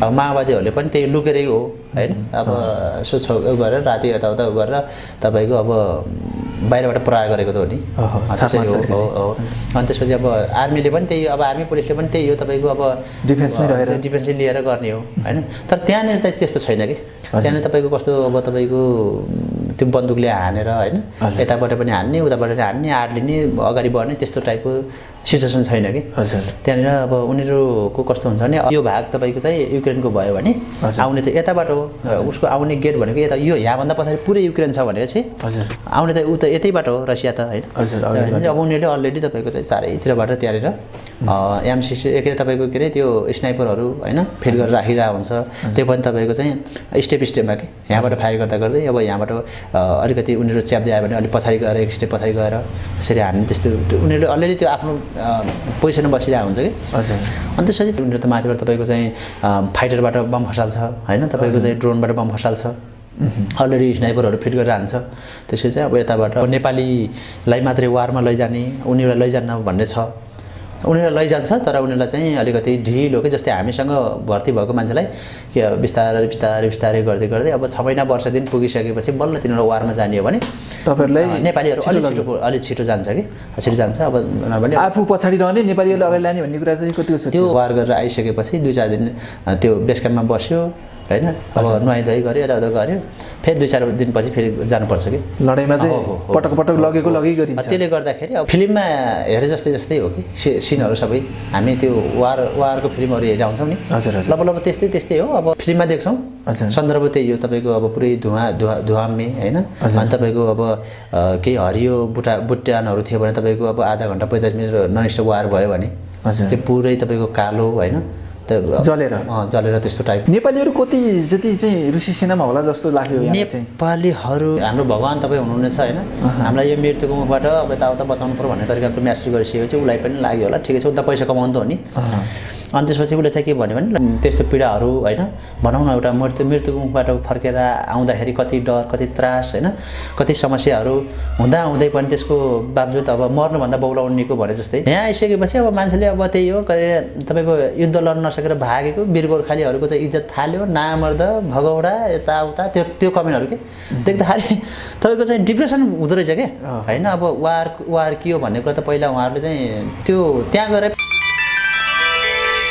अब माओवादीहरूले पनि त्यही लुकेरै हो होइन? अब यसो गरेर राति यताउता गरेर तपाईँको अब बाहिरबाट प्रहार गरेको त हो नि। हो अनि त्यसपछि अब आर्मीले पनि त्यही अब आर्मी पुलिसले पनि त्यही हो तपाईँको अब डिफेन्समै रहेर। डिफेन्सै लिएर गर्ने हो होइन? तर त्यहाँनिर त त्यस्तो छैन कि? त्यहाँनिर तपाईँको कस्तो अब तपाईँको त्यो बन्दुकले हानेर होइन। यताबाट पनि हान्ने उताबाट पनि हान्ने आर्लिने अगाडि बढ्ने त्यस्तो टाइपको सिचुएसन छैन कि। हजुर। त्यहाँनिर अब उनीहरूको कस्तो हुन्छ भने यो भाग तपाईँको चाहिँ युक्रेनको भयो भने। आउने त यताबाट हो। उसको आउने गेट भनेको यता यो यहाँभन्दा पछाडि पुरै युक्रेन छ भनेपछि हजुर। आउने त ऊ त यतैबाट हो रसिया त होइन। हजुर, चाहिँ अब उनीहरूले अलरेडी तपाईँको चाहिँ चारैतिरबाट त्यहाँनिर एम सिक्सटी के अरे तपाईँको के अरे त्यो स्नाइपरहरू होइन फिट गरेर राखिरहेको हुन्छ। त्यो पनि तपाईँको चाहिँ स्टेप स्टेपमा कि यहाँबाट फायर गर्दा गर्दै अब यहाँबाट अलिकति उनीहरू च्याप्दै आयो भने अलिक पछाडि गएर एक स्टेप पछाडि गएर त्यसरी हान्ने त्यस्तो त्यो उनीहरूले अलरेडी त्यो आफ्नो पोजिसनमा बसिरहेको हुन्छ कि। हजुर। अनि त्यसपछि उनीहरू त माथिबाट तपाईँको चाहिँ फाइटरबाट बम खसाल्छ होइन? तपाईँको चाहिँ ड्रोनबाट बम खसाल्छ अलरेडी स्नाइपरहरू फिट गरेर हान्छ। त्यसपछि चाहिँ अब यताबाट नेपालीलाई मात्रै वारमा लैजाने उनीहरूलाई लैजान्न भन्ने छ। उनीहरूलाई लैजान्छ तर उनीहरूलाई चाहिँ अलिकति ढिलो कि जस्तै हामीसँग भर्ती भएको मान्छेलाई के बिस्तारै बिस्तारै बिस्तारै गर्दै गर्दै अब छ महिना वर्ष दिन पुगिसकेपछि बल्ल तिनीहरू वारमा जाने हो भने तपाईँहरूलाई नेपालीहरू अलिक छिटो अलिक छिटो जान्छ कि? छिटो जान्छ। अब नभने आफू पछाडि रहने नेपालीहरूले अगाडि लाने भन्ने कुरा चाहिँ कतिको छ त्यो? वार गरेर आइसकेपछि दुई चार दिन त्यो बेस क्याम्पमा बस्यो। होइन? अब नुहाइ धुवाइ गऱ्यो यताउता गऱ्यो फेरि दुई चार दिनपछि फेरि जानुपर्छ कि? लडाइँमा चाहिँ। पटक पटक लगेको लगै गरिन्छ। त्यसले गर्दाखेरि अब फिल्ममा हेरे जस्तै जस्तै हो कि? सि- सिनहरू सबै। हामी त्यो वार वारको फिल्महरू हेरेर आउँछौँ नि। हजुर लब लब त्यस्तै त्यस्तै हो। अब फिल्ममा देख्छौँ। सन्दर्भ त्यही हो। तपाईँको अब पुरै धुवा धुवा धुवामे होइन। अनि तपाईँको अब केही हरियो बुटा बुट्यानहरू थियो भने तपाईँको अब आधा घन्टा पैँतालिस मिनट ननिष्ठ वार भयो भने त्यो पुरै तपाईँको कालो होइन? त्यो जलेर। जलेर त्यस्तो टाइप नेपालीहरू कति जति चाहिँ रुसी सेनामा होला जस्तो लाग्यो नेपालीहरू हाम्रो भगवान् तपाईँ हुनुहुनेछ होइन? हामीलाई यो मृत्युको मुखबाट अब यताउता बचाउनु पऱ्यो भन्ने तरिकाको म्यासेज गरिसकेपछि उसलाई पनि लाग्यो होला। ठिकै छ उसले त पैसा कमाउनु त हो नि। अनि त्यसपछि उसले चाहिँ के भन्यो भने त्यस्तो पीडाहरू होइन भनौँ न एउटा मृत्यु मृत्युको मुखबाट फर्केर आउँदाखेरि कति डर कति त्रास होइन कति समस्याहरू हुँदा हुँदै पनि त्यसको बावजुद अब मर्नुभन्दा बौलाउनु निको भने जस्तै यहाँ आइसकेपछि अब मान्छेले अब त्यही हो कहिले तपाईँको युद्ध लड्न नसकेर भागेको वीर गोर्खालीहरूको चाहिँ इज्जत फाल्यो नामर्द भगौडा यताउता त्यो त्यो कमेन्टहरू के? देख्दाखेरि तपाईँको चाहिँ डिप्रेसन हुँदो रहेछ क्या होइन अब वार वार के हो भन्ने कुरा त पहिला उहाँहरूले चाहिँ त्यो त्यहाँ गएर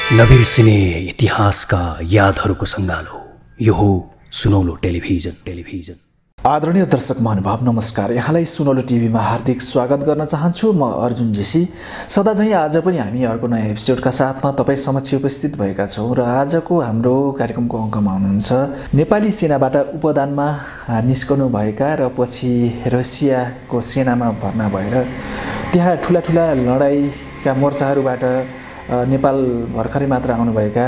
नबिर्सिने इतिहासका यादहरूको सङ्गालो यो हो सुनौलो टेलिभिजन टेलिभिजन। आदरणीय दर्शक महानुभाव नमस्कार। यहाँलाई सुनौलो टिभीमा हार्दिक स्वागत गर्न चाहन्छु। म अर्जुन जेसी। सदा चाहिँ आज पनि हामी अर्को नयाँ एपिसोडका साथमा तपाईँ समक्ष उपस्थित भएका छौँ र आजको हाम्रो कार्यक्रमको अङ्कमा हुनुहुन्छ नेपाली सेनाबाट उपदानमा निस्कनु भएका र पछि रसियाको सेनामा भर्ना भएर त्यहाँ ठुला ठुला लडाइँका मोर्चाहरूबाट नेपाल भर्खरै मात्र आउनुभएका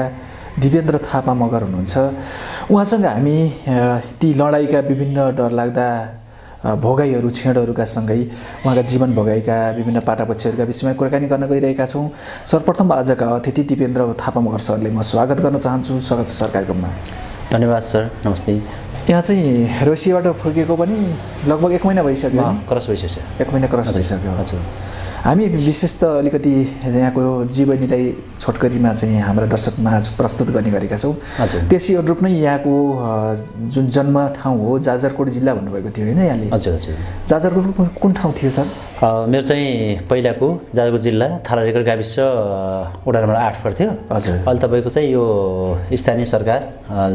दिवेन्द्र थापा मगर हुनुहुन्छ। उहाँसँग हामी ती लडाइँका विभिन्न डरलाग्दा अ, भोगाइहरू छेडहरूका सँगै उहाँका जीवन भोगाइका विभिन्न पाटापक्षहरूका विषयमा कुराकानी गर्न गइरहेका छौँ। सर्वप्रथम आजका अतिथि दिपेन्द्र थापा मगर सरले म स्वागत गर्न चाहन्छु। स्वागत छ सर कार्यक्रममा धन्यवाद सर। नमस्ते। यहाँ चाहिँ रसियाबाट फर्किएको पनि लगभग एक महिना भइसक्यो क्रस भइसक्यो। एक महिना क्रस भइसक्यो। हजुर। हामी विशेष त अलिकति यहाँको जीवनीलाई छोटकरीमा चाहिँ हाम्रा दर्शकमा प्रस्तुत गर्ने गरेका छौँ। त्यसै अनुरूप नै यहाँको जुन जन्म ठाउँ हो जाजरकोट जिल्ला भन्नुभएको थियो होइन यहाँले? हजुर हजुर। जाजरकोट कुन- ठाउँ थियो सर? मेरो चाहिँ पहिलाको जाजरकोट जिल्ला थालारेकर गाविस वडा नम्बर आठ पर्थ्यो हजुर। अहिले तपाईँको चाहिँ यो स्थानीय सरकार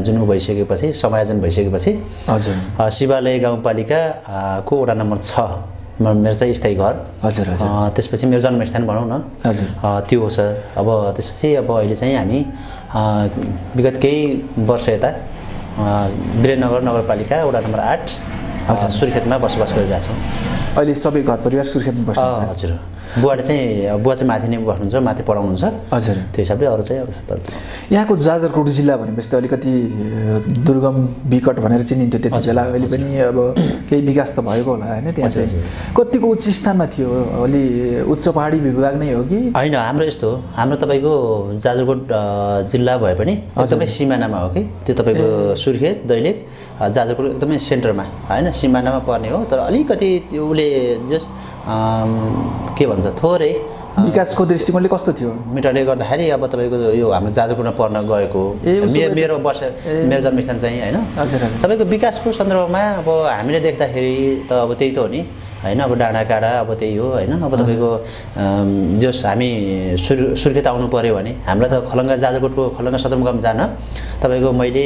जुन भइसकेपछि समायोजन भइसकेपछि हजुर। अ, शिवालय गाउँपालिका को वडा नम्बर छ? मेरो चाहिँ स्थायी घर। हजुर हजुर। त्यसपछि मेरो जन्मस्थान भनौँ न। हजुर। त्यो हो सर। अब त्यसपछि अब अहिले चाहिँ हामी विगत केही वर्ष यता वीरेन्द्रनगर नगरपालिका वडा नम्बर आठ सुर्खेतमा बसोबास गरिरहेको छौँ। अहिले सबै घर परिवार सुर्खेतमा बस्नुहुन्छ। हजुर। बुवाले चाहिँ बुवा चाहिँ माथि नै बस्नुहुन्छ माथि पढाउनुहुन्छ। हजुर। त्यो हिसाबले अरू चाहिँ यहाँको जाजरकोट जिल्ला भनेपछि त अलिकति दुर्गम विकट भनेर चिनिन्थ्यो त्यति बेला। अहिले पनि अब केही विकास त भएको होला होइन त्यहाँ चाहिँ? कतिको उच्च स्थानमा थियो? अलि उच्च पहाडी विभाग नै हो कि? होइन हाम्रो यस्तो हो। हाम्रो तपाईँको जाजरकोट जिल्ला भए पनि एकदमै सिमानामा हो कि? त्यो तपाईँको सुर्खेत दैलेख। जाजरकोट एकदमै सेन्टरमा होइन? सिमानामा पर्ने हो तर अलिकति उसले जस अम, के भन्छ थोरै विकासको दृष्टिकोणले कस्तो थियो? मिटरले गर्दाखेरि अब तपाईँको यो हाम्रो जाजरकोटमा पढ्न गएको मेरो वर्ष मेरो जन्मस्थान चाहिँ होइन? तपाईँको विकासको सन्दर्भमा अब हामीले देख्दाखेरि त अब त्यही त हो नि। होइन अब डाँडा काँडा अब त्यही हो होइन। अब तपाईँको जस हामी सुर सुर्खेत आउनु पऱ्यो भने हामीलाई त खलङ्गा जाजरकोटको खलङ्गा सदरमुकाम जान तपाईँको मैले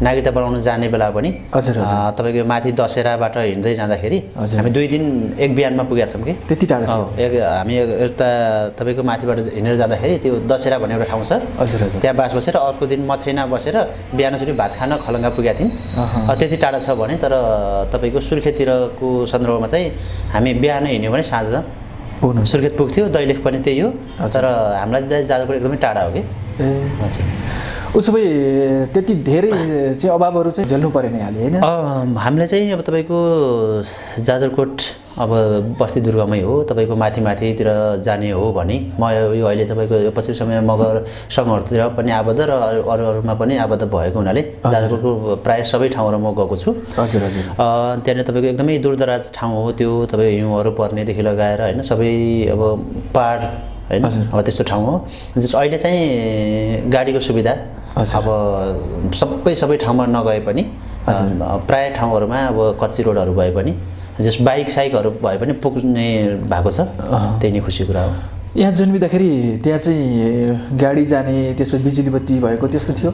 नागरिकता बनाउनु जाने बेला पनि हजुर, तपाईँको माथि दसेराबाट हिँड्दै जाँदाखेरि हजुर। हामी दुई दिन एक बिहानमा पुगेका छौँ कि? त्यति टाढा एक हामी यता तपाईँको माथिबाट हिँडेर जाँदाखेरि त्यो दसेरा भन्ने एउटा ठाउँ छ। हजुर हजुर। त्यहाँ बास बसेर अर्को दिन मछैना बसेर बिहानचोटि भात खान खलङ्गा पुगेका थियौँ। त्यति टाढा छ भने तर तपाईँको सुर्खेततिरको सन्दर्भमा चाहिँ हामी बिहान हिँड्यौँ भने साँझ पुग्नु सुर्खेत पुग्थ्यो दैलेख पनि त्यही हो। तर हामीलाई चाहिँ जाजरकोट एकदमै टाढा हो कि? ए। हजुर। उसो भए त्यति धेरै चाहिँ अभावहरू चाहिँ झेल्नु परेन यहाँले होइन? हामीले चाहिँ अब तपाईँको जाजरकोट अब बस्ती दुर्गमै हो तपाईँको माथि माथितिर जाने हो भने म यो अहिले तपाईँको यो पछिल्लो समय मगर सङ्घहरूतिर पनि आबद्ध र अरू अरू अरूमा पनि आबद्ध भएको हुनाले जाजरकोटको प्रायः सबै ठाउँहरू म गएको छु। हजुर हजुर। त्यहाँनिर तपाईँको एकदमै दूरदराज ठाउँ हो त्यो तपाईँ हिउँहरू पर्नेदेखि लगाएर होइन सबै अब पाहाड होइन अब त्यस्तो ठाउँ हो। जस अहिले चाहिँ गाडीको सुविधा। अब सबै सबै ठाउँमा नगए पनि प्राय ठाउँहरूमा अब कच्ची रोडहरू भए पनि जस बाइक साइकहरू भए पनि पुग्ने भएको छ त्यही नै खुसी कुरा हो। यहाँ जन्मिँदाखेरि त्यहाँ चाहिँ गाडी जाने त्यसो बिजुली बत्ती भएको त्यस्तो थियो?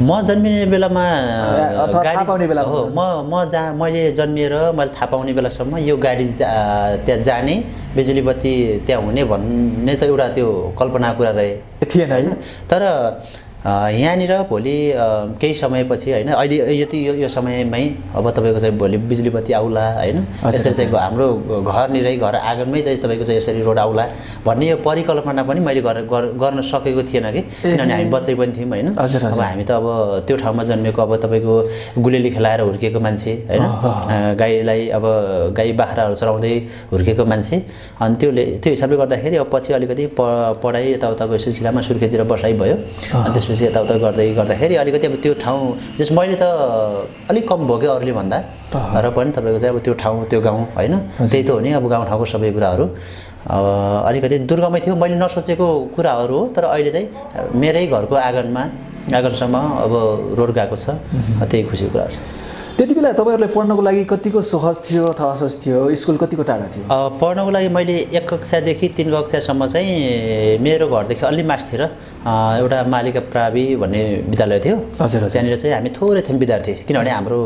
म जन्मिने बेलामा थाहा पाउने बेलामा? हो म म जहाँ मैले जन्मिएर मैले थाहा पाउने बेलासम्म यो गाडी जा त्यहाँ जाने बिजुली बत्ती त्यहाँ हुने भन्ने त एउटा त्यो कल्पना कुरा रहे। थिएन है? तर यहाँनिर भोलि केही समयपछि होइन अहिले यति यो यो समयमै अब तपाईँको चाहिँ भोलि बिजुली बत्ती आउला होइन? यसरी चाहिँ हाम्रो घरनिरै घर आँगनमै चाहिँ तपाईँको चाहिँ यसरी रोड आउला भन्ने यो परिकल्पना पनि मैले गर- गर- गर्न सकेको थिएन कि? किनभने हामी बच्चै पनि थियौँ होइन? अब। हामी त अब त्यो ठाउँमा जन्मेको अब तपाईँको गुलेली खेलाएर हुर्किएको मान्छे होइन? गाईलाई अब गाई बाख्राहरू चलाउँदै हुर्किएको मान्छे। अनि त्योले त्यो हिसाबले गर्दाखेरि अब पछि अलिकति प पढाइ यताउताको सिलसिलामा सुर्खेततिर बसाइ भयो। अनि त्यसपछि यताउता गर्दै गर्दाखेरि अलिकति अब त्यो ठाउँ जस मैले त अलिक कम भोगेँ अरूले भन्दा। र पनि तपाईँको चाहिँ अब त्यो ठाउँ त्यो गाउँ होइन? त्यही त हो नि अब गाउँठाउँको सबै कुराहरू। अब अलिकति दुर्गमै थियो। मैले नसोचेको कुराहरू हो तर अहिले चाहिँ मेरै घरको आँगनमा आँगनसम्म अब रोड गएको छ। त्यही खुसीको कुरा छ। त्यति बेला तपाईँहरूलाई पढ्नको लागि कतिको सहज थियो अथवा असहज थियो? स्कुल कतिको टाढा थियो? पढ्नको लागि मैले एक कक्षादेखि तिन कक्षासम्म चाहिँ मेरो घरदेखि अलि मासतिर एउटा मालिका प्रावि भन्ने विद्यालय थियो। हजुर। त्यहाँनिर चाहिँ हामी थोरै थियौँ विद्यार्थी किनभने हाम्रो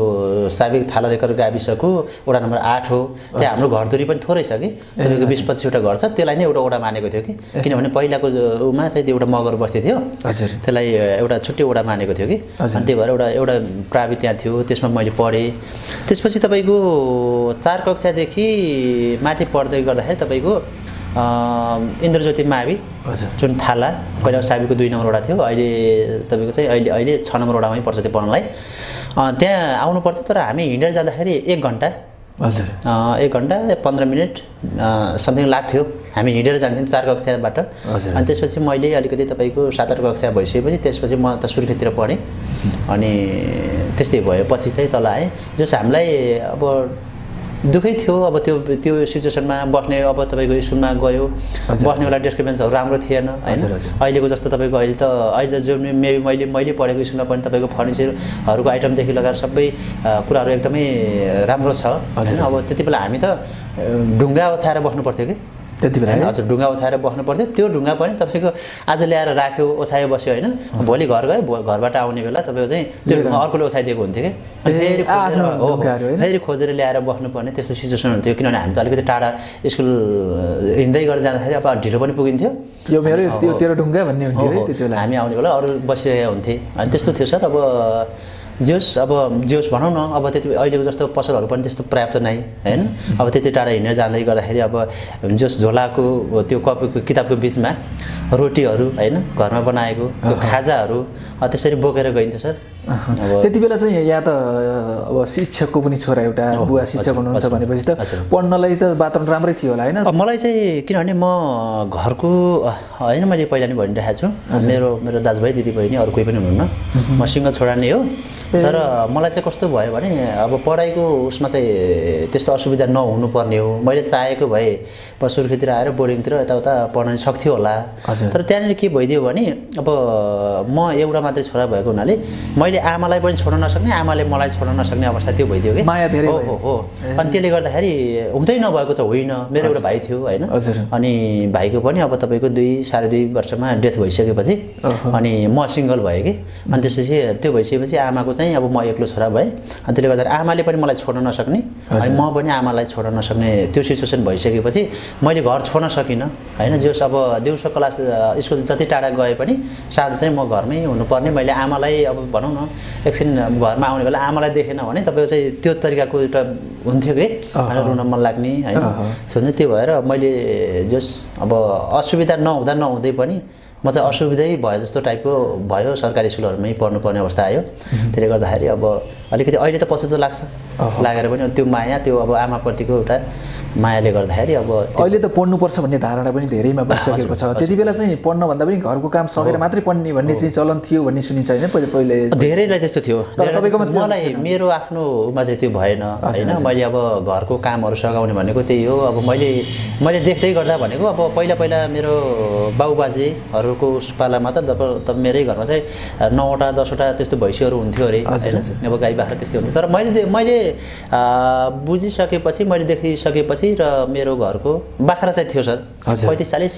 साबिक थालारेकर गाविसको वडा नम्बर आठ हो। त्यहाँ हाम्रो घर दूरी पनि थोरै छ कि? तपाईँको बिस पच्चिसवटा घर छ त्यसलाई नै एउटा वडा मानेको थियो कि? किनभने पहिलाको उमा चाहिँ त्यो एउटा मगर बस्ती थियो। हजुर। त्यसलाई एउटा छुट्टै वडा मानेको थियो कि। अनि त्यही भएर एउटा एउटा प्रावि त्यहाँ थियो त्यसमा मैले पढेँ। त्यसपछि तपाईँको चार कक्षादेखि माथि पढ्दै गर्दाखेरि तपाईँको इन्द्रज्योति मावि हजुर। जुन थाला पहिला साबीको दुई नम्बर वडा थियो अहिले तपाईँको चाहिँ अहिले अहिले छ नम्बर वडामै पर्छ त्यो पढ्नलाई। त्यहाँ आउनु पर्थ्यो तर हामी हिँडेर जाँदाखेरि एक घन्टा हजुर। एक घन्टा पन्ध्र मिनट समथिङ लाग्थ्यो। हामी हिँडेर जान्थ्यौँ चार कक्षाबाट। अनि त्यसपछि मैले अलिकति तपाईँको सात आठ कक्षा भइसकेपछि त्यसपछि म त सुर्खेततिर पढेँ। अनि त्यस्तै भयो पछि चाहिँ तल आएँ। जस हामीलाई अब दुःखै थियो अब त्यो त्यो सिचुएसनमा बस्ने अब तपाईँको स्कुलमा गयो हजुर, बस्ने बेला डेस्क बेन्चहरू राम्रो थिएन होइन। अहिलेको जस्तो तपाईँको अहिले त अहिले त जुन मेबी मैले मैले पढेको स्कुलमा पनि तपाईँको फर्निचरहरूको आइटमदेखि लगाएर सबै कुराहरू एकदमै राम्रो छ होइन? अब त्यति बेला हामी त ढुङ्गा ओछाएर बस्नु पर्थ्यो कि? त्यति बेला? हजुर ढुङ्गा ओछाएर बस्नु पर्थ्यो। त्यो ढुङ्गा पनि तपाईँको आज ल्याएर राख्यो ओछायो बस्यो होइन। भोलि घर गयो घरबाट आउने बेला तपाईँको चाहिँ त्यो ढुङ्गा अर्कोले ओछाइदिएको हुन्थ्यो कि फेरि? फेरि खोजेर ल्याएर बस्नुपर्ने त्यस्तो सिचुएसनहरू थियो। किनभने हामी त अलिकति टाढा स्कुल हिँड्दै गरेर जाँदाखेरि अब ढिलो पनि पुगिन्थ्यो। यो मेरो त्यो। तेरो ढुङ्गा भन्ने हुन्थ्यो हामी आउने बेला अरू बसिरहेका हुन्थे। अनि त्यस्तो थियो सर अब जियोस् अब जियोस् भनौँ न अब त्यति अहिलेको जस्तो पसलहरू पनि त्यस्तो पर्याप्त नै होइन अब त्यति टाढा हिँडेर जाँदै गर्दाखेरि अब जस झोलाको त्यो कपीको किताबको बिचमा रोटीहरू होइन घरमा बनाएको त्यो खाजाहरू त्यसरी बोकेर गइन्थ्यो सर। त्यति बेला चाहिँ यहाँ त अब शिक्षकको पनि छोरा एउटा बुवा शिक्षक हुनुहुन्छ भनेपछि त। पढ्नलाई त वातावरण राम्रै थियो होला होइन? मलाई चाहिँ किनभने म घरको होइन मैले पहिला नै भनिरहेको छु। मेरो मेरो दाजुभाइ दिदीबहिनी अरू कोही पनि हुनुहुन्न। म सिङ्गल छोरा नै हो। तर मलाई चाहिँ कस्तो भयो भने अब पढाइको उसमा चाहिँ त्यस्तो असुविधा नहुनु पर्ने हो। मैले चाहेको भए अब सुर्खेततिर आएर बोर्डिङतिर यताउता पढ्न सक्थ्यो होला। तर त्यहाँनिर के भइदियो भने अब म एउटा मात्रै छोरा भएको हुनाले मैले आमालाई पनि छोड्न नसक्ने आमाले मलाई छोड्न नसक्ने अवस्था त्यो भइदियो कि? माया धेरै हो। हो अनि त्यसले गर्दाखेरि हुँदै नभएको त होइन। मेरो एउटा भाइ थियो होइन। अनि भाइको पनि अब तपाईँको दुई साढे दुई वर्षमा डेथ भइसकेपछि अनि म सिङ्गल भएँ कि। अनि त्यसपछि त्यो भइसकेपछि आमाको चाहिँ अब म एक्लो छोरा भएँ। अनि त्यसले गर्दा आमाले पनि मलाई छोड्न नसक्ने। अनि म पनि आमालाई छोड्न नसक्ने त्यो सिचुएसन भइसकेपछि मैले घर छोड्न सकिनँ होइन। जस अब दिउँसो क्लास स्कुल जति टाढा गए पनि साँझ चाहिँ म घरमै हुनुपर्ने। मैले आमालाई अब भनौँ न एकछिन घरमा आउने बेला आमालाई देखेन भने तपाईँको चाहिँ त्यो तरिकाको एउटा हुन्थ्यो कि? रुन मन लाग्ने होइन? त्यो भएर मैले जस अब असुविधा नहुँदा नहुँदै पनि म चाहिँ असुविधै भयो जस्तो टाइपको भयो सरकारी स्कुलहरूमै पढ्नुपर्ने अवस्था आयो। त्यसले गर्दाखेरि अब अलिकति अहिले त पछुतो लाग्छ। लागेर पनि त्यो माया त्यो अब आमाप्रतिको एउटा मायाले गर्दाखेरि अब अहिले त पढ्नुपर्छ भन्ने धारणा पनि धेरैमा बसिसकेको छ। त्यति बेला चाहिँ पढ्नभन्दा पनि घरको काम सकेर मात्रै पढ्ने भन्ने चाहिँ चलन थियो भन्ने सुनिन्छ होइन? पहिले पहिले धेरैलाई त्यस्तो थियो। मलाई मेरो आफ्नोमा चाहिँ त्यो भएन होइन? मैले अब घरको कामहरू सघाउने भनेको त्यही हो। अब मैले मैले देख्दै गर्दा भनेको अब पहिला पहिला मेरो बाबुबाजेहरूको पालामा त तब तब मेरै घरमा चाहिँ नौवटा दसवटा त्यस्तो भैँसीहरू हुन्थ्यो अरे होइन? अब गाई बाख्रा त्यस्तै हुन्थ्यो। तर मैले मैले बुझिसकेपछि मैले देखिसकेपछि र मेरो घरको बाख्रा चाहिँ थियो सर। पैँतिस चालिस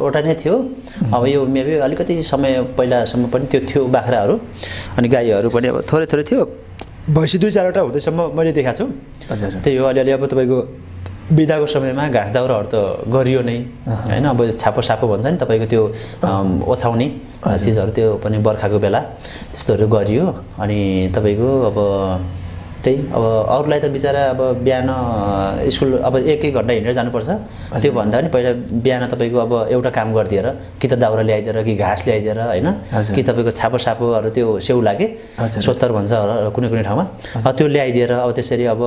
वटा नै थियो। अब यो मेबी अलिकति समय पहिलासम्म पनि त्यो थियो बाख्राहरू। अनि गाईहरू पनि अब थोरै थोरै थियो। भैँसी दुई चारवटा हुँदैसम्म मैले देखाएको छु। त्यही हो अलिअलि अब तपाईँको बिदाको समयमा घाँस दाउराहरू त गरियो नै। होइन अब छापो सापो भन्छ नि तपाईँको त्यो अम, ओछ्याउने चिजहरू त्यो पनि बर्खाको बेला त्यस्तोहरू गरियो। अनि तपाईँको अब त्यही अब अरूलाई त बिचरा अब बिहान स्कुल अब एक एक घन्टा हिँडेर जानुपर्छ। त्यो भन्दा पनि पहिला बिहान तपाईँको अब एउटा काम गरिदिएर कि त दाउरा ल्याइदिएर कि घाँस ल्याइदिएर होइन। कि तपाईँको छापो सापोहरू त्यो सेउ लागे। सोत्तर भन्छ होला कुनै कुनै ठाउँमा। त्यो ल्याइदिएर अब त्यसरी अब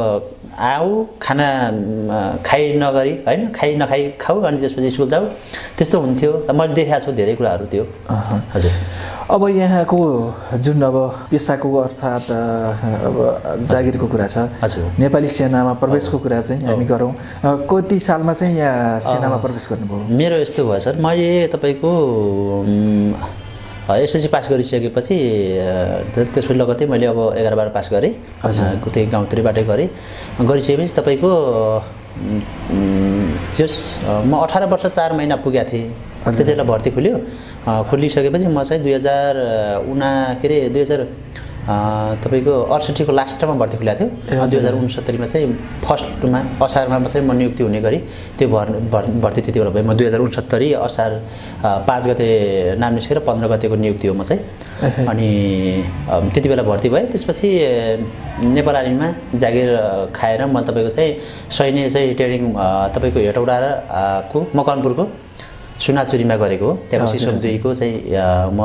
आऊ खाना खाइ नगरी होइन? खाइ नखाइ खाऊ अनि त्यसपछि स्कुल जाऊ। त्यस्तो हुन्थ्यो। मैले देखाएको छु धेरै कुराहरू त्यो अहँ। हजुर। अब यहाँको जुन अब पेसाको अर्थात् अब जागिरको कुरा छ हजुर। नेपाली सेनामा प्रवेशको कुरा चाहिँ हामी गरौँ। कति सालमा चाहिँ यहाँ सेनामा प्रवेश गर्नुभयो? मेरो यस्तो भयो सर। मैले तपाईँको एसएलसी पास गरिसकेपछि त्यसपछि लगत्तै मैले अब एघार बाह्र पास गरेँ। त्यही गाउँतिरबाटै गरेँ। गरिसकेपछि तपाईँको जस म अठार वर्ष चार महिना पुगेको थिएँ। त्यति बेला भर्ती खुल्यो। खोलिसकेपछि म चाहिँ दुई हजार उना के अरे दुई हजार तपाईँको अडसट्ठीको लास्टमा भर्ती खुलेको थियो। दुई हजार उनसत्तरीमा चाहिँ फर्स्टमा असारमा चाहिँ म नियुक्ति हुने गरी त्यो भर भर- भर्ती त्यति बेला भयो। म दुई हजार उनसत्तरी असार पाँच गते नाम निस्केर पन्ध्र गतेको नियुक्ति हो म चाहिँ। अनि त्यति बेला भर्ती भएँ। त्यसपछि नेपाल आर्मीमा जागिर खाएर म तपाईँको चाहिँ सैन्य चाहिँ ट्रेनिङ तपाईँको हेटौडा र को? मकनपुरको सुनाचुरीमा गरेको हो। त्यहाँको दुईको चाहिँ म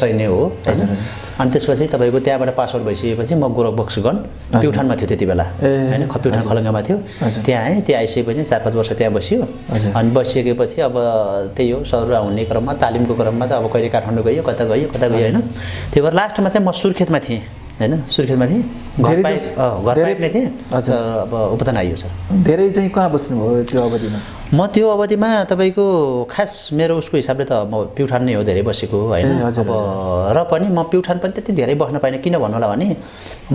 सैन्य हो होइन? अनि त्यसपछि तपाईँको त्यहाँबाट पास आउट भइसकेपछि म गोरख बक्सगन प्युठानमा थियो त्यति बेला होइन? ख- प्युठान खलङ्गामा थियो। त्यहाँ आएँ त्यहाँ आइसकेपछि चार पाँच वर्ष त्यहाँ बसियो। अनि बसिसकेपछि अब त्यही हो सरुवा हुने क्रममा तालिमको क्रममा त अब कहिले काठमाडौँ गयो कता गयो कता गयो होइन? त्यही भएर लास्टमा चाहिँ म सुर्खेतमा थिएँ होइन? सुर्खेतमा थिएँ। घर धेरै पाइ जस- अँ, घर धेरै- पाइप्ने थिएँ। अब उपदान आइयो सर। धेरै चाहिँ कहाँ बस्नुभयो त्यो अवधिमा? म त्यो अवधिमा तपाईँको खास मेरो उसको हिसाबले त म प्युठान नै हो धेरै बसेको होइन? अब र पनि म प्युठान पनि त्यति धेरै बस्न पाइनँ किन भन्नु होला भने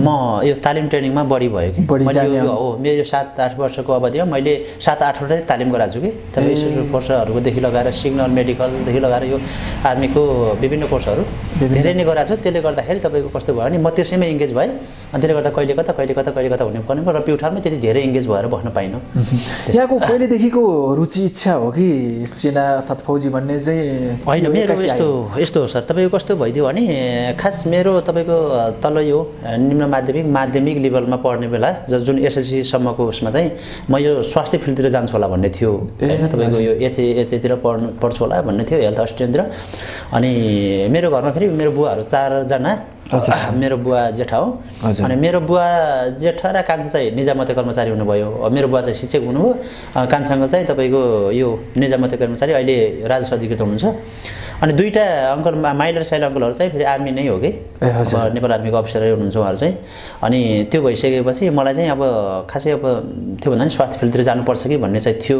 म यो तालिम ट्रेनिङमा बढी भयो कि। मैले हो। मेरो यो सात आठ वर्षको अवधिमा मैले सात आठवटै तालिम गराएको छु कि। तपाईँ स्पेसल फोर्सहरूकोदेखि लगाएर सिग्नल मेडिकलदेखि लगाएर यो आर्मीको विभिन्न कोर्सहरू धेरै नै गराएको छु। त्यसले गर्दाखेरि तपाईँको कस्तो भयो भने म त्यसैमै इङ्गेज भएँ। अनि त्यसले गर्दा कहिले कता कहिले कता कहिले कता हुने पर्ने र प्युठानमै त्यति धेरै इङ्गेज भएर बस्न पाइनँ। यहाँको पहिलेदेखिको रुचि इच्छा हो कि सेना अर्थात् फौजी भन्ने चाहिँ होइन मेरो यस्तो? यस्तो हो सर तपाईँको कस्तो भइदियो भने खास मेरो तपाईँको तल यो निम्न माध्यमिक माध्यमिक लेभलमा पढ्ने बेला ज- जुन एसएलसीसम्मको उसमा चाहिँ म यो स्वास्थ्य फिल्डतिर जान्छु होला भन्ने थियो। होइन तपाईँको यो एचए एचएतिर पढ्नु पढ्छु होला भन्ने थियो हेल्थ असिस्टेन्टतिर। अनि मेरो घरमा फेरि मेरो बुवाहरू चारजना मेरो बुवा जेठा हो। अनि मेरो बुवा जेठा र कान्छा चाहिँ निजामती कर्मचारी हुनुभयो। मेरो बुवा चाहिँ शिक्षक हुनुभयो। अ, कान्छा अङ्कल चाहिँ तपाईँको यो निजामती कर्मचारी अहिले राजस्व अधिकृत हुनुहुन्छ। अनि दुईवटा अङ्कल मा- माइल र साइल अङ्कलहरू चाहिँ फेरि आर्मी नै हो कि? नेपाल आर्मीको अफिसरै हुनुहुन्छ उहाँहरू चाहिँ। अनि त्यो भइसकेपछि मलाई चाहिँ अब खासै अब त्यो भन्दा नि स्वास्थ्य फिल्डतिर जानुपर्छ कि भन्ने चाहिँ थियो।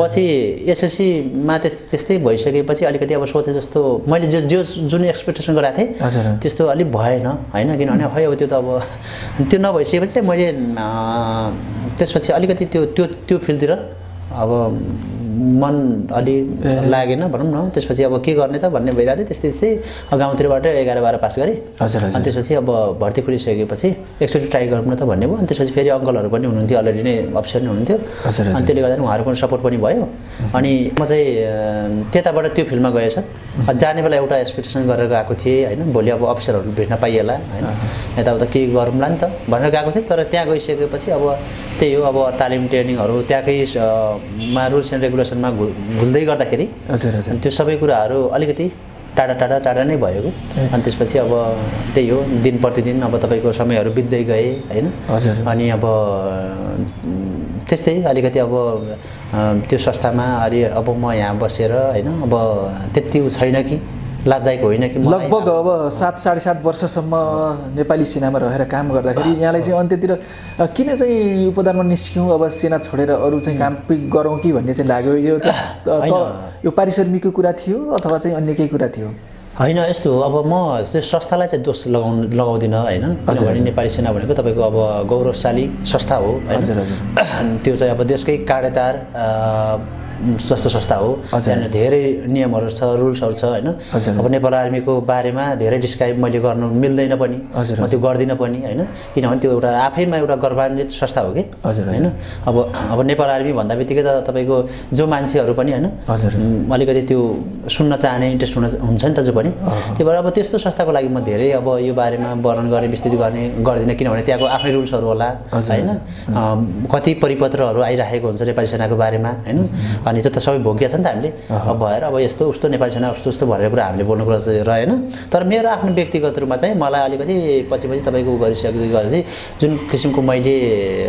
पछि एसएससीमा त्यस त्यस्तै भइसकेपछि अलिकति अब सोचे जस्तो मैले जो जो जुन एक्सपेक्टेसन गरेको थिएँ त्यस्तो अलिक भएन होइन? किनभने खै अब त्यो त अब त्यो नभइसकेपछि चाहिँ मैले त्यसपछि अलिकति त्यो त्यो त्यो फिल्डतिर अब मन अलि लागेन भनौँ न। त्यसपछि अब के गर्ने त भन्ने भइरहेको थियो। त्यस्तै त्यस्तै गाउँतिरबाट एघार बाह्र पास गरेँ। हजुर अनि त्यसपछि अब भर्ती खुलिसकेपछि एकचोटि ट्राई गरौँ न त भन्ने भयो। अनि त्यसपछि फेरि अङ्कलहरू पनि हुनुहुन्थ्यो। अलरेडी नै अफिसर नै हुनुहुन्थ्यो। अनि त्यसले गर्दा उहाँहरूको सपोर्ट पनि भयो। अनि म चाहिँ त्यताबाट त्यो फिल्डमा गएछ जाने बेला एउटा एक्सपेक्टेसन गरेर गएको थिएँ होइन। भोलि अब अफिसरहरू भेट्न पाइएला होइन। यताउता के गरौँला नि त भनेर गएको थिएँ। तर त्यहाँ गइसकेपछि अब त्यही हो। अब तालिम ट्रेनिङहरू त्यहाँकै मा रुल्स एन्ड रेगुलेसनमा घु घुल्दै गर्दाखेरि हजुर हजुर। त्यो सबै कुराहरू अलिकति टाढा टाढा टाढा नै भयो कि। अनि त्यसपछि अब त्यही हो दिन प्रतिदिन अब तपाईँको समयहरू बित्दै गए होइन। हजुर। अनि अब त्यस्तै अलिकति अब त्यो संस्थामा अलि अब म यहाँ बसेर होइन अब त्यति उ छैन कि। लाभदायक होइन कि लगभग अब सात साढे सात वर्षसम्म नेपाली सेनामा रहेर काम गर्दाखेरि यहाँलाई चाहिँ अन्त्यतिर किन चाहिँ उपदानमा निस्क्यौँ? अब सेना छोडेर अरू चाहिँ काम गरौँ कि भन्ने चाहिँ लाग्यो। यो। यो पारिश्रमिकको कुरा थियो अथवा चाहिँ अन्य केही कुरा थियो? होइन यस्तो हो। अब म त्यो संस्थालाई चाहिँ दोष लगाउनु लगाउँदिनँ होइन? किनभने नेपाली सेना भनेको तपाईँको अब गौरवशाली संस्था हो होइन। त्यो चाहिँ अब देशकै काँडेदार अ, जस्तो संस्था हो। त्यहाँनिर धेरै नियमहरू छ रुल्सहरू छ होइन? अब नेपाल आर्मीको बारेमा धेरै डिस्क्राइब मैले गर्नु मिल्दैन पनि। म त्यो गर्दिनँ पनि होइन? किनभने त्यो एउटा आफैमा एउटा गर्वान्वित संस्था हो कि? हजुर। होइन? अब अब नेपाल आर्मी भन्दा बित्तिकै त तपाईँको जो मान्छेहरू पनि होइन? हजुर। अलिकति त्यो सुन्न चाहने इन्ट्रेस्ट हुन हुन्छ नि त जो पनि। त्यही भएर अब त्यस्तो संस्थाको लागि म धेरै अब यो बारेमा वर्णन गर्ने विस्तृत गर्ने गर्दिनँ किनभने त्यहाँको आफ्नै रुल्सहरू होला होइन? कति परिपत्रहरू आइराखेको हुन्छ नेपाली सेनाको बारेमा होइन? अनि त्यो त सबै भोगिया छ नि त हामीले। अब भएर अब यस्तो उस्तो नेपाली सेना उस्तो उस्तो भनेर कुरा हामीले बोल्नु कुरा चाहिँ रहेन। तर मेरो आफ्नो व्यक्तिगत रूपमा चाहिँ मलाई अलिकति पछि पछि तपाईँको गरिसकेको गरेर चाहिँ जुन किसिमको मैले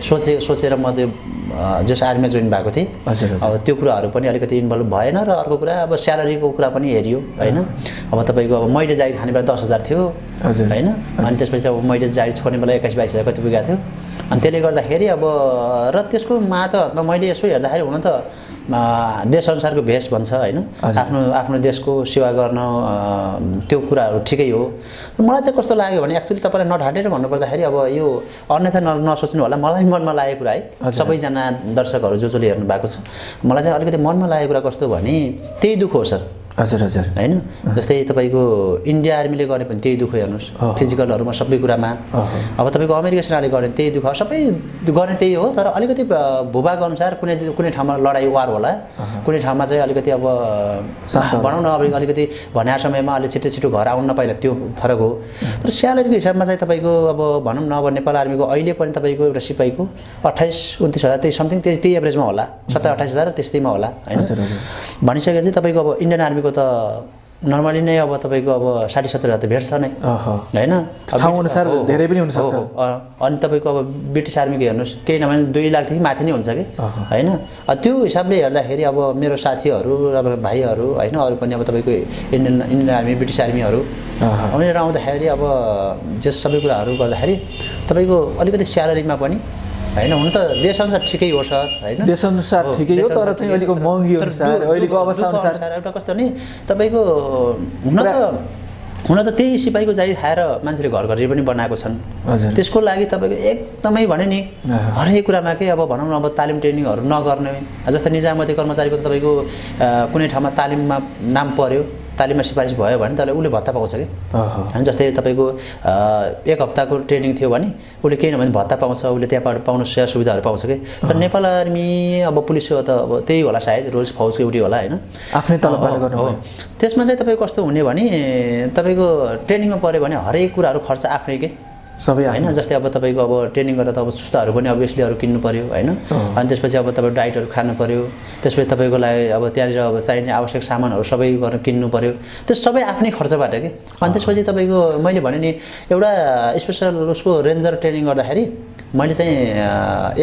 सोचे सोचेर म त्यो जस आर्मीमा जोइन भएको थिएँ। अब त्यो कुराहरू पनि अलिकति इन्भल्भ भएन र अर्को कुरा अब स्यालेरीको कुरा पनि हेरियो होइन? अब तपाईँको अब मैले जागिर खाने बेला दस हजार थियो। होइन? अनि त्यसपछि अब मैले जागिर छोड्ने बेला एक्काइस बाइस हजार कति पुगेको थियो? अनि त्यसले गर्दाखेरि अब र त्यसको मातहतमा मैले यसो हेर्दाखेरि हुन त देशअनुसारको भेष भन्छ होइन। आफ्नो आफ्नो देशको सेवा गर्न त्यो कुराहरू ठिकै हो। मलाई चाहिँ कस्तो लाग्यो भने एक्चुली तपाईँलाई नढाँटेर भन्नुपर्दाखेरि अब यो अन्यथा न नसोच्नु होला। मलाई मनमा लागेको कुरा है। सबैजना दर्शकहरू जो जसले हेर्नु भएको छ। मलाई चाहिँ अलिकति मनमा लागेको कुरा कस्तो भने त्यही दुःख हो सर। हजुर हजुर। होइन? जस्तै तपाईँको इन्डिया आर्मीले गर्ने पनि त्यही दुःख हेर्नुहोस्। फिजिकलहरूमा सबै कुरामा। अब तपाईँको अमेरिका सेनाले गर्ने त्यही दुःख सबै गर्ने त्यही हो तर अलिकति भूभाग अनुसार कुनै कुनै ठाउँमा लडाइँ वार होला। कुनै ठाउँमा चाहिँ अलिकति अब। भनौँ न अब अलिकति भन्या समयमा अलिक छिटो छिटो घर आउन नपाइला त्यो फरक हो। तर स्यालेरीको हिसाबमा चाहिँ तपाईँको अब भनौँ न अब नेपाल आर्मीको अहिले पनि तपाईँको एउटा सिपाहीको अट्ठाइस उन्तिस हजार त्यही समथिङ त्यही त्यही एभरेजमा होला। सत्तर अट्ठाइस हजार त्यस्तैमा होला होइन। भनिसकेपछि तपाईँको अब इन्डियन आर्मीको त नर्मली नै अब तपाईँको अब साठी सत्तर हजार त भेट्छ नै होइन अब ठाउँ अनुसार हो, हो, धेरै पनि हुनसक्छ। अनि तपाईँको अब ब्रिटिस आर्मीको हेर्नुहोस् केही नभए दुई लाखदेखि माथि नै हुन्छ कि। होइन त्यो हिसाबले हेर्दाखेरि अब मेरो साथीहरू अब भाइहरू होइन अरू पनि अब तपाईँको इन्डियन इन्डियन आर्मी ब्रिटिस आर्मीहरू। उनीहरू आउँदाखेरि अब जस सबै कुराहरू गर्दाखेरि तपाईँको अलिकति स्यालेरीमा पनि होइन हुन त देशअनुसार ठिकै हो सर होइन देशअनुसार ठिकै हो, तर चाहिँ अहिलेको। महँगी अनुसार, अहिलेको अवस्था अनुसार। एउटा कस्तो नि तपाईँको हुन त हुन त त्यही सिपाहीको जागिर खाएर मान्छेले घर घरि पनि बनाएको छन् हजुर। त्यसको लागि तपाईँको एकदमै भने नि। हरेक कुरामा के अब भनौँ न अब तालिम ट्रेनिङहरू नगर्ने जस्तै निजामती कर्मचारीको त तपाईँको कुनै ठाउँमा तालिममा नाम पर्यो तालिममा सिफारिस भयो भने त्यसलाई उसले भत्ता पाउँछ कि? होइन जस्तै तपाईँको एक हप्ताको ट्रेनिङ थियो भने उसले केही नभने भत्ता पाउँछ उसले त्यहाँबाट पाउनु सेवा सुविधाहरू पाउँछ कि? तर नेपाल आर्मी अब पुलिसको त अब त्यही होला सायद रुल्स फौजको एउटै होला होइन? आफ्नै गर्नु हो। त्यसमा चाहिँ तपाईँको कस्तो हुने भने तपाईँको ट्रेनिङमा पऱ्यो भने हरेक कुराहरू खर्च आफ्नै के? सबै होइन जस्तै अब तपाईँको अब ट्रेनिङ गर्दा त अब सुस्ताहरू पनि अभियसली अरू किन्नु पऱ्यो होइन? अनि त्यसपछि अब तपाईँ डाइटहरू खानु पऱ्यो त्यसपछि तपाईँको लागि अब त्यहाँनिर अब चाहिने आवश्यक सामानहरू सबै गरेर किन्नु पऱ्यो त्यो सबै आफ्नै खर्चबाट कि? अनि त्यसपछि तपाईँको मैले भने नि एउटा स्पेसल उसको रेन्जर ट्रेनिङ गर्दाखेरि मैले चाहिँ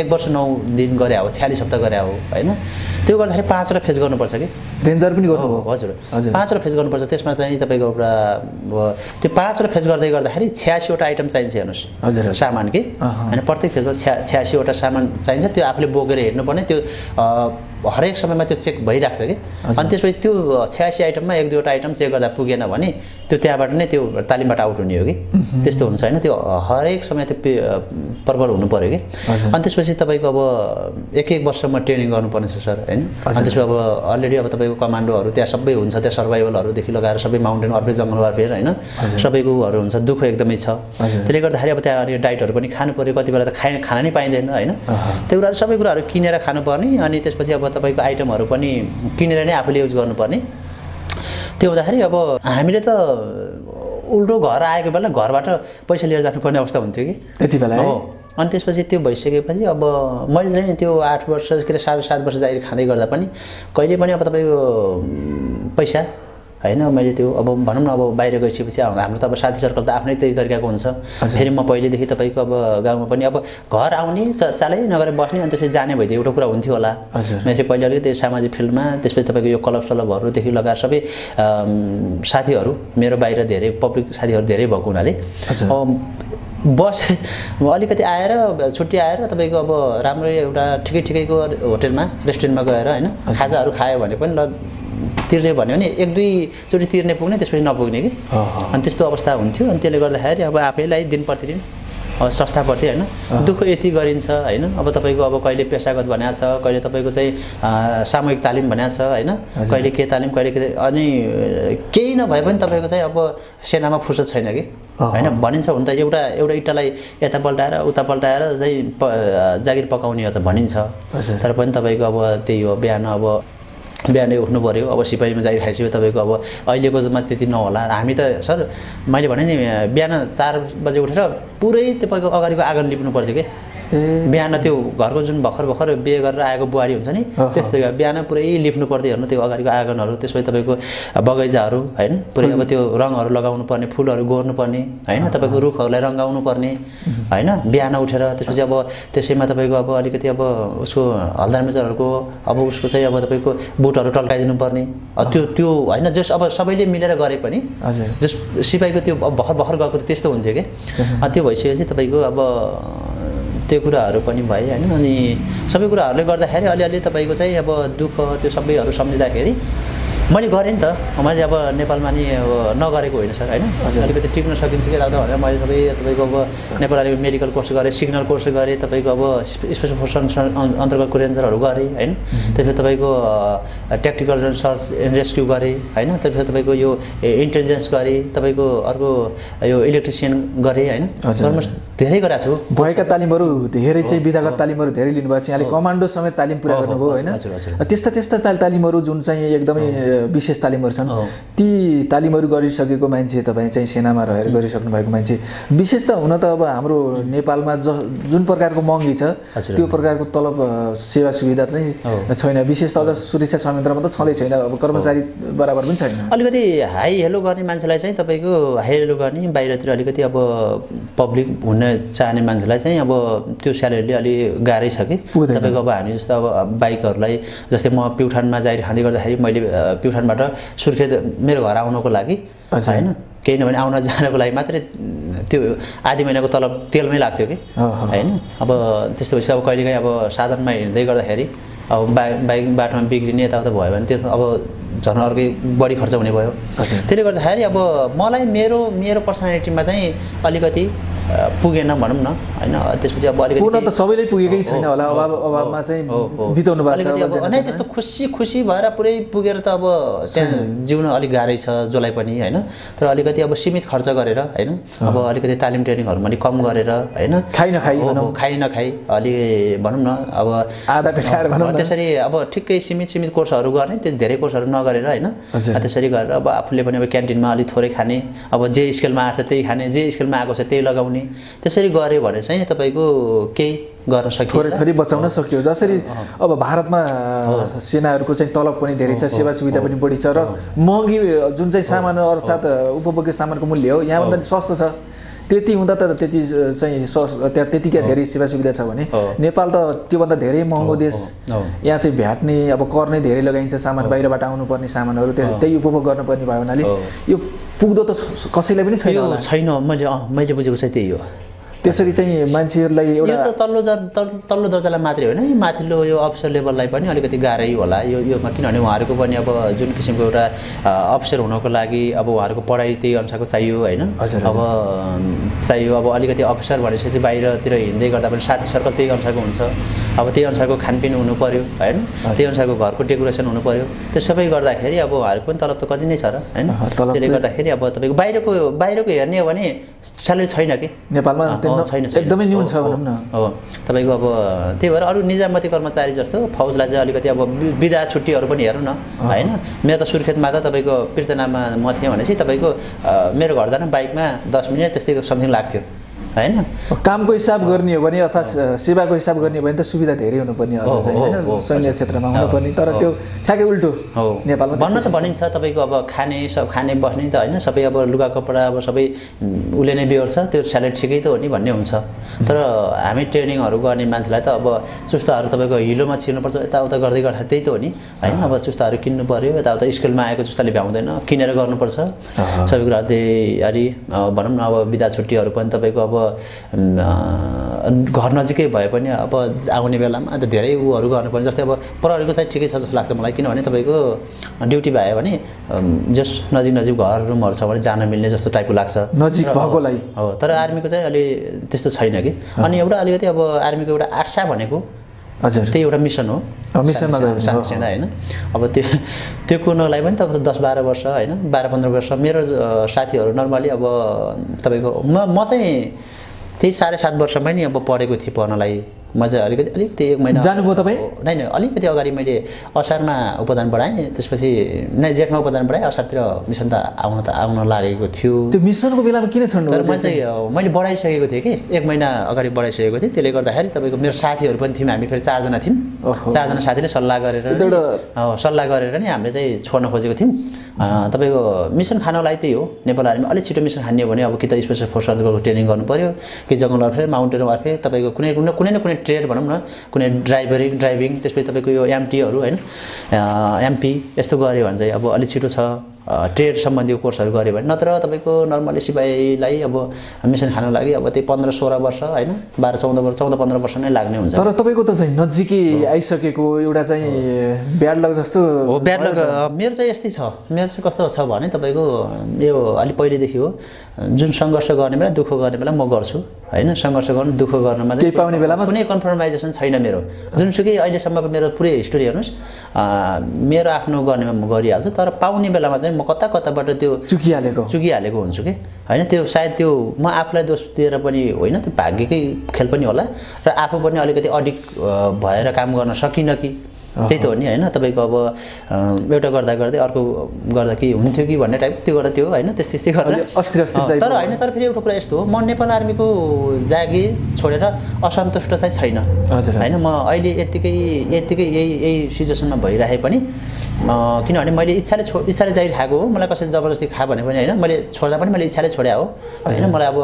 एक वर्ष नौ दिन गरे हो छ्यालिस हप्ता गरे हो होइन त्यो गर्दाखेरि पाँचवटा फेज गर्नुपर्छ कि रेन्जर पनि हो, गर्नुभयो हजुर हजुर। पाँचवटा फेज गर्नुपर्छ त्यसमा चाहिँ तपाईँको एउटा त्यो पाँचवटा फेज गर्दै गर्दाखेरि छ्यासीवटा आइटम चाहिन्छ हेर्नुहोस् हजुर। सामान कि। होइन प्रत्येक फेजमा छ्या छ्यासीवटा सामान चाहिन्छ त्यो आफूले बोकेर हेर्नुपर्ने त्यो हरेक समयमा त्यो चेक भइरहेको छ कि? अनि त्यसपछि त्यो छ्यासी आइटममा एक दुईवटा आइटम चेक गर्दा पुगेन भने त्यो त्यहाँबाट नै त्यो तालिमबाट आउट हुने हो कि? त्यस्तो हुन्छ होइन। त्यो हरेक समय त्यो पे- प्रपर हुनु पऱ्यो कि। अनि त्यसपछि तपाईँको अब एक एक वर्षमा ट्रेनिङ गर्नुपर्ने छ सर होइन? अनि त्यसपछि अब अलरेडी अब तपाईँको कमान्डोहरू त्यहाँ सबै हुन्छ। त्यहाँ सर्भाइभलहरूदेखि लगाएर सबै माउन्टेन अर्फेज जङ्गल अर्फेज होइन? सबैको उहरू हुन्छ। दुःख एकदमै छ। त्यसले गर्दाखेरि अब त्यहाँ अनि डाइटहरू पनि खानु पऱ्यो कति बेला त खाए खाना नै पाइँदैन होइन? त्यो कुराहरू सबै कुराहरू किनेर खानुपर्ने। अनि त्यसपछि अब तपाईँको आइटमहरू पनि किनेर नै आफूले युज गर्नुपर्ने। त्यो हुँदाखेरि अब हामीले त उल्टो घर आएको बेला घरबाट पैसा लिएर जानुपर्ने अवस्था हुन्थ्यो कि। त्यति बेला है। अनि त्यसपछि त्यो भइसकेपछि अब मैले चाहिँ त्यो आठ वर्ष के अरे साढे सात वर्ष जागिर खाँदै गर्दा पनि कहिले पनि अब तपाईँको पैसा होइन मैले त्यो अब भनौँ न अब बाहिर गइसकेपछि हाम्रो त अब साथी सर्कल त आफ्नै त्यही तरिकाको हुन्छ। फेरि म पहिलेदेखि तपाईँको अब गाउँमा पनि अब घर आउने चालै नगरेर बस्ने अनि त्यसपछि जाने भइदियो। एउटा कुरा हुन्थ्यो होला। हजुर। मैले चाहिँ पहिले अलिकति सामाजिक फिल्डमा त्यसपछि तपाईँको यो क्लब सलबहरूदेखि लगाएर सबै साथीहरू मेरो बाहिर धेरै पब्लिक साथीहरू धेरै भएको हुनाले बस अलिकति आएर छुट्टी आएर तपाईँको अब राम्रो एउटा ठिकै ठिकैको होटेलमा रेस्टुरेन्टमा गएर होइन खाजाहरू खायो भने पनि ल तिर्ने भन्यो भने एक दुईचोटि तिर्ने पुग्ने त्यसपछि नपुग्ने कि। अनि त्यस्तो अवस्था हुन्थ्यो। अनि त्यसले गर्दाखेरि अब आफैलाई दिन प्रतिदिन अब संस्थाप्रति होइन। दुःख यति गरिन्छ होइन। अब तपाईँको अब कहिले पेसागत भनेको छ कहिले तपाईँको चाहिँ सामूहिक तालिम भनेको छ होइन। कहिले के तालिम कहिले के अनि केही नभए पनि तपाईँको चाहिँ अब सेनामा फुर्सद छैन कि। होइन? भनिन्छ हुन त एउटा एउटा इँटालाई यता पल्टाएर उता पल्टाएर चाहिँ जागिर पकाउने हो त भनिन्छ। तर पनि तपाईँको अब त्यही हो बिहान अब बिहानै उठ्नु पऱ्यो अब सिपाहीमा जागिर खाइसक्यो तपाईँको। अब अहिलेको जमा त्यति नहोला। हामी त सर मैले भने नि बिहान चार बजे उठेर पुरै तपाईँको अगाडिको आँगन लिप्नु पर्थ्यो कि? बिहान त्यो घरको जुन भर्खर भर्खर बिहे गरेर आएको बुहारी हुन्छ नि। त्यस्तै बिहान पुरै लिप्नु पर्थ्यो हेर्नु त्यो अगाडिको आँगनहरू त्यसपछि तपाईँको बगैँचाहरू होइन? पुरै अब त्यो रङहरू लगाउनु पर्ने फुलहरू गोर्नु पर्ने होइन? तपाईँको रुखहरूलाई रङ्गाउनु पर्ने होइन? बिहान उठेर त्यसपछि अब त्यसैमा तपाईँको अब अलिकति अब उसको हल्दार मेजरहरूको अब उसको चाहिँ अब तपाईँको बुटहरू टल्काइदिनु पर्ने। त्यो त्यो होइन? जस अब सबैले मिलेर गरे पनि हजुर। जस सिपाहीको त्यो अब भर्खर भर्खर गएको त्यस्तो हुन्थ्यो कि? त्यो भइसकेपछि तपाईँको अब त्यो कुराहरू पनि भए होइन। अनि सबै कुराहरूले गर्दाखेरि अलिअलि तपाईँको चाहिँ अब दुःख त्यो सबैहरू सम्झिँदाखेरि मैले गरेँ नि त। मैले अब नेपालमा नि अब नगरेको होइन सर होइन? अलिकति टिक्न सकिन्छ कि लाग्दा भनेर मैले सबै तपाईँको अब नेपाली मेडिकल कोर्स गरेँ सिग्नल कोर्स गरेँ तपाईँको अब स्पे- स्पेसल फोर्स अन्- अन्- अन्तर्गतको रेन्जरहरू गरेँ होइन? त्यसपछि तपाईँको ट्याक्टिकल सर्च एन्ड रेस्क्यु गरेँ होइन? त्यसपछि तपाईँको यो इन्टेलिजेन्स गरेँ तपाईँको अर्को यो इलेक्ट्रिसियन गरेँ होइन? धेरै गरेको छु। भएका तालिमहरू धेरै चाहिँ विधागत तालिमहरू धेरै लिनुभएको छ यहाँले कमान्डो समेत तालिम पुरा गर्नुभयो होइन। त्यस्ता त्यस्ता ताल तालिमहरू जुन चाहिँ एकदमै विशेष तालिमहरू छन्। ती तालिमहरू गरिसकेको मान्छे तपाईँ चाहिँ सेनामा रहेर गरिसक्नु भएको मान्छे। विशेष त हुन त अब हाम्रो नेपालमा ज जुन प्रकारको महँगी छ। त्यो प्रकारको तलब सेवा सुविधा चाहिँ छैन। विशेष त अझ सुरक्षा संयन्त्रमा त छँदै छैन। अब कर्मचारी बराबर पनि छैन। अलिकति हाई हेलो गर्ने मान्छेलाई चाहिँ तपाईँको हाई हेलो गर्ने बाहिरतिर अलिकति अब पब्लिक हुन चाहने मान्छेलाई चाहिँ अब त्यो स्यालेरीले अलि गाह्रै छ कि। तपाईँको अब हामी जस्तो अब बाइकहरूलाई जस्तै म प्युठानमा जाहिर खाँदै गर्दाखेरि मैले प्युठानबाट सुर्खेत मेरो घर आउनको लागि। होइन केही नभने आउन जानको लागि मात्रै त्यो आधी महिनाको तलब तेलमै लाग्थ्यो कि। होइन अब त्यस्तो भएपछि अब कहिलेकाहीँ अब साधनमा हिँड्दै गर्दाखेरि अब बाइक बाइक बाटोमा बिग्रिने यताउता भयो भने त्यो अब झन् अर्कै बढी खर्च हुने भयो। त्यसले गर्दाखेरि अब मलाई मेरो मेरो पर्सनालिटीमा चाहिँ अलिकति पुगेन भनौँ न होइन? त्यसपछि अब अलिकति पूर्ण त सबैले पुगेकै छैन होला अभाव अभावमा चाहिँ। बिताउनु भएको छ अलिकति अब अब नै त्यस्तो खुसी खुसी भएर पुरै पुगेर त अब त्यहाँ जिउन अलिक गाह्रै छ जसलाई पनि होइन? तर अलिकति अब सीमित खर्च गरेर होइन? अब अलिकति तालिम ट्रेनिङहरू पनि कम गरेर होइन? खाइ नखाइ खाइ नखाइ अलि भनौँ न अब आधा न। त्यसरी अब ठिकै सीमित सीमित कोर्सहरू गर्ने त्यो धेरै कोर्सहरू नगरेर होइन। त्यसरी गरेर अब आफूले पनि अब क्यान्टिनमा अलिक थोरै खाने अब जे स्केलमा आएको छ त्यही खाने जे स्केलमा आएको छ त्यही लगाउने। त्यसरी गऱ्यो भने चाहिँ तपाईँको केही गर्न थोरै सकिन्छ थोरै बचाउन सकियो। जसरी अब भारतमा सेनाहरूको चाहिँ तलब पनि धेरै छ सेवा सुविधा पनि बढी छ र महँगी जुन चाहिँ सामान अर्थात् उपभोग्य सामानको मूल्य हो यहाँभन्दा सस्तो छ। त्यति हुँदा त त्यति चाहिँ सस त्यहाँ त्यतिकै धेरै सेवा सुविधा छ भने। नेपाल त त्योभन्दा धेरै महँगो देश। यहाँ चाहिँ भ्याट नै अब कर नै धेरै लगाइन्छ सामान बाहिरबाट आउनुपर्ने सामानहरू त्यो त्यही उपभोग गर्नुपर्ने भयो हुनाले। यो पुग्दो त कसैलाई पनि छैन छैन मैले मैले बुझेको चाहिँ त्यही हो त्यसरी चाहिँ मान्छेहरूलाई यो त तल्लो दर तल- तल्लो दर्जालाई मात्रै होइन। यो माथिल्लो यो अफिसर लेभललाई पनि अलिकति गाह्रै होला। यो योमा किनभने उहाँहरूको पनि अब जुन किसिमको एउटा अफिसर हुनको लागि अब उहाँहरूको पढाइ त्यही अनुसारको चाहियो होइन। हजुर, अब चाहियो अब अलिकति अफिसर भनेपछि बाहिरतिर हिँड्दै गर्दा पनि साथी सर्कल त्यही अनुसारको हुन्छ। अब त्यही अनुसारको खानपिन हुनु पऱ्यो होइन? त्यही अनुसारको घरको डेकोरेसन हुनु पऱ्यो त्यो सबै गर्दाखेरि अब उहाँहरूको पनि तलब त कति नै छ र होइन? त्यसले गर्दाखेरि अब तपाईँको बाहिरको बाहिरको हेर्ने हो भने स्यालेरी छैन कि? नेपालमा छैन। एकदमै न्यून छ भनौँ न। हो तपाईँको अब त्यही भएर अरू निजामती कर्मचारी जस्तो फौजलाई चाहिँ अलिकति अब बिदा छुट्टीहरू पनि हेरौँ न होइन? मेरो त सुर्खेतमा त तपाईँको पिर्तनामा म थिएँ भनेपछि तपाईँको अ, मेरो घर जान बाइकमा दस मिनट त्यस्तै समथिङ लाग्थ्यो। होइन? कामको हिसाब गर्ने हो भने अथवा सेवाको हिसाब गर्ने हो भने त सुविधा धेरै हुनुपर्ने चाहिँ होइन? सैन्य। क्षेत्रमा हुनुपर्ने तर। त्यो ठ्याक्कै उल्टो हो। नेपालमा भन्न त भनिन्छ तपाईँको अब खाने सब खाने बस्ने त होइन? सबै अब लुगा कपडा अब सबै उसले नै बेहोर्छ त्यो स्यालेरी ठिकै त हो नि भन्ने हुन्छ। तर हामी ट्रेनिङहरू गर्ने मान्छेलाई त अब चुस्ताहरू तपाईँको हिलोमा छिर्नुपर्छ यताउता गर्दै गर्दाखेरि त्यही त हो नि? होइन? अब चुस्ताहरू किन्नु पऱ्यो यताउता स्कुलमा आएको चुस्ताले भ्याउँदैन किनेर गर्नुपर्छ। सबै कुराहरू त्यही अलि भनौँ न अब बिदा छुट्टीहरू पनि तपाईँको अब घर नजिकै भए पनि अब आउने बेलामा अन्त धेरै उहरू गर्नुपर्ने जस्तै अब प्रहरीको चाहिँ ठिकै छ जस्तो लाग्छ मलाई किनभने तपाईँको ड्युटी भयो भने जस नजिक नजिक घर रुमहरू छ भने जान मिल्ने जस्तो टाइपको लाग्छ। नजिक भएकोलाई हो तर आर्मीको चाहिँ अलि त्यस्तो छैन कि। अनि एउटा अलिकति अब आर्मीको एउटा आशा भनेको हजुर। त्यही एउटा मिसन हो। मिसनमा शान्ति सेना होइन? अब त्यो त्यो कुर्नको लागि पनि तपाईँ दस बाह्र वर्ष होइन? बाह्र पन्ध्र वर्ष। मेरो साथीहरू नर्मली अब तपाईँको म म चाहिँ त्यही साढे सात वर्षमै नि अब पढेको थिएँ पढ्नलाई। म चाहिँ अलिकति अलिकति एक महिना जानुभयो तपाईँ? नै नै अलिकति अगाडि मैले असारमा उपदान बढाएँ त्यसपछि नै जेठमा उपदान बढाएँ असारतिर मिसन त आउन त आउन लागेको थियो त्यो मिसनको बेलामा किन छोड्नु तर म चाहिँ मैले बढाइसकेको थिएँ कि एक महिना अगाडि बढाइसकेको थिएँ त्यसले गर्दाखेरि तपाईँको मेरो साथीहरू पनि थियौँ हामी फेरि चारजना थियौँ। चारजना साथीले सल्लाह गरेर सल्लाह गरेर नि हामीले चाहिँ छोड्न खोजेको थियौँ तपाईँको मिसन खानको लागि त्यही हो नेपाल आर्मी अलिक छिटो मिसन खाने हो भने अब कि त स्पेसल फोर्सहरूको ट्रेनिङ गर्नु पऱ्यो कि जङ्गल वारफेयर माउन्टेन वारफेयर तपाईँको कुनै कुनै कुनै न कुनै ट्रेड भनौँ न कुनै ड्राइभरिङ ड्राइभिङ त्यसपछि तपाईँको यो एमटीहरू होइन? एमपी यस्तो गऱ्यो भने चाहिँ अब अलिक छिटो छ। ट्रेड सम्बन्धी कोर्सहरू गऱ्यो भने नत्र तपाईँको नर्मली सिपाहीलाई अब मिसन खानको लागि अब त्यही पन्ध्र सोह्र वर्ष होइन? बाह्र चौध वर्ष चौध पन्ध्र वर्ष नै लाग्ने हुन्छ। तर तपाईँको त चाहिँ नजिकै आइसकेको एउटा चाहिँ ब्याड लग जस्तो हो ब्याडलक मेरो चाहिँ यस्तै छ। मेरो चाहिँ कस्तो छ भने तपाईँको यो अलिक पहिलेदेखि हो। जुन सङ्घर्ष गर्ने बेला दुःख गर्ने बेला म गर्छु होइन? सङ्घर्ष गर्नु दुःख गर्नमा केही पाउने बेलामा? कुनै कन्फर्माइजेसन छैन मेरो। जुनसुकै अहिलेसम्मको मेरो पुरै हिस्टोरी हेर्नुहोस् मेरो आफ्नो गर्नेमा म गरिहाल्छु तर पाउने बेलामा चाहिँ म कता कताबाट त्यो चुकिहालेको चुकिहालेको हुन्छु कि? होइन त्यो सायद त्यो म आफूलाई दोष दिएर पनि होइन त्यो भाग्यकै खेल पनि होला। र आफू पनि अलिकति अडिक भएर काम गर्न सकिनँ कि? त्यही त हो नि होइन। तपाईँको अब एउटा गर्दा गर्दै अर्को गर्दा के हुन्थ्यो कि भन्ने टाइप त्यो गर्दा त्यो होइन त्यस्तै त्यस्तै टाइपको तर होइन तर फेरि एउटा कुरा यस्तो हो म नेपाल आर्मीको जागिर छोडेर असन्तुष्ट चाहिँ छैन। हजुर, होइन म अहिले यत्तिकै यत्तिकै यही यही सिचुएसनमा भइरहे पनि किनभने मैले इच्छाले छो इच्छाले जागिर खाएको हो मलाई कसैले जबरजस्ती खा भने पनि होइन मैले छोड्दा पनि मैले इच्छाले छोड्या हो। होइन मलाई अब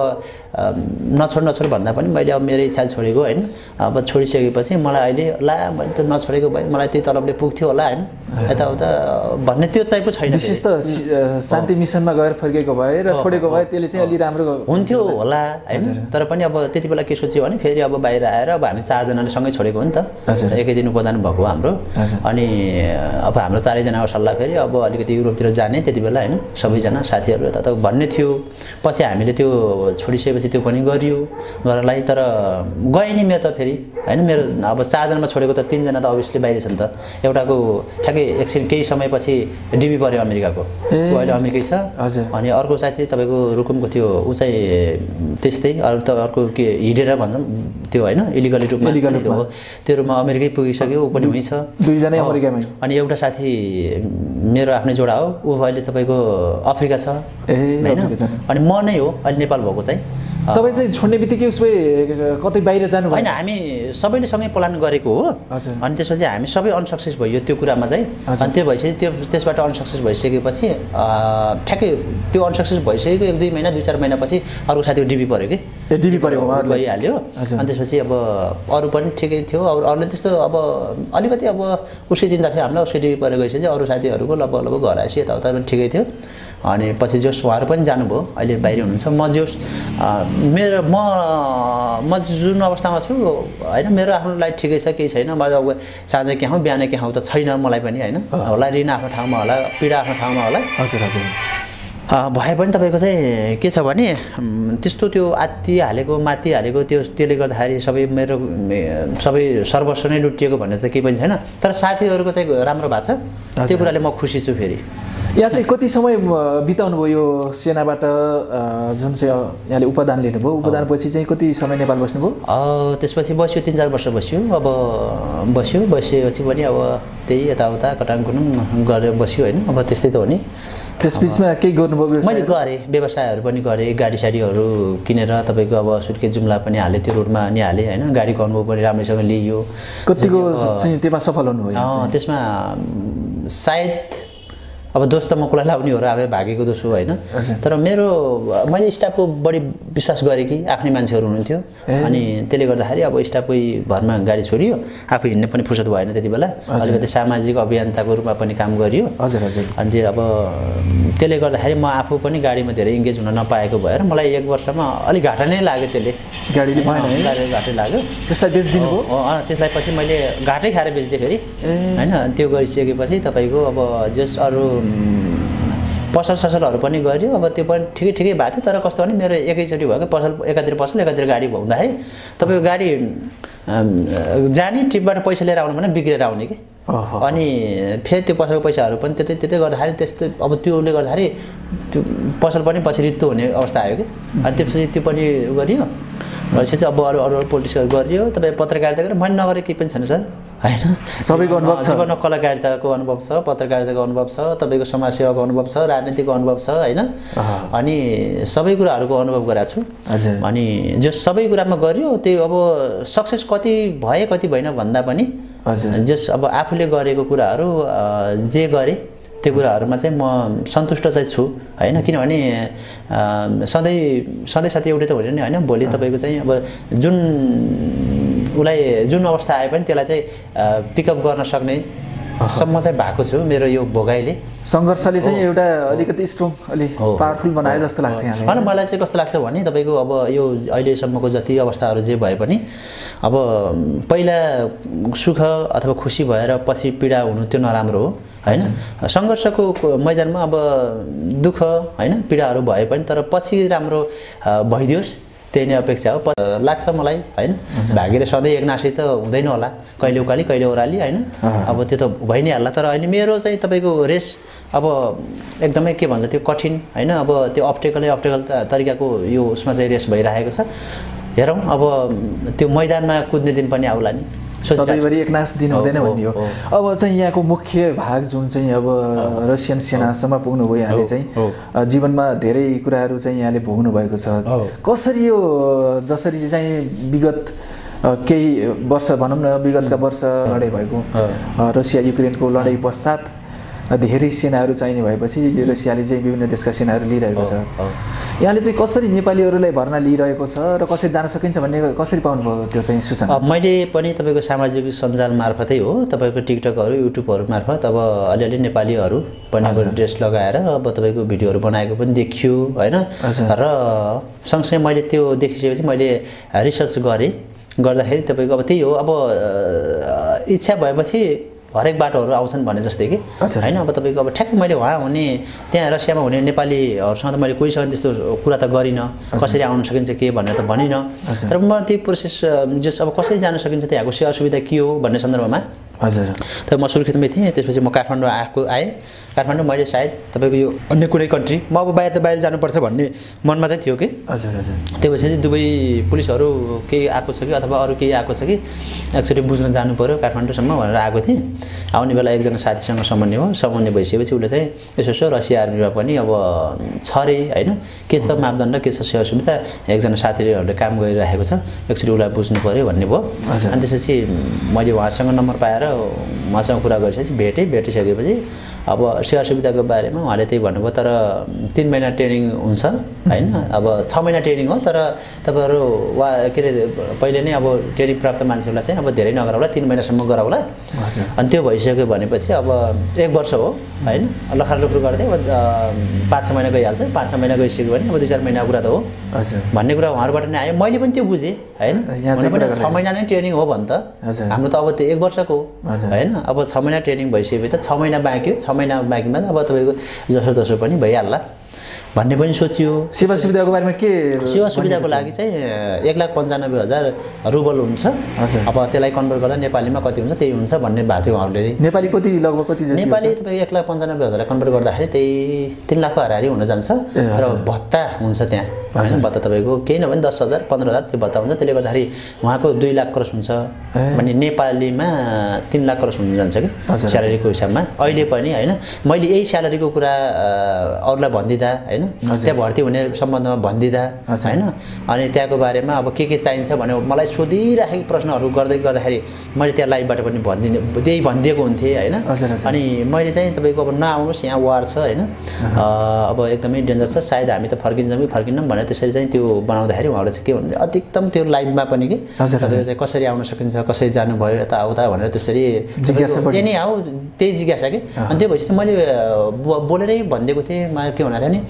नछोड नछोड भन्दा पनि मैले अब मेरो इच्छाले छोडेको होइन। अब छोडिसकेपछि मलाई अहिले ला मैले त नछोडेको भए मलाई त्यही तलबले पुग्थ्यो होला होइन? यताउता भन्ने त्यो टाइपको छैन विशेष त शान्ति मिसनमा गएर फर्केको भए र छोडेको भए त्यसले चाहिँ अलि राम्रो हुन्थ्यो होला होइन? तर पनि अब त्यति बेला के सोच्यो भने फेरि अब बाहिर आएर अब हामी चारजनाले सँगै छोडेको हो नि त। एकै दिन उपदान भएको हाम्रो। अनि अब हाम्रो चारैजनाको सल्लाह फेरि अब अलिकति युरोपतिर जाने त्यति बेला होइन? सबैजना साथीहरू यता त भन्ने थियो। पछि हामीले त्यो छोडिसकेपछि त्यो पनि गरियो गर्नलाई। तर गएँ नि मेरो त फेरि होइन? मेरो अब चारजनामा छोडेको त तिनजना त अभियसली बाहिर छ नि त। एउटाको ठ्याक्कै एकछिन केही समयपछि डिबी पऱ्यो अमेरिकाको। अहिले अमेरिकै छ। हजुर। अनि अर्को साथी तपाईँको रुकुमको थियो ऊ चाहिँ त्यस्तै अरू त अर्को के हिँडेर भन्छौँ त्यो होइन इलिगली रूपमा चाहिँ त्यो हो। त्यो रूपमा अमेरिकै पुगिसक्यो ऊ पनि उहीँ छ दुईजनै। अमेरिकामै। अनि एउटा साथी मेरो आफ्नै जोडा हो ऊ अहिले तपाईँको अफ्रिका छ। होइन। अनि म नै हो अहिले नेपाल भएको चाहिँ। तपाईँ चाहिँ छोड्ने बित्तिकै उसो भए कतै बाहिर जानु होइन हामी सबैले सँगै प्लान गरेको हो। हजुर। अनि त्यसपछि हामी सबै अनसक्सेस भयो त्यो कुरामा चाहिँ। अनि त्यो भइसक्यो त्यो त्यसबाट अनसक्सेस भइसकेपछि ठ्याक्कै त्यो अनसक्सेस भइसकेको एक दुई महिना दुई चार महिनापछि अर्को साथीको डिबी पऱ्यो कि? डिबी पऱ्यो गइहाल्यो हजुर। अनि त्यसपछि अब अरू पनि ठिकै थियो। अरू अरूले त्यस्तो अब अलिकति अब उसकै चिन्ता थियो। हामीलाई उसकै डिबी परेर चाहिँ अरू साथीहरूको लगभग लगभग घर आएपछि यताउता पनि ठिकै थियो। अनि पछि जोस् उहाँहरू पनि जानुभयो। अहिले बाहिर हुनुहुन्छ। म जोस् मेरो म म जुन अवस्थामा छु होइन मेरो आफ्नो लाइफ ठिकै छ केही छैन। म अब साँझ के हौँ बिहान के हौँ त छैन मलाई पनि होइन। होला ऋण आफ्नो ठाउँमा होला पीडा आफ्नो ठाउँमा होला। हजुर हजुर। भए पनि तपाईँको चाहिँ के छ भने त्यस्तो त्यो आत्ति हालेको माथि हालेको त्यो त्यसले गर्दाखेरि सबै मेरो सबै सर्वस्व नै लुटिएको भन्ने चाहिँ केही पनि छैन। तर साथीहरूको चाहिँ राम्रो भएको छ। त्यो कुराले म खुसी छु फेरि। यहाँ चाहिँ कति समय बिताउनु भयो यो सेनाबाट जुन चाहिँ यहाँले उपदान लिनुभयो? उपदान पछि चाहिँ कति समय नेपाल बस्नुभयो? त्यसपछि बस्यो तिन चार वर्ष बस्यो। अब बस्यो बसेपछि पनि अब त्यही यताउता कटाङकुटुङ गरेर बस्यो होइन। अब त्यस्तै त हो नि। त्यस बिचमा केही गर्नुभयो मैले गरेँ। व्यवसायहरू पनि गरेँ। गाडी साडीहरू किनेर तपाईँको अब सुर्के जुम्ला पनि हालेँ। त्यो रोडमा नि हालेँ होइन। गाडीको अनुभव पनि राम्रैसँग लिइयो कतिको त्यसमा सफल हुनुभयो त्यसमा सायद अब दोष त म कसलाई लाउने हो र अब भागेको दोष हो होइन। तर मेरो मैले स्टाफको बढी विश्वास गरेँ कि आफ्नै मान्छेहरू हुनुहुन्थ्यो। अनि त्यसले गर्दाखेरि अब स्टाफकै भरमा गाडी छोडियो। आफू हिँड्ने पनि फुर्सद भएन त्यति बेला। अलिकति सामाजिक अभियन्ताको रूपमा पनि काम गरियो। हजुर हजुर। अनि अब त्यसले गर्दाखेरि म आफू पनि गाडीमा धेरै इङ्गेज हुन नपाएको भएर मलाई एक वर्षमा अलिक घाटा नै लाग्यो त्यसले। गाडीले घाटै लाग्यो। त्यसलाई बेचिदिनु त्यसलाई पछि मैले घाटै खाएर बेचिदिएँ फेरि। होइन त्यो गरिसकेपछि तपाईँको अब जस अरू पसल ससलहरू पनि गऱ्यो। अब त्यो पनि ठिकै ठिकै भएको थियो। तर कस्तो भने मेरो एकैचोटि भयो कि पसल एकातिर पसल एकातिर गाडी हुँदाखेरि तपाईँको गाडी जाने ट्रिपबाट पैसा लिएर आउनु भने बिग्रेर आउने कि। अनि फेरि त्यो पसलको पैसाहरू पनि त्यतै त्यतै गर्दाखेरि त्यस्तो अब त्योले गर्दाखेरि त्यो पसल पनि पछि रित्तो हुने अवस्था आयो कि? अनि त्यसपछि त्यो पनि गरियो। भनेपछि अब अरू अरू पोलिटिक्सहरू गरियो। तपाईँ पत्रकारिता गरेर मैले नगरे केही पनि छैन सर। होइन? सबैको अनुभव छ। जीवनमा कलाकारिताको अनुभव छ पत्रकारिताको अनुभव छ तपाईँको समाजसेवाको अनुभव छ राजनीतिको अनुभव छ होइन? अनि सबै कुराहरूको अनुभव गराएको छु। अनि जो सबै कुरामा गरियो त्यो अब सक्सेस कति भए कति भएन भन्दा पनि जस अब आफूले गरेको कुराहरू जे गरेँ त्यो कुराहरूमा चाहिँ म सन्तुष्ट चाहिँ छु होइन? किनभने सधैँ सधैँ साथी एउटै त हुँदैन नि होइन? भोलि तपाईँको चाहिँ अब जुन उसलाई जुन अवस्था आए पनि त्यसलाई चाहिँ पिकअप गर्न सक्ने सम्म चाहिँ भएको छु मेरो यो भोगाइले सङ्घर्षले चाहिँ एउटा अलिकति स्ट्रङ अलिक पावरफुल बनायो जस्तो लाग्छ होइन मलाई चाहिँ कस्तो लाग्छ भने तपाईँको अब यो अहिलेसम्मको जति अवस्थाहरू जे भए पनि अब पहिला सुख अथवा खुसी भएर पछि पीडा हुनु त्यो नराम्रो हो। होइन? सङ्घर्षको मैदानमा अब दुःख होइन पीडाहरू भए पनि तर पछि राम्रो भइदियोस्। त्यही नै अपेक्षा हो। लाग्छ मलाई होइन? भागेर सधैँ एकनासै त हुँदैन होला। कहिले उकाली कहिले ओह्राली होइन? अब त्यो त भइ नै हाल्ला तर अहिले मेरो चाहिँ तपाईँको रेस अब एकदमै के भन्छ त्यो कठिन होइन? अब त्यो अप्टेकलै अप्टेकल त- तरिकाको यो उसमा चाहिँ रेस भइरहेको छ। हेरौँ अब त्यो मैदानमा कुद्ने दिन पनि आउला नि। सधैँभरि एकनाश दिन हुँदैन भन्ने हो। अब चाहिँ यहाँको मुख्य भाग जुन चाहिँ अब रसियन सेनासम्म पुग्नुभयो यहाँले चाहिँ जीवनमा धेरै कुराहरू चाहिँ यहाँले भोग्नु भएको छ। कसरी यो जसरी चाहिँ विगत केही वर्ष भनौँ न विगतका वर्ष लडाइँ भएको रसिया युक्रेनको लडाइँ पश्चात धेरै सेनाहरू चाहिने भएपछि रसियाले चाहिँ विभिन्न देशका सेनाहरू लिइरहेको छ। यहाँले चाहिँ कसरी नेपालीहरूलाई भर्ना लिइरहेको छ र कसरी जान सकिन्छ भन्ने कसरी पाउनुभयो त्यो चाहिँ सूचना? मैले पनि तपाईँको सामाजिक सञ्जाल मार्फतै हो तपाईँको टिकटकहरू युट्युबहरू मार्फत अब अलिअलि नेपालीहरू पनि ड्रेस लगाएर अब तपाईँको भिडियोहरू बनाएको पनि देखियो होइन। र सँगसँगै मैले त्यो देखिसकेपछि मैले रिसर्च गरेँ। गर्दाखेरि तपाईँको अब त्यही हो अब इच्छा भएपछि हरेक बाटोहरू आउँछन् भने जस्तै कि। होइन अब तपाईँको अब ठ्याक्क मैले वहाँ हुने त्यहाँ रसियामा हुने नेपालीहरूसँग त मैले कोहीसँग त्यस्तो कुरा त गरिनँ। कसरी आउन सकिन्छ के भनेर त भनिनँ। तर म त्यो प्रोसेस जस अब कसरी जान सकिन्छ त्यहाँको सेवा सुविधा के हो भन्ने सन्दर्भमा हजुर तर म सुर्खेतमै थिएँ। त्यसपछि म काठमाडौँ आएको आएँ। काठमाडौँ मैले सायद तपाईँको यो अन्य कुनै कन्ट्री म अब बाहिर त बाहिर जानुपर्छ भन्ने मनमा चाहिँ थियो कि? हजुर हजुर। त्यो भएपछि चाहिँ दुबई पुलिसहरू केही आएको छ कि अथवा अरू केही आएको छ कि एकचोटि बुझ्न जानु पऱ्यो काठमाडौँसम्म भनेर आएको थिएँ। आउने बेला एकजना साथीसँग सम्बन्धी हो सम्बन्धी भइसकेपछि उसले चाहिँ यसो यसो रसिया आर्मीमा पनि अब छ अरे होइन? के छ मापदण्ड के छ सेवा सुविधा? एकजना साथीहरूले काम गरिराखेको छ। एकचोटि उसलाई बुझ्नु पऱ्यो भन्ने भयो। अनि त्यसपछि मैले उहाँसँग नम्बर पाएर उहाँसँग कुरा गरिसकेपछि भेटेँ। भेटिसकेपछि अब सेवा सुविधाको बारेमा उहाँले त्यही भन्नुभयो तर तिन महिना ट्रेनिङ हुन्छ होइन? अब छ महिना ट्रेनिङ हो तर तपाईँहरू वा के अरे पहिले नै अब ट्रेनिङ प्राप्त मान्छेहरूलाई चाहिँ अब धेरै नगराउला तिन महिनासम्म गराउला। अनि त्यो भइसक्यो भनेपछि अब एक वर्ष हो। होइन? लखर लुखर गर्दै अब पाँच छ महिना गइहाल्छ। पाँच छ महिना गइसक्यो भने अब दुई चार महिनाको कुरा त हो। हजुर। भन्ने कुरा उहाँहरूबाट नै आयो। मैले पनि त्यो बुझेँ होइन? छ महिना नै ट्रेनिङ हो भन् त। हाम्रो त अब त्यो एक वर्षको हो। होइन? अब छ महिना ट्रेनिङ भइसकेपछि त छ महिना बाँकी हो। छ महिना बाँकीमा त अब तपाईँको जसो तसो पनि भइहाल्ला। भन्ने पनि सोचियो। सेवा सुविधाको बारेमा के सेवा सुविधाको लागि चाहिँ एक लाख पन्चानब्बे हजार रुबल हुन्छ। अब त्यसलाई कन्भर्ट गर्दा नेपालीमा कति हुन्छ त्यही हुन्छ भन्ने भएको थियो उहाँहरूले। नेपाली कति लगभग कति नेपाली तपाईँको एक लाख पन्चानब्बे हजारलाई कन्भर्ट गर्दाखेरि त्यही तिन लाखको हाराहारी हुन जान्छ। र भत्ता हुन्छ त्यहाँ। भत्ता तपाईँको केही नभए दस हजार पन्ध्र हजार त्यो भत्ता हुन्छ। त्यसले गर्दाखेरि उहाँको दुई लाख क्रस हुन्छ। भने नेपालीमा तिन लाख क्रस हुन जान्छ कि। स्यालेरीको हिसाबमा। अहिले पनि होइन। मैले यही स्यालेरीको कुरा अरूलाई भनिदिँदा होइन त्यहाँ भर्ती हुने सम्बन्धमा भनिदिँदा। होइन? अनि त्यहाँको बारेमा अब के के चाहिन्छ भने मलाई सोधिराखेको प्रश्नहरू गर्दै गर्दाखेरि मैले त्यहाँ लाइभबाट पनि भनिदिने त्यही भनिदिएको हुन्थेँ होइन। अनि मैले चाहिँ तपाईँको अब नआउनुहोस् यहाँ वार छ होइन? अब एकदमै डेन्जर छ सायद हामी त फर्किन्छौँ कि फर्किनौँ भनेर त्यसरी चाहिँ त्यो बनाउँदाखेरि उहाँहरूले चाहिँ के भन्नु अधिकतम त्यो लाइभमा पनि कि तपाईँको चाहिँ कसरी आउन सकिन्छ कसरी जानुभयो यताउता भनेर त्यसरी जिज्ञासा। एनी आऊ त्यही जिज्ञासा कि? अनि त्यो भएपछि मैले बोलेरै भनिदिएको थिएँ मलाई के भनेको थियो नि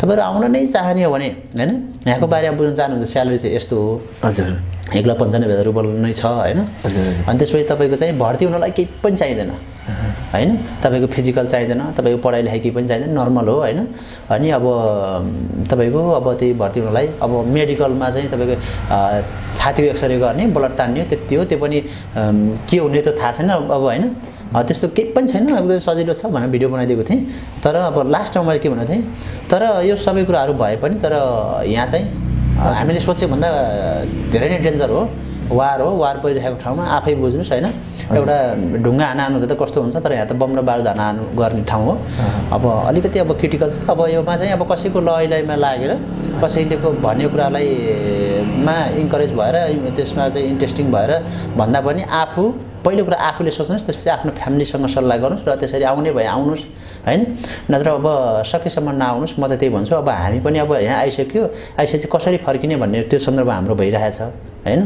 तपाईँहरू आउन नै चाहने हो भने होइन? यहाँको बारेमा बुझ्न चाहनुहुन्छ स्यालेरी चाहिँ यस्तो हो। हजुर। एक लाख पन्चानब्बे हजार रुपियाँ नै छ होइन? अनि त्यसपछि तपाईँको चाहिँ भर्ती हुनलाई केही पनि चाहिँदैन होइन? तपाईँको फिजिकल चाहिँदैन तपाईँको पढाइ लेखाइ केही पनि चाहिँदैन नर्मल हो होइन? अनि अब तपाईँको अब त्यही भर्ती हुनलाई अब मेडिकलमा चाहिँ तपाईँको छातीको एक्सरे गर्ने ब्लड तान्ने त्यति हो। त्यो पनि के हुने त थाहा छैन अब होइन? त्यस्तो केही पनि छैन। एकदम सजिलो छ भनेर भिडियो बनाइदिएको थिएँ। तर अब लास्टमा मैले के भनेको थिएँ तर यो सबै कुराहरू भए पनि तर यहाँ चाहिँ हामीले सोचेको भन्दा धेरै नै डेन्जर हो। वार हो वार परिरहेको ठाउँमा आफै बुझ्नुहोस् होइन? एउटा ढुङ्गा हाना हुँदा त कस्तो हुन्छ तर यहाँ त बम र बारुद हाना गर्ने ठाउँ हो। अब अलिकति अब क्रिटिकल छ। अब योमा चाहिँ अब कसैको लयलयमा लागेर कसैलेको भनेको कुरालाई मा इन्करेज भएर त्यसमा चाहिँ इन्ट्रेस्टिङ भएर भन्दा पनि आफू पहिलो कुरा आफूले सोच्नुहोस् त्यसपछि आफ्नो फ्यामिलीसँग सल्लाह गर्नुहोस् र त्यसरी आउने भए आउनुहोस् होइन? नत्र अब सकेसम्म नआउनुहोस् म चाहिँ त्यही भन्छु अब हामी पनि अब यहाँ आइसक्यो आइसकेपछि कसरी फर्किने भन्ने त्यो सन्दर्भ हाम्रो भइरहेछ होइन?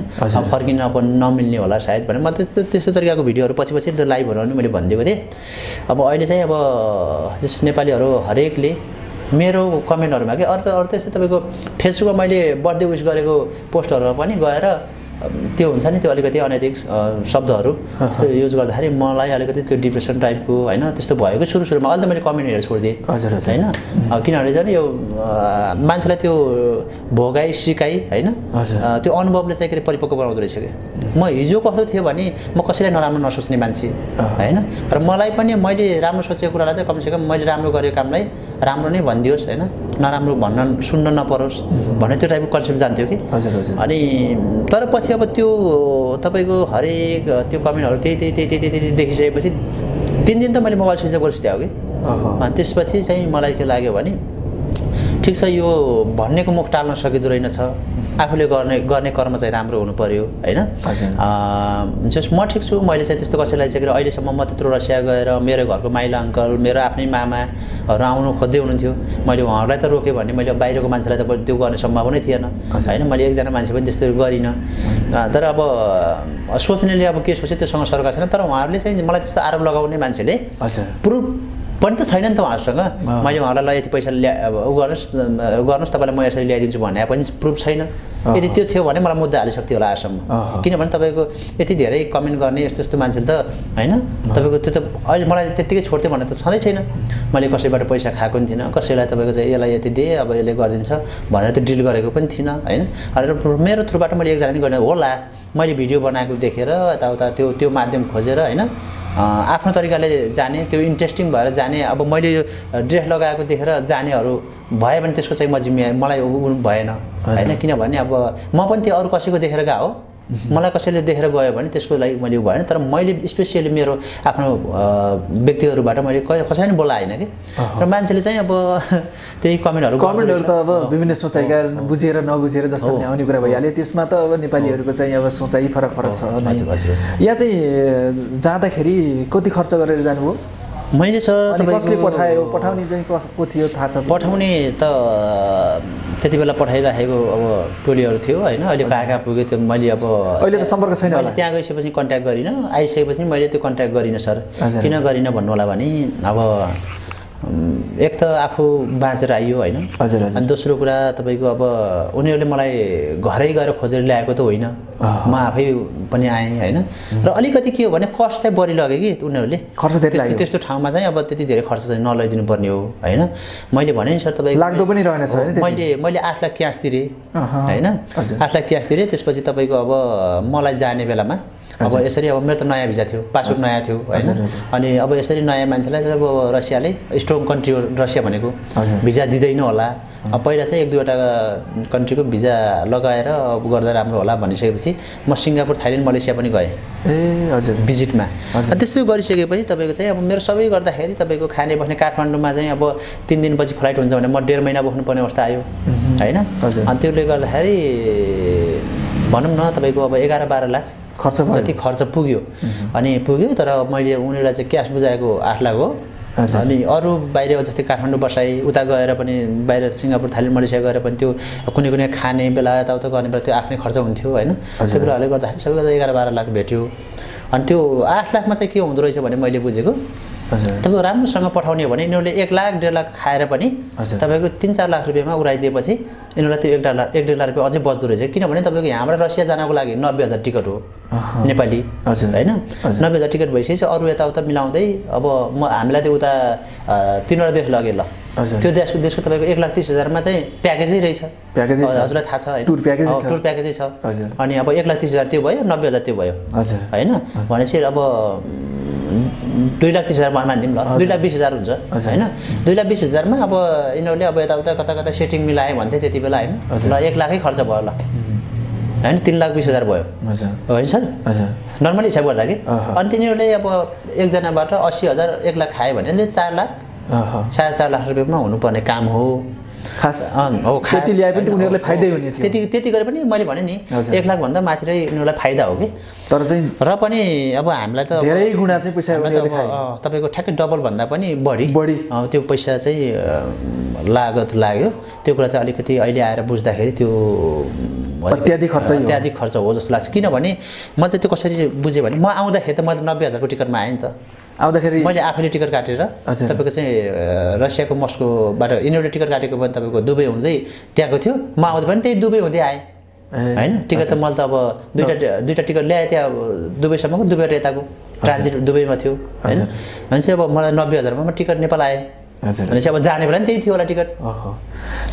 फर्किन अब नमिल्ने होला सायद भने म त्यस्तो त्यस्तो तरिकाको भिडियोहरू पछि पछि त्यो लाइभहरू पनि मैले भनिदिएको थिएँ। अब अहिले चाहिँ अब जस नेपालीहरू हरेकले मेरो कमेन्टहरूमा कि अरू त अरू त्यस्तो तपाईँको फेसबुकमा मैले बर्थडे विस गरेको पोस्टहरूमा पनि गएर त्यो हुन्छ नि त्यो अलिकति अनैतिक शब्दहरू। त्यस्तो युज गर्दाखेरि मलाई अलिकति त्यो डिप्रेसन टाइपको होइन त्यस्तो भएको सुरु सुरुमा अहिले त मैले कमेन्ट हेरेर छोडिदिएँ हजुर, हजुर। होइन? किनभने चाहिँ यो मान्छेलाई त्यो भोगाइ सिकाइ होइन त्यो अनुभवले चाहिँ के अरे परिपक्व बनाउँदो रहेछ कि? म हिजो कस्तो थियो भने म कसैलाई नराम्रो नसोच्ने मान्छे होइन? र मलाई पनि मैले राम्रो सोचेको कुरालाई चाहिँ कमसेकम मैले राम्रो गरेको कामलाई राम्रो नै भनिदियोस् होइन? नराम्रो भन्न सुन्न नपरोस् भन्ने त्यो टाइपको कन्सेप्ट जान्थ्यो कि? हजुर हजुर। अनि तर पछि अब त्यो तपाईँको हरेक त्यो कमेन्टहरू त्यही त्यही त्यही त्यही त्यही त्यही देखिसकेपछि तिन दिन त मैले मोबाइल स्विच अफ गरिसुत्यो कि। अनि त्यसपछि चाहिँ मलाई के लाग्यो भने ठिक छ यो भन्नेको मुख टाल्न सकिँदो रहेनछ आफूले गर्ने गर्ने कर्म चाहिँ राम्रो हुनु पऱ्यो होइन जस म ठिक छु मैले चाहिँ त्यस्तो कसैलाई चाहिँ अहिलेसम्म म त्यत्रो रसिया गएर मेरो घरको माइला अङ्कल मेरो आफ्नै मामाहरू आउनु खोज्दै हुनुहुन्थ्यो। मैले उहाँहरूलाई त रोकेँ भने मैले बाहिरको मान्छेलाई त त्यो गर्ने सम्भावनै थिएन होइन? मैले एकजना मान्छे पनि त्यस्तो गरिनँ। तर अब सोच्नेले अब के सोच्यो त्योसँग सरकार छैन तर उहाँहरूले चाहिँ मलाई त्यस्तो आरोप लगाउने मान्छेले हजुर। प्रुफ पनि त छैन नि त उहाँहरूसँग। मैले उहाँलाई ल यति पैसा ल्या अब उ गर्नुहोस् गर्नुहोस् तपाईँलाई म यसरी ल्याइदिन्छु भने पनि प्रुफ छैन। यदि त्यो थियो भने मलाई मुद्दा हालिसक्थ्यो होला आजसम्म। किनभने तपाईँको यति धेरै कमेन्ट गर्ने यस्तो यस्तो मान्छेले त होइन? तपाईँको त्यो त अहिले मलाई त्यत्तिकै छोड्थ्यो भने त छँदै छैन। मैले कसैबाट पैसा खाएको पनि थिइनँ कसैलाई तपाईँको चाहिँ यसलाई यति दिएँ अब यसले गरिदिन्छ भनेर त डिल गरेको पनि थिइनँ होइन? र मेरो थ्रुबाट मैले एकजना पनि गर्ने होला मैले भिडियो बनाएको देखेर यताउता त्यो त्यो माध्यम खोजेर होइन? आफ्नो तरिकाले जाने त्यो इन्ट्रेस्टिङ भएर जाने अब मैले यो ड्रेस लगाएको देखेर जानेहरू भयो भने त्यसको चाहिँ म जिम्मेवारी मलाई भएन। होइन किनभने अब म पनि त्यो अरू कसैको देखेर गएको हो। मलाई कसैले देखेर गयो भने त्यसको लागि मैले भएन तर मैले स्पेसियली मेरो आफ्नो व्यक्तिहरूबाट मैले कसैलाई पनि बोलाएन कि। र मान्छेले चाहिँ अब त्यही कमेन्टहरू कमेन्टहरू त अब। विभिन्न सोचाइका बुझेर नबुझेर जस्तो आउने कुरा भइहाल्यो। त्यसमा त अब नेपालीहरूको चाहिँ अब सोचाइ फरक फरक छ। यहाँ चाहिँ जाँदाखेरि कति खर्च गरेर जानुभयो? मैले सर कसले पठायो? पठाउने चाहिँ कस को थियो? थाहा छ पठाउने त त्यति बेला पठाइराखेको अब टोलीहरू थियो होइन? अहिले कहाँ कहाँ पुग्यो त्यो मैले अब अहिले त सम्पर्क छैन होला त्यहाँ गइसकेपछि कन्ट्याक्ट गरिनँ आइसकेपछि मैले त्यो कन्ट्याक्ट गरिनँ सर। किन गरिनँ भन्नु होला भने अब एक त आफू बाँचेर आइयो होइन। हजुर अनि दोस्रो कुरा तपाईँको अब उनीहरूले मलाई घरै गएर खोजेर ल्याएको त होइन। म आफै पनि आएँ होइन। र अलिकति के हो भने कस्ट चाहिँ बढी लग्यो कि उनीहरूले। खर्च धेरै त्यस्तो ठाउँमा चाहिँ अब त्यति धेरै खर्च चाहिँ नलैदिनु पर्ने हो होइन। मैले भने नि सर तपाईँ लाग्दो पनि रहेनछ? मैले मैले आठ लाख क्यास तिरेँ होइन। आठ लाख क्यास तिरेँ त्यसपछि तपाईँको अब मलाई जाने बेलामा अब यसरी अब मेरो त नयाँ भिजा थियो पासपोर्ट नयाँ थियो होइन। अनि अब यसरी नयाँ मान्छेलाई चाहिँ अब रसियाले स्ट्रङ कन्ट्री हो रसिया भनेको। भिजा दिँदैन होला। अब पहिला चाहिँ एक दुईवटा कन्ट्रीको भिजा लगाएर अब गर्दा राम्रो होला भनिसकेपछि म सिङ्गापुर थाइल्यान्ड मलेसिया पनि गएँ। ए हजुर। भिजिटमा। त्यस्तो गरिसकेपछि तपाईँको चाहिँ अब मेरो सबै गर्दाखेरि तपाईँको खाने बस्ने काठमाडौँमा चाहिँ अब तिन दिनपछि फ्लाइट हुन्छ भने म डेढ महिना बस्नुपर्ने अवस्था आयो। होइन? हजुर। अनि त्यसले गर्दाखेरि भनौँ न तपाईँको अब एघार बाह्र लाख। खर्च जति खर्च पुग्यो। अनि पुग्यो तर मैले उनीहरूलाई चाहिँ क्यास बुझाएको आठ लाख हो। अनि अरू बाहिर जस्तै काठमाडौँ बसाएँ उता गएर पनि बाहिर सिङ्गापुर थाइल्यान्ड मलेसिया गएर पनि त्यो कुनै कुनै खाने बेला यताउता गर्ने बेला त्यो आफ्नै खर्च हुन्थ्यो होइन? त्यो कुराहरूले गर्दाखेरि सबै गर्दा एघार बाह्र लाख भेट्यो। अनि त्यो आठ लाखमा चाहिँ के हुँदो रहेछ भने मैले बुझेको तपाईँको राम्रोसँग पठाउने हो भने यिनीहरूले एक लाख डेढ लाख खाएर पनि। तपाईँको तिन चार लाख रुपियाँमा उडाइदिएपछि यिनीहरूलाई त्यो एक डेढ लाख एक डेढ लाख रुपियाँ अझै बच्दो रहेछ किनभने तपाईँको यहाँबाट रसिया जानको लागि नब्बे हजार टिकट हो। नेपाली हजुर। होइन। नब्बे हजार टिकट भइसकेपछि अरू यताउता मिलाउँदै अब म हामीलाई त्यो उता तिनवटा देश लगेँ ल। त्यो देशको देशको तपाईँको एक लाख तिस हजारमा चाहिँ प्याकेजै रहेछ प्याकेजै। हजुरलाई थाहा छ होइन टुर प्याकेजै। टुर प्याकेजै छ हजुर। अनि अब एक लाख तिस हजार त्यो भयो नब्बे हजार त्यो भयो हजुर होइन भनेपछि अब दुई लाख तिस हजार मानिदिउँ ल। दुई लाख बिस हजार हुन्छ। होइन? दुई लाख बिस हजारमा अब यिनीहरूले अब यताउता कता कता सेटिङ मिलायो भन्थे त्यति बेला होइन। ल एक लाखै खर्च भयो ल। होइन तिन लाख बिस हजार भयो। होइन सर? हजुर। नर्मली हिसाब गर्दा कि। अनि तिनीहरूले अब एकजनाबाट अस्सी हजार एक लाख खायो भने चार लाख। साढे चार लाख रुपियाँमा हुनुपर्ने काम हो। खास। हो त्यति ल्याए पनि उनीहरूलाई फाइदै। हुने थियो। त्यति त्यति गरे पनि मैले भने नि। एक लाखभन्दा माथि नै यिनीहरूलाई फाइदा हो कि? तर चाहिँ र पनि अब हामीलाई त धेरै गुणा चाहिँ पैसा तपाईँको ठ्याक्कै डबलभन्दा पनि बढी। बढी। त्यो पैसा चाहिँ लागत लाग्यो। त्यो कुरा चाहिँ अलिकति अहिले आएर बुझ्दाखेरि त्यो अत्याधिक खर्चै। अत्याधिक खर्च हो जस्तो लाग्छ। किनभने म चाहिँ त्यो कसरी बुझेँ भने म आउँदाखेरि त मैले नब्बे हजारको टिकटमा आएँ नि त। आउँदाखेरि मैले आफैले टिकट काटेर। तपाईँको चाहिँ रसियाको मस्कोबाट यिनीहरूले टिकट काटेको पनि तपाईँको दुबई हुँदै त्यहाँको थियो। म आउँदा पनि त्यही दुबई हुँदै आएँ। होइन? टिकट त मैले त अब दुइटा दुइटा टिकट ल्याएँ त्यहाँ अब दुबईसम्मको दुबईबाट यताको। ट्रान्जिट दुबईमा थियो। होइन। भनेपछि अब मलाई नब्बे हजारमा म टिकट नेपाल आएँ। हजुर। भनेपछि अब जाने बेला नि त्यही थियो होला टिकट। अहो।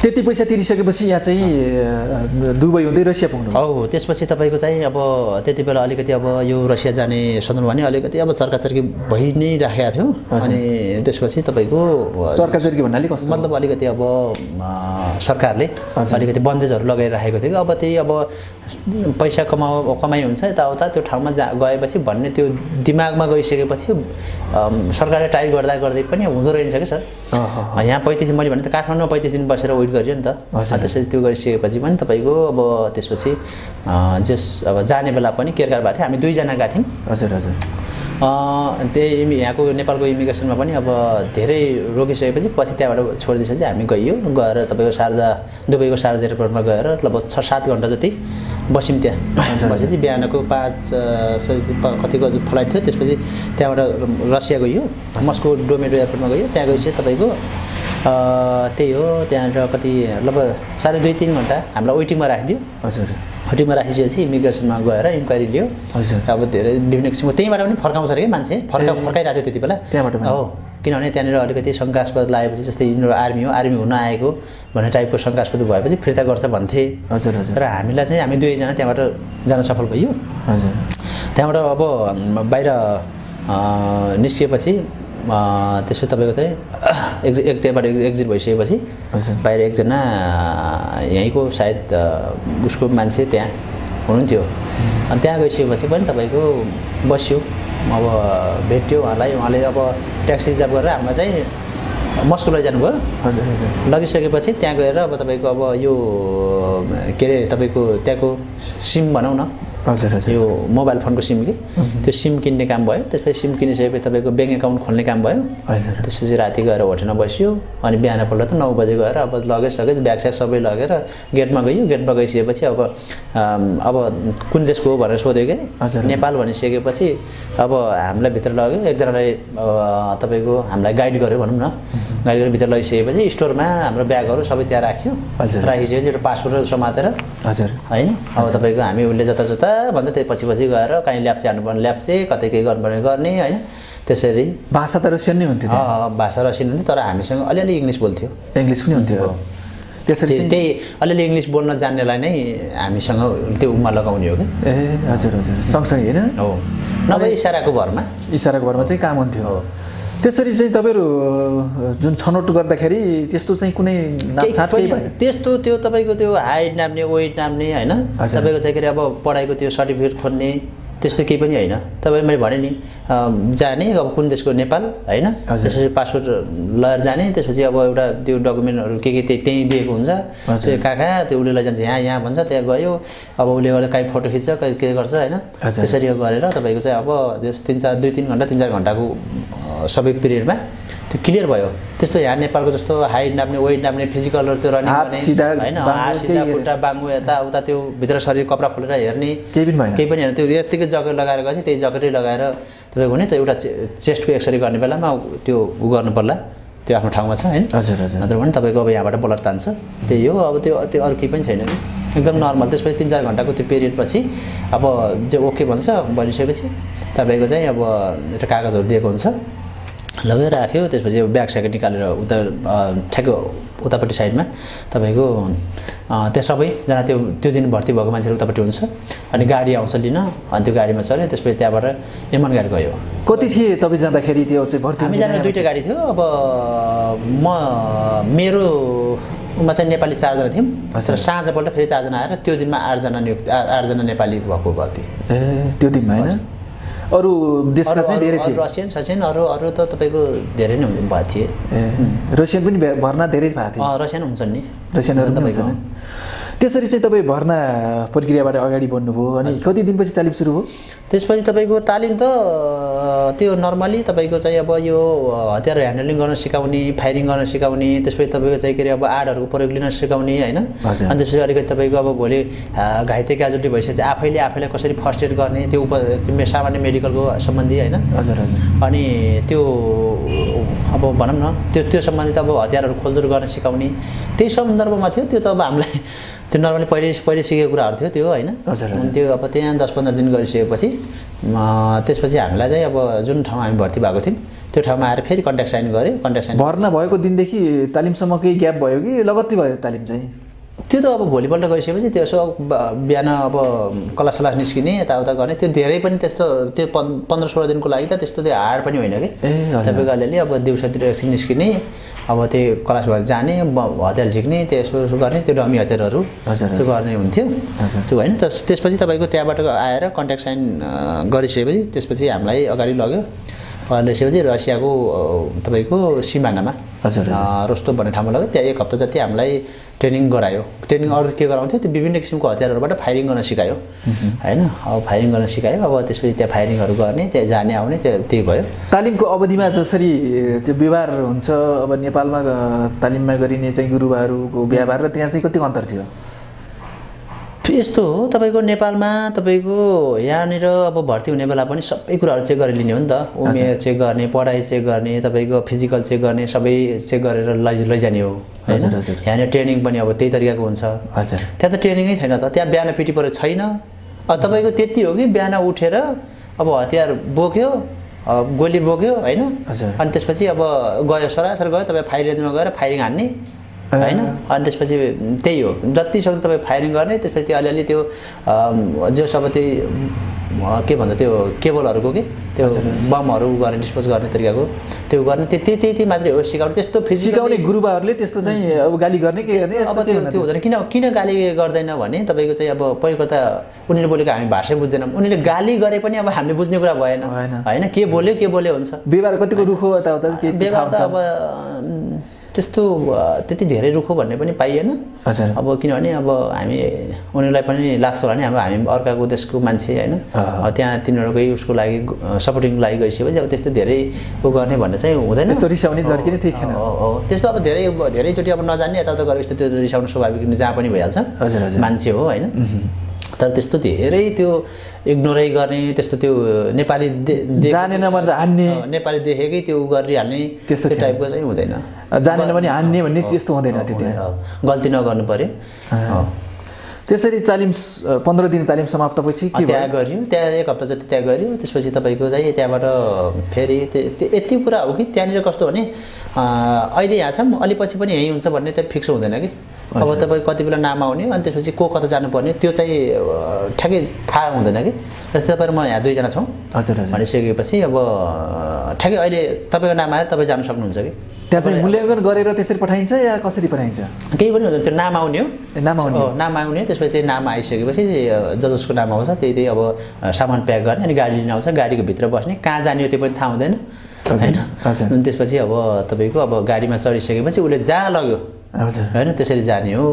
त्यति पैसा तिरिसकेपछि यहाँ चाहिँ दुबई हुँदै रसिया पुग्नु औ त्यसपछि तपाईँको चाहिँ अब त्यति बेला अलिकति अब यो रसिया जाने सन्दर्भमा नि अलिकति अब चर्काचर्की भइ नै राखेको थियो। अनि त्यसपछि तपाईँको चर्काचर्की भन्नाले कस्तो? मतलब अलिकति अब सरकारले अलिकति बन्देजहरू लगाइराखेको थियो कि अब त्यही अब पैसा कमाउ कमाइ हुन्छ यताउता त्यो ठाउँमा जा गएपछि भन्ने त्यो दिमागमा गइसकेपछि सरकारले टाइट गर्दा गर्दै पनि हुँदो रहेछ कि सर। यहाँ पैँतिस दिन मैले भने त काठमाडौँमा पैँतिस दिन बसेर वेट गरियो नि त। त्यसरी त्यो गरिसकेपछि पनि तपाईँको अब त्यसपछि जस अब जाने बेला पनि केरकार भएको थियो। हामी दुईजना गएको थियौँ। हजुर हजुर। त्यही यहाँको नेपालको इमिग्रेसनमा पनि अब धेरै रोकिसकेपछि पछि त्यहाँबाट छोडिदिएपछि हामी गइयो। गएर तपाईँको सार्जा दुबईको सार्जा एयरपोर्टमा गएर लगभग छ सात घन्टा जति बस्यौँ त्यहाँ बसेपछि बिहानको पाँच सय कतिको फ्लाइट थियो त्यसपछि त्यहाँबाट रसिया गयो मस्को डोमेटो एयरपोर्टमा गयो त्यहाँ गएपछि तपाईँको त्यही हो त्यहाँनिर कति लगभग साढे दुई तिन घन्टा हामीलाई वेटिङमा राखिदियो। हजुर। होटिङमा राखिसकेपछि इमिग्रेसनमा गएर इन्क्वायरी लियो। हजुर। अब धेरै विभिन्न किसिमको त्यहीँबाट पनि फर्काउँछ अरे कि मान्छे फर्का फर्काइरहेको थियो त्यति बेला। त्यहाँबाट? हो। किनभने त्यहाँनिर अलिकति शङ्कास्पद लागेपछि जस्तै यिनीहरू आर्मी हो आर्मी हुन आएको भन्ने टाइपको शङ्कास्पद भएपछि फिर्ता गर्छ भन्थे। हजुर हजुर। र हामीलाई चाहिँ हामी दुवैजना त्यहाँबाट जान सफल भइयो। हजुर। त्यहाँबाट अब बाहिर निस्किएपछि त्यसो तपाईँको चाहिँ एक्जि एक त्यहाँबाट एक्जिट भइसकेपछि हजुर। बाहिर एकजना यहीँको सायद उसको मान्छे त्यहाँ हुनुहुन्थ्यो। अनि त्यहाँ गइसकेपछि पनि तपाईँको बस्यो। अब भेट्यो उहाँलाई। उहाँले अब ट्याक्सी रिजर्भ गरेर हामीलाई चाहिँ मस्को लैजानुभयो हजुर हजुर। लगिसकेपछि त्यहाँ गएर अब तपाईँको अब यो के अरे तपाईँको त्यहाँको सिम भनौँ न। यो मोबाइल फोनको सिम कि त्यो सिम किन्ने काम भयो। त्यसपछि सिम किनिसकेपछि तपाईँको ब्याङ्क एकाउन्ट खोल्ने काम भयो। हजुर। त्यसपछि राति गएर होटेलमा बस्यो। अनि बिहानपल्ट त नौ बजे गएर अब लगेज सगेज ब्याग स्याग सबै लगेर गेटमा गयो। गेटमा गइसकेपछि अब अब कुन देशको हो भनेर सोध्यो कि हजुर, नेपाल भनिसकेपछि अब हामीलाई भित्र लग्यो। एकजनाले अ, तपाईँको हामीलाई गाइड गर्यो भनौँ न। गाइड गरेर भित्र लगिसकेपछि स्टोरमा हाम्रो ब्यागहरू सबै त्यहाँ राख्यो। हजुर। राखिसकेपछि एउटा पासपोर्ट समातेर। हजुर। होइन? अब तपाईँको हामी उसले जता जता भन्छ त्यही पछि पछि गएर कहीँ ल्याप्चे हान्नुपर्ने ल्याप्चे कतै केही गर्नुपर्ने गर्ने होइन? त्यसरी। भाषा त रसियन नै हुन्थ्यो भाषा रसिन हुन्थ्यो तर हामीसँग अलिअलि इङ्ग्लिस बोल्थ्यो। इङ्ग्लिस पनि हुन्थ्यो। त्यसरी त्यही अलिअलि इङ्ग्लिस बोल्न जान्नेलाई नै हामीसँग त्यो उमा लगाउने हो कि? ए हजुर हजुर सँगसँगै होइन? हो। नभए इसाराको भरमा। इसाराको भरमा चाहिँ काम हुन्थ्यो। हो। त्यसरी चाहिँ तपाईँहरू जुन छनौट गर्दाखेरि त्यस्तो चाहिँ कुनै केही भएन त्यस्तो त्यो तपाईँको त्यो हाइट नाप्ने वेट नाप्ने होइन। तपाईँको चाहिँ के अरे अब पढाइको त्यो सर्टिफिकेट खोज्ने त्यस्तो केही पनि होइन तपाईँ मैले भने नि जाने अब कुन देशको नेपाल होइन। त्यसपछि पासपोर्ट लगेर जाने त्यसपछि अब एउटा त्यो डकुमेन्टहरू के के त्यही त्यहीँ दिएको हुन्छ। त्यो कहाँ कहाँ त्यो उसले लैजान्छ यहाँ यहाँ भन्छ त्यहाँ गयो अब उसले गर्दा काहीँ फोटो खिच्छ कहीँ के गर्छ होइन। त्यसरी गरेर तपाईँको चाहिँ अब त्यो तिन चार दुई तिन घन्टा तिन चार घन्टाको सबै पिरियडमा त्यो क्लियर भयो। त्यस्तो यहाँ नेपालको जस्तो हाइट नाप्ने वेट नाप्ने फिजिकलहरू त्यो रनिङ गर्ने। होइन सिधा खुट्टा बाङ्गो यताउता त्यो भित्र शरीर कपडा खोलेर हेर्ने। केही पनि भएन। केही पनि होइन। त्यो यत्तिकै ज्याकेट लगाएर गएपछि त्यही ज्याकेटै लगाएर तपाईँको नि त एउटा चेस्टको एक्सरे गर्ने बेलामा त्यो उ गर्नु पर्ला। त्यो आफ्नो ठाउँमा छ होइन। हजुर हजुर। नत्र भने तपाईँको अब यहाँबाट ब्लड तान्छ। त्यही हो। अब त्यो त्यो अरू केही पनि छैन कि। एकदम नर्मल त्यसपछि तिन चार घन्टाको त्यो पिरियडपछि अब जो ओके भन्छ भनिसकेपछि तपाईँको चाहिँ अब एउटा कागजहरू दिएको हुन्छ। लगेर राख्यो त्यसपछि अब ब्याग स्याग निकालेर उता ठ्याक्क उतापट्टि साइडमा तपाईँको त्यहाँ सबैजना त्यो त्यो दिन भर्ती भएको मान्छेहरू उतापट्टि हुन्छ अनि गाडी आउँछ लिन अनि त्यो गाडीमा चढ्यो त्यसपछि त्यहाँबाट एमन गाडी गयो। कति थिए तपाईँ जाँदाखेरि त्यो चाहिँ भर्ती हामी जाने दुइटै गाडी थियो। अब म मेरोमा चाहिँ नेपाली चारजना थियौँ। तर साँझपल्ट फेरि चारजना आएर त्यो दिनमा आठजना नियुक्ति आठजना नेपाली भएको भर्ती। ए त्यो दिनमा होइन? अरू देशका चाहिँ धेरै थिए। रसियन ससियन अरू अरू त तपाईँको धेरै नै भएको थिए। ए रसियन पनि भर्ना धेरै भएको थियो रसियन हुन्छन् नि। रसियनहरू पनि हुन्छन्। त्यसरी चाहिँ तपाईँ भर्ना प्रक्रियाबाट अगाडि बढ्नुभयो अनि कति दिनपछि तालिम सुरु भयो? त्यसपछि तपाईँको तालिम त त्यो नर्मली तपाईँको चाहिँ अब यो हतियार ह्यान्डलिङ गर्न सिकाउने फायरिङ गर्न सिकाउने त्यसपछि तपाईँको चाहिँ के अरे अब आडहरूको प्रयोग लिन सिकाउने होइन। अनि त्यसपछि अलिकति तपाईँको अब भोलि घाइते क्याजुटी भइसकेपछि आफैले आफैलाई कसरी फर्स्ट एड गर्ने त्यो उप त्यो सामान्य मेडिकलको सम्बन्धी होइन? हजुर हजुर। अनि त्यो अब भनौँ न त्यो त्यो सम्बन्धित अब हतियारहरू खोलजोड गर्न सिकाउने त्यही सन्दर्भमा थियो त्यो त अब हामीलाई त्यो नर्मली पहिले पहिले सिकेको कुराहरू थियो त्यो होइन? हजुर, हजुर। अनि त्यो अब त्यहाँ दस पन्ध्र दिन गरिसकेपछि त्यसपछि हामीलाई चाहिँ अब जुन ठाउँमा हामी भर्ती भएको थियौँ त्यो ठाउँमा आएर फेरि कन्ट्याक्ट साइन गऱ्यो कन्ट्याक्ट साइन भर्ना भएको दिनदेखि तालिमसम्म केही ग्याप भयो कि? लगत्तै भयो तालिम चाहिँ? त्यो त अब भोलिपल्ट गइसकेपछि त्यो यसो ब- बिहान अब कलास सलास निस्किने यताउता गर्ने त्यो धेरै पनि त्यस्तो त्यो पन् पन्ध्र सोह्र दिनको लागि त त्यस्तो त्यो हार्ड पनि होइन कि? तपाईँको अलिअलि अब दिउँसोतिर एकछिन निस्किने अब त्यो क्लास भएर जाने हतियार झिक्ने त्यसो गर्ने त्यो डमी हतियारहरू त्यो गर्ने हुन्थ्यो। त्यो होइन त्यस त्यसपछि तपाईँको त्यहाँबाट आएर कन्ट्याक्ट साइन गरिसकेपछि त्यसपछि हामीलाई अगाडि लग्यो। ल्याइसकेपछि रसियाको तपाईँको सिमानामा हजुर, रोस्तोप भन्ने ठाउँमा लग्यो त्यहाँ एक हप्ता जति हामीलाई ट्रेनिङ गरायो। ट्रेनिङ अरू के गराउँथ्यो त्यो विभिन्न किसिमको हतियारहरूबाट फायरिङ गर्न सिकायो। होइन? अब फायरिङ गर्न सिकायो अब त्यसपछि त्यहाँ फायरिङहरू गर्ने त्यहाँ जाने आउने त्यो त्यही भयो। तालिमको अवधिमा जसरी त्यो व्यवहार हुन्छ अब नेपालमा तालिममा गरिने चाहिँ गुरुबाहरूको व्यवहार र त्यहाँ चाहिँ कति अन्तर थियो? यस्तो हो तपाईँको नेपालमा तपाईँको यहाँनिर अब भर्ती हुने बेला पनि सबै कुराहरू चेक गरेर लिने हो नि त। उमेर चेक गर्ने पढाइ चेक गर्ने तपाईँको फिजिकल चेक गर्ने सबै चेक गरेर लै लैजाने हो। हजुर, हजुर। यहाँनिर ट्रेनिङ पनि अब त्यही तरिकाको हुन्छ। हजुर। त्यहाँ त ट्रेनिङै छैन त। त्यहाँ बिहान पिटी परेर छैन। अब तपाईँको त्यति हो कि बिहान उठेर अब हतियार बोक्यो गोली बोक्यो होइन? हजुर। अनि त्यसपछि अब गयो सरासर गयो तपाईँ फायर रेन्जमा गएर फायरिङ हान्ने। होइन? अनि त्यसपछि त्यही हो। जति सक्दो तपाईँ फायरिङ गर्ने त्यसपछि त्यो अलिअलि त्यो जो सब त्यही के भन्छ त्यो केबलहरूको के? त्यो बमहरू गर्ने डिस्पोज गर्ने तरिकाको त्यो गर्ने त्यति त्यति मात्रै हो सिकाउनु। त्यस्तो फिजिकल सिकाउने गुरुबाहरूले त्यस्तो चाहिँ अब गाली गर्ने के गर्ने? अब त्यो त्यो हुँदैन। किन किन गाली गर्दैन भने तपाईँको चाहिँ अब पहिलोकर्ता उनीहरूले बोलेको हामी भाषै बुझ्दैनौँ। उनीहरूले गाली गरे पनि अब हामीले बुझ्ने कुरा भएन। होइन? के बोल्यो के बोल्यो हुन्छ। व्यवहार कतिको रुखो यताउता व्यवहार त अब त्यस्तो त्यति धेरै रुखो भन्ने पनि पाइएन। हजुर। अब किनभने अब हामी उनीहरूलाई पनि लाग्छ होला नि अब हामी अर्काको देशको मान्छे होइन। त्यहाँ तिनीहरूकै उसको लागि सपोर्टिङको लागि गइसकेपछि अब त्यस्तो धेरै उ गर्ने भन्ने चाहिँ हुँदैन। त्यस्तो रिसाउने झर्किने त्यही थिएन? हो, हो। त्यस्तो अब धेरै धेरैचोटि अब नजान्ने यताउता गरेको यस्तो त्यो रिसाउनु स्वाभाविक जहाँ पनि भइहाल्छ। हजुर, हजुर। मान्छे हो होइन। तर त्यस्तो धेरै त्यो इग्नोरै गर्ने त्यस्तो त्यो नेपाली जानेन भनेर हान्ने। नेपाली देखेकै त्यो गरिहाल्ने त्यस्तो। टाइपको चाहिँ हुँदैन। जानेन भने हान्ने भन्ने त्यस्तो हुँदैन त्यो त्यहाँ गल्ती नगर्नु पर्यो। अँ। त्यसरी तालिम पन्ध्र दिन तालिम समाप्त पछि के त्यहाँ गऱ्यो त्यहाँ एक हप्ता जति त्यहाँ गऱ्यो त्यसपछि तपाईँको चाहिँ त्यहाँबाट फेरि यति कुरा हो कि त्यहाँनिर कस्तो भने अहिले यहाँ छौँ अलि पछि पनि यहीँ हुन्छ भन्ने त फिक्स हुँदैन कि? अब तपाईँ कति बेला नाम आउने अनि त्यसपछि को कता जानुपर्ने त्यो चाहिँ ठ्याक्कै थाहा हुँदैन कि। जस्तै तपाईँ म यहाँ दुईजना छौँ। हजुर भनिसकेपछि अब ठ्याक्कै अहिले तपाईँको नाम आएर तपाईँ जानु सक्नुहुन्छ कि। त्यहाँ चाहिँ मूल्याङ्कन गरेर त्यसरी पठाइन्छ या कसरी पठाइन्छ? केही पनि हुँदैन त्यो नाम आउने हो। नाम आउने हो, नाम आउने त्यसपछि त्यही नाम आइसकेपछि ज जसको नाम आउँछ त्यही त्यही अब सामान प्याक गर्ने अनि गाडी लिन आउँछ गाडीको भित्र बस्ने कहाँ जाने हो त्यो पनि थाहा हुँदैन। होइन। अनि त्यसपछि अब तपाईँको अब गाडीमा चढिसकेपछि उसले जहाँ लग्यो होइन त्यसरी जाने हो।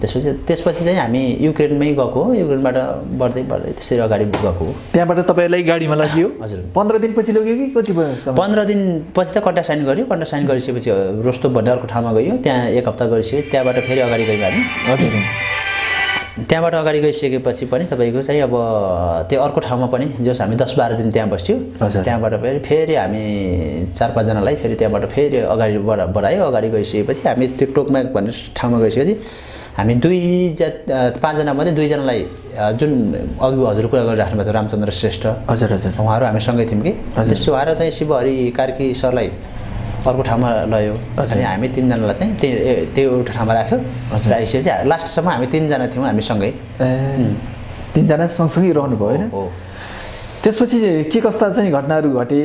त्यसपछि त्यसपछि चाहिँ हामी युक्रेनमै गएको हो। युक्रेनबाट बढ्दै बढ्दै त्यसरी अगाडि गएको हो। त्यहाँबाट तपाईँलाई गाडीमा लगियो? हजुर। पन्ध्र दिनपछि लग्यो कि कति? पन्ध्र दिनपछि त कन्ट्रा साइन गऱ्यो कन्ट्रा साइन गरिसकेपछि रोस्तो भन्ने अर्को ठाउँमा गयो। त्यहाँ एक हप्ता गरिसक्यो त्यहाँबाट फेरि अगाडि गयौँ हामी। हजुर। त्यहाँबाट अगाडि गइसकेपछि पनि तपाईँको चाहिँ अब त्यो अर्को ठाउँमा पनि जस हामी दस बाह्र दिन त्यहाँ बस्थ्यो। हजुर। त्यहाँबाट फेरि फेरि हामी चार पाँचजनालाई फेरि त्यहाँबाट फेरि अगाडि बढा बढायो। अगाडि गइसकेपछि हामी त्यो टोकमा भन्ने ठाउँमा गइसकेपछि हामी दुई जा पाँचजना मध्ये दुईजनालाई जुन अघि हजुर कुरा गरिराख्नु भएको थियो रामचन्द्र श्रेष्ठ। हजुर हजुर। उहाँहरू हामी सँगै थियौँ कि। त्यसपछि उहाँहरू चाहिँ शिवहरि कार्की सरलाई अर्को ठाउँमा लयो अनि हामी तिनजनालाई चाहिँ त्यही त्यो एउटा ठाउँमा राख्यो। र आइसकेपछि लास्टसम्म हामी तिनजना थियौँ हामी सँगै। ए तिनजना सँगसँगै रहनुभयो होइन? त्यसपछि के कस्ता चाहिँ घटनाहरू घटे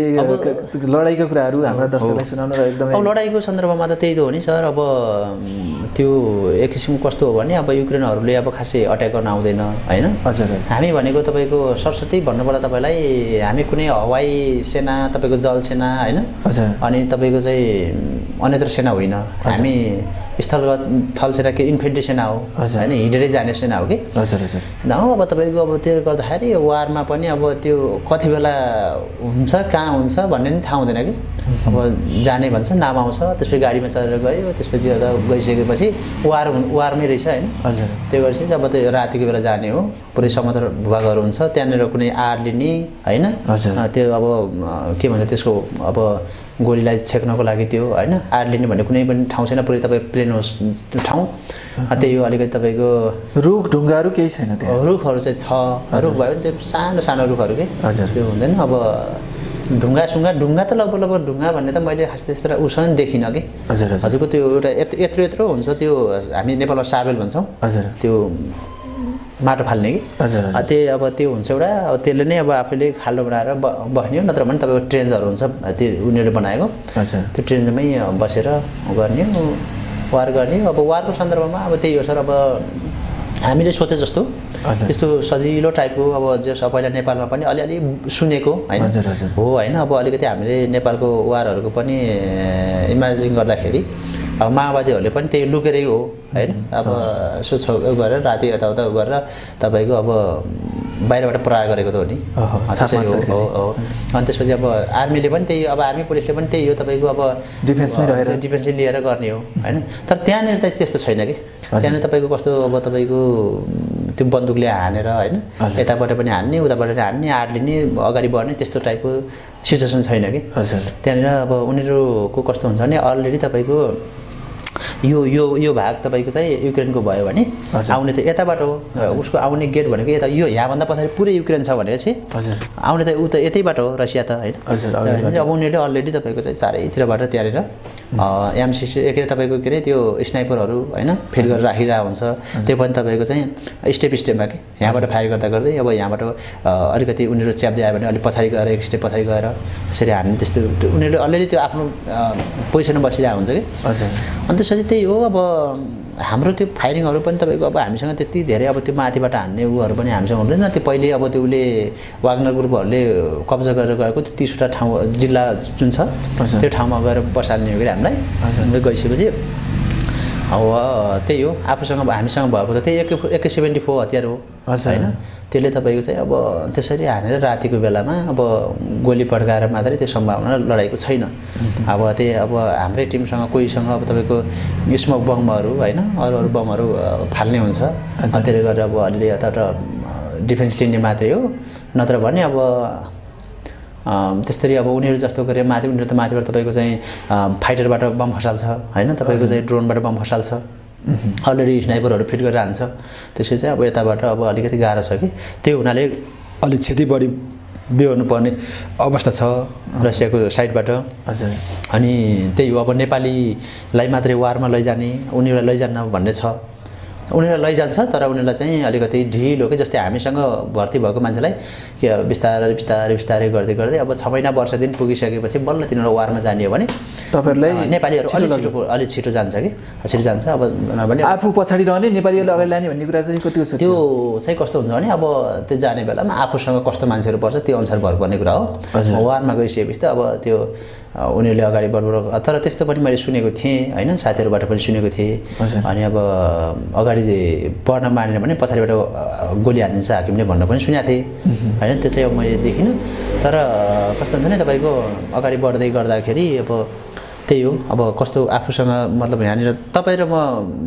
लडाइँका कुराहरू हाम्रा दर्शकलाई सुनाउनु र एकदमै अब लडाइँको सन्दर्भमा त त्यही त हो नि सर अब त्यो एक किसिमको कस्तो हो भने अब युक्रेनहरूले अब खासै अट्याक गर्न आउँदैन होइन? हजुर हामी भनेको तपाईँको सरस्वती भन्नुपर्दा तपाईँलाई हामी कुनै हवाई सेना तपाईँको जल सेना होइन? अनि तपाईँको चाहिँ अन्यत्र सेना होइन। हामी स्थलगत थल सेना के इन्फेन्ट्री सेना हो। होइन? हिँडेरै जाने सेना हो कि? हजुर हजुर। न हो अब तपाईँको अब त्यो गर्दाखेरि वारमा पनि अब त्यो कति बेला हुन्छ कहाँ हुन्छ भन्ने नि थाहा हुँदैन कि? अब जाने भन्छ नाम आउँछ त्यसपछि गाडीमा चढेर गयो त्यसपछि यता गइसकेपछि वार वारमै रहेछ होइन? हजुर। त्यो गरेपछि अब त्यो रातिको बेला जाने हो। पुरै समुद्र भूभागहरू हुन्छ त्यहाँनिर कुनै आर लिने होइन त्यो अब के भन्छ त्यसको अब गोलीलाई छेक्नको लागि त्यो होइन आर लिने भन्ने कुनै पनि ठाउँ छैन। पुरै तपाईँ प्लेन होस् त्यो ठाउँ। त्यही हो अलिकति तपाईँको रुख ढुङ्गाहरू केही छैन त्यहाँ? रुखहरू चाहिँ छ। रुख भयो भने त्यो सानो सानो रुखहरू के? हजुर। त्यो हुँदैन। अब ढुङ्गा सुङ्गा ढुङ्गा त लगभग लगभग ढुङ्गा भन्ने त मैले खास त्यस्तो उसँग देखिनँ कि। हजुर हजुर। हजुरको त्यो एउटा यत्रो यत्रो हुन्छ त्यो हामी नेपालमा साबेल भन्छौँ। हजुर। त्यो माटो फाल्ने कि? हजुर त्यही अब त्यो हुन्छ एउटा। अब त्यसले नै अब आफूले खाल्डो बनाएर बस्ने हो नत्र भने तपाईँको ट्रेन्जहरू हुन्छ त्यो उनीहरूले बनाएको। त्यो ट्रेन्जमै बसेर गर्ने वार गर्ने। अब वारको सन्दर्भमा अब त्यही हो सर अब हामीले सोचे जस्तो। त्यस्तो सजिलो टाइपको अब जो स- पहिला नेपालमा पनि अलिअलि सुनेको होइन। हो होइन? अब अलिकति हामीले नेपालको वारहरूको पनि इमेजिन गर्दाखेरि अब माओवादीहरूले पनि त्यही लुकेरै हो होइन? अब सोच गरेर राति यताउता गरेर तपाईँको अब बाहिरबाट प्रहार गरेको त हो नि। हो हो अनि त्यसपछि अब आर्मीले पनि त्यही अब आर्मी पुलिसले पनि त्यही हो तपाईँको अब डिफेन्समै रहेर। डिफेन्सै लिएर गर्ने हो होइन? तर त्यहाँनिर त त्यस्तो छैन कि? त्यहाँनिर तपाईँको कस्तो अब तपाईँको त्यो बन्दुकले हानेर होइन? यताबाट पनि हान्ने उताबाट पनि हान्ने लिने अगाडि बढ्ने त्यस्तो टाइपको सिचुएसन छैन कि? हजुर। त्यहाँनिर अब उनीहरूको कस्तो हुन्छ भने अलरेडी तपाईँको यो यो यो भाग तपाईँको चाहिँ युक्रेनको भयो भने आउने त यताबाट हो। उसको आउने गेट भनेको यता यो यहाँभन्दा पछाडि पुरै युक्रेन छ भनेपछि हजुर। आउने त ऊ त यतैबाट हो रसिया त होइन? चाहिँ अब उनीहरूले अलरेडी तपाईँको चाहिँ चारैतिरबाट त्यहाँनिर एमसिसी के अरे तपाईँको के अरे त्यो स्नाइपरहरू होइन फिट गरेर राखिरहेको हुन्छ। त्यो पनि तपाईँको चाहिँ स्टेप स्टेपमा कि यहाँबाट फायर गर्दा गर्दै अब यहाँबाट अलिकति उनीहरू च्याप्दै आयो भने अलिक पछाडि गएर एक स्टेप पछाडि गएर त्यसरी हान्ने त्यस्तो उनीहरूले अलरेडी त्यो आफ्नो पोजिसनमा बसिरहेको हुन्छ कि। हजुर। अनि त्यसपछि त्यही हो अब हाम्रो त्यो फायरिङहरू पनि तपाईँको अब हामीसँग त्यति धेरै अब त्यो माथिबाट हान्ने उहरू पनि हामीसँग हुँदैन त्यो पहिले अब त्यो उसले वाग्नर ग्रुपहरूले कब्जा गरेर गएको त्यो तिसवटा ठाउँ जिल्ला जुन छ। त्यो ठाउँमा गएर बसाल्ने हो कि हामीलाई। गइसकेपछि अब त्यही हो। आफूसँग हामीसँग भएको त त्यही एके एके सेभेन्टी फोर हतियार हो। होइन? त्यसले तपाईँको चाहिँ अब त्यसरी हानेर रातिको बेलामा अब गोली पड्काएर मात्रै त्यो सम्भावना लडाइँको छैन। अब त्यही अब हाम्रै टिमसँग कोहीसँग अब तपाईँको स्मोक बमहरू होइन? अरू अरू बमहरू फाल्ने हुन्छ। त्यसले गर्दा अब अलिअलि यताबाट डिफेन्स लिने मात्रै हो। नत्र भने अब अम, त्यसरी अब उनीहरू जस्तो गरे माथि उनीहरू त माथिबाट तपाईँको चाहिँ फाइटरबाट बम खसाल्छ होइन? तपाईँको चाहिँ ड्रोनबाट बम खसाल्छ। अलरेडी स्नाइपरहरू फिट गरेर हान्छ। त्यसरी चाहिँ अब यताबाट अब अलिकति गाह्रो छ कि। त्यही हुनाले अलिक क्षति बढी बेहोर्नु पर्ने अवस्था छ रसियाको साइडबाट। हजुर। अनि त्यही हो अब नेपालीलाई मात्रै वारमा लैजाने उनीहरूलाई लैजान्न भन्ने छ। उनीहरूलाई लैजान्छ तर उनीहरूलाई चाहिँ अलिकति ढिलो कि जस्तै हामीसँग भर्ती भएको मान्छेलाई बिस्तारै बिस्तारै बिस्तारै गर्दै गर्दै अब छ महिना वर्ष दिन पुगिसकेपछि बल्ल तिनीहरू वारमा जाने हो भने तपाईँहरूलाई नेपालीहरू अलिक छिटो अलिक छिटो जान्छ कि? छिटो जान्छ अब नभने आफू पछाडि रहने नेपालीहरूले अगाडि लाने भन्ने कुरा चाहिँ कतिको छ त्यो चाहिँ कस्तो हुन्छ भने अब त्यो जाने बेलामा आफूसँग कस्तो मान्छेहरू पर्छ त्यो अनुसार भर पर्ने कुरा हो। वारमा गइसकेपछि त अब त्यो उनीहरूले अगाडि बढ तर त्यस्तो पनि मैले सुनेको थिएँ होइन? साथीहरूबाट पनि सुनेको थिएँ। अनि अब अगाडि बढ्न मानेन भने पछाडिबाट गोली हानिदिन्छ हाकिमले भन्न पनि सुनेको थिएँ। होइन? त्यो चाहिँ अब मैले देखिनँ। तर कस्तो हुन्छ भने तपाईँको अगाडि बढ्दै गर्दाखेरि अब त्यही हो। अब कस्तो आफूसँग मतलब यहाँनिर तपाईँ र म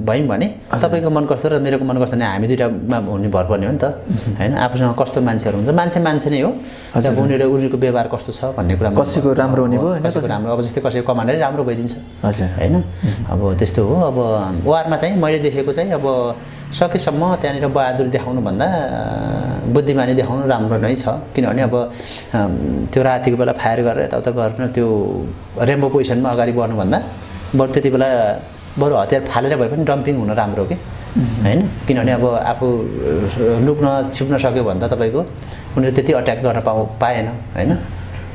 भयौँ भने तपाईँको मन कस्तो र मेरोको मन कस्तो भने हामी दुइटामा हुने भर पर्ने हो नि त। होइन? आफूसँग कस्तो मान्छेहरू हुन्छ? मान्छे मान्छे नै हो। अब उनीहरू उनीहरूको व्यवहार कस्तो छ भन्ने कुरा कसैको राम्रो हुने भयो? कसैको राम्रो अब जस्तै कसैको कमान्डरै राम्रो भइदिन्छ। हजुर। होइन? अब त्यस्तो हो। अब वारमा चाहिँ मैले देखेको चाहिँ अब सकेसम्म त्यहाँनिर बहादुर देखाउनुभन्दा बुद्धिमानी देखाउनु राम्रो नै छ। किनभने अब त्यो रातिको बेला फायर गरेर यताउता गर्न त्यो रेम्बो पोजिसनमा अगाडि बढ्नुभन्दा बरु त्यति बेला बरु हतियार फालेर भए पनि डम्पिङ हुन राम्रो हो कि? होइन? किनभने अब आफू लुक्न छिप्न सक्यो भने त तपाईँको उनीहरू त्यति अट्याक गर्न पाउ पाएन होइन?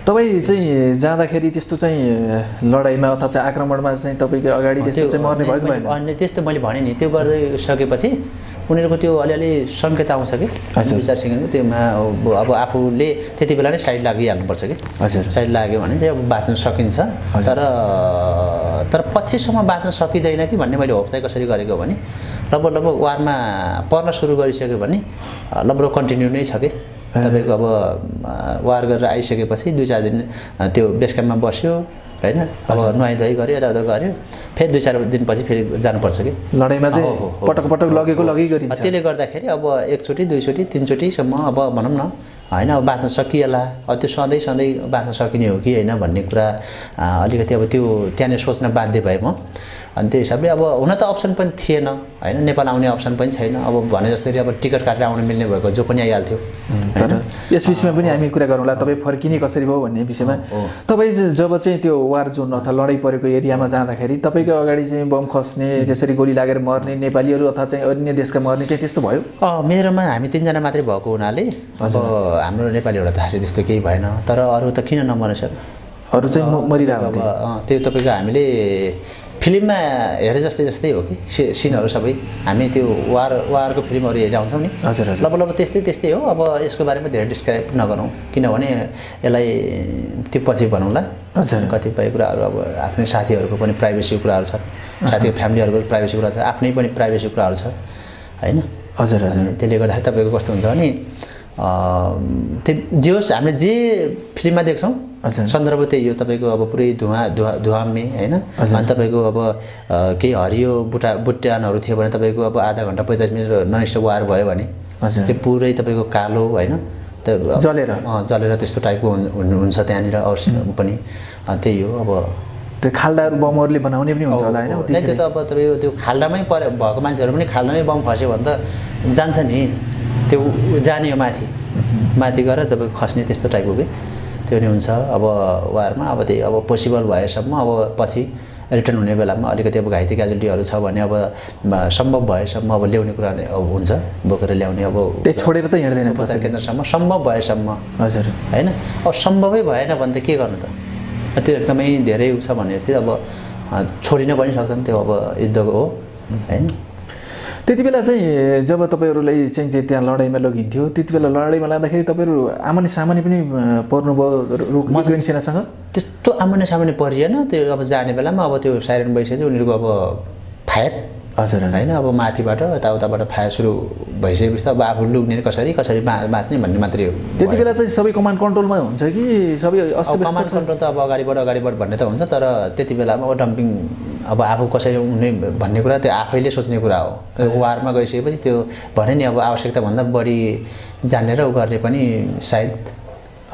तपाईँ चाहिँ जाँदाखेरि त्यस्तो चाहिँ लडाइँमा अथवा चाहिँ आक्रमणमा चाहिँ तपाईँको अगाडि त्यस्तो चाहिँ मर्ने भयो भएन। अनि त्यस्तो मैले भने नि त्यो गर्दै सकेपछि उनीहरूको त्यो अलिअलि सङ्केत आउँछ कि। हजुर। दुई चार सेकेन्डको त्योमा अब आफूले त्यति बेला नै साइड लागिहाल्नुपर्छ कि। हजुर साइड लाग्यो भने चाहिँ अब बाँच्न सकिन्छ। तर तर पछिसम्म बाँच्न सकिँदैन कि भन्ने मैले होप चाहिँ कसरी गरेको भने लगभग लगभग वारमा पर्न सुरु गरिसक्यो भने लगभग कन्टिन्यू नै छ कि। तपाईँको अब वार गरेर आइसकेपछि दुई चार दिन त्यो बेस क्याम्पमा बस्यो होइन? अब नुहाइ धुवाइ गऱ्यो यताउता गऱ्यो फेरि दुई चार दिनपछि फेरि जानुपर्छ कि? लडाइँमा चाहिँ। पटक पटक लगेको लगै गरिन्छ। त्यसले गर्दाखेरि अब एकचोटि दुईचोटि तिनचोटिसम्म अब भनौँ न होइन अब बाँच्न सकिएला। अब त्यो सधैँ सधैँ बाँच्न सकिने हो कि होइन भन्ने कुरा अलिकति अब त्यो त्यहाँनिर सोच्न बाध्य भएँ म। अनि त्यो हिसाबले अब हुन त अप्सन पनि थिएन। होइन नेपाल आउने अप्सन पनि छैन। अब भने जस्तै अब टिकट काटेर आउन मिल्ने भएको जो पनि आइहाल्थ्यो। तर यस विषयमा पनि हामी कुरा गरौँला तपाईँ फर्किने कसरी भयो भन्ने विषयमा। तपाईँ जब चाहिँ त्यो वार जोन अथवा लडाइँ परेको एरियामा जाँदाखेरि तपाईँको अगाडि चाहिँ बम खस्ने त्यसरी गोली लागेर मर्ने नेपालीहरू अथवा चाहिँ अन्य देशका मर्ने चाहिँ त्यस्तो भयो? अँ, मेरोमा हामी तिनजना मात्रै भएको हुनाले अब हाम्रो नेपालीबाट त खासै त्यस्तो केही भएन। तर अरू त किन नमर्ने सर अरू चाहिँ मरिरहेको अब त्यो तपाईँको हामीले फिल्ममा हेरे जस्तै जस्तै हो कि? सि सिनहरू सबै। हामी त्यो वार वारको फिल्महरू हेरेर आउँछौँ नि। हजुर, हजुर। लब लब त्यस्तै त्यस्तै हो। अब यसको बारेमा धेरै डिस्क्राइब नगरौँ। किनभने यसलाई त्यो पछि भनौँला। हजुर। कतिपय कुराहरू अब आफ्नै साथीहरूको पनि प्राइभेसी कुराहरू छ। साथीको फ्यामिलीहरूको प्राइभेसी कुरा छ। आफ्नै पनि प्राइभेसी कुराहरू छ। होइन? हजुर हजुर। त्यसले गर्दाखेरि तपाईँको कस्तो हुन्छ भने त्यो जे होस् हामीले जे फिल्ममा देख्छौँ। सन्दर्भ त्यही हो तपाईँको अब पुरै धुवा धुवा धुवामे होइन? अनि तपाईँको अब केही हरियो बुटा बुट्यानहरू थियो भने तपाईँको अब आधा घन्टा पैँतालिस मिनट ननस्टप वार भयो भने। त्यो पुरै तपाईँको कालो होइन? जलेर। अँ, जलेर त्यस्तो टाइपको हुन- हुन- हुन्छ त्यहाँनिर अवश्य पनि। त्यही हो अब। त्यो खाल्डाहरू बमहरूले बनाउने पनि हुन्छ होला होइन? त्यो त अब तपाईँको त्यो खाल्डामै परे भएको मान्छेहरू पनि खाल्डामै बम खस्यो भने त जान्छ नि। त्यो जाने हो माथि। माथि गएर तपाईँको खस्ने त्यस्तो टाइपको कि? त्यो नि हुन्छ अब वारमा अब त्यही अब पोसिबल भएसम्म अब पछि रिटर्न हुने बेलामा अलिकति अब घाइते क्याजुलिटीहरू छ भने अब सम्भव भएसम्म अब ल्याउने कुरा अब हुन्छ बोकेर ल्याउने अब त्यही छोडेर त हिँड्दैन उपचार केन्द्रसम्म सम्भव भएसम्म। हजुर। होइन? अब सम्भवै भएन भने त के गर्नु त? त्यो एकदमै धेरै उ छ भनेपछि अब छोडिन पनि सक्छन् त्यो अब युद्धको हो। होइन? त्यति बेला चाहिँ जब तपाईँहरूलाई चाहिँ त्यहाँ लडाइँमा लगिन्थ्यो त्यति बेला लडाइँमा लाँदाखेरि तपाईँहरू आमानी सामानी पनि पर्नुभयो युक्रेन सेनासँग? त्यस्तो आमाने सामान्य परिएन। त्यो अब जाने बेलामा अब त्यो साइरन भइसकेपछि उनीहरूको अब फायर। हजुर हजुर होइन अब माथिबाट यताउताबाट फायर सुरु भइसकेपछि त अब आफू लुक्ने कसरी कसरी बा बाँच्ने भन्ने मात्रै हो। त्यति बेला चाहिँ सबै कमान्ड कन्ट्रोलमा हुन्छ कि? सबै कमान्ड कन्ट्रोल त अब अगाडिबाट अगाडिबाट भन्ने त हुन्छ तर त्यति बेलामा अब डम्पिङ अब आफू कसरी हुने भन्ने कुरा त्यो आफैले सोच्ने कुरा हो। वारमा गइसकेपछि त्यो भने नि अब आवश्यकताभन्दा बढी जानेर उ गर्ने पनि सायद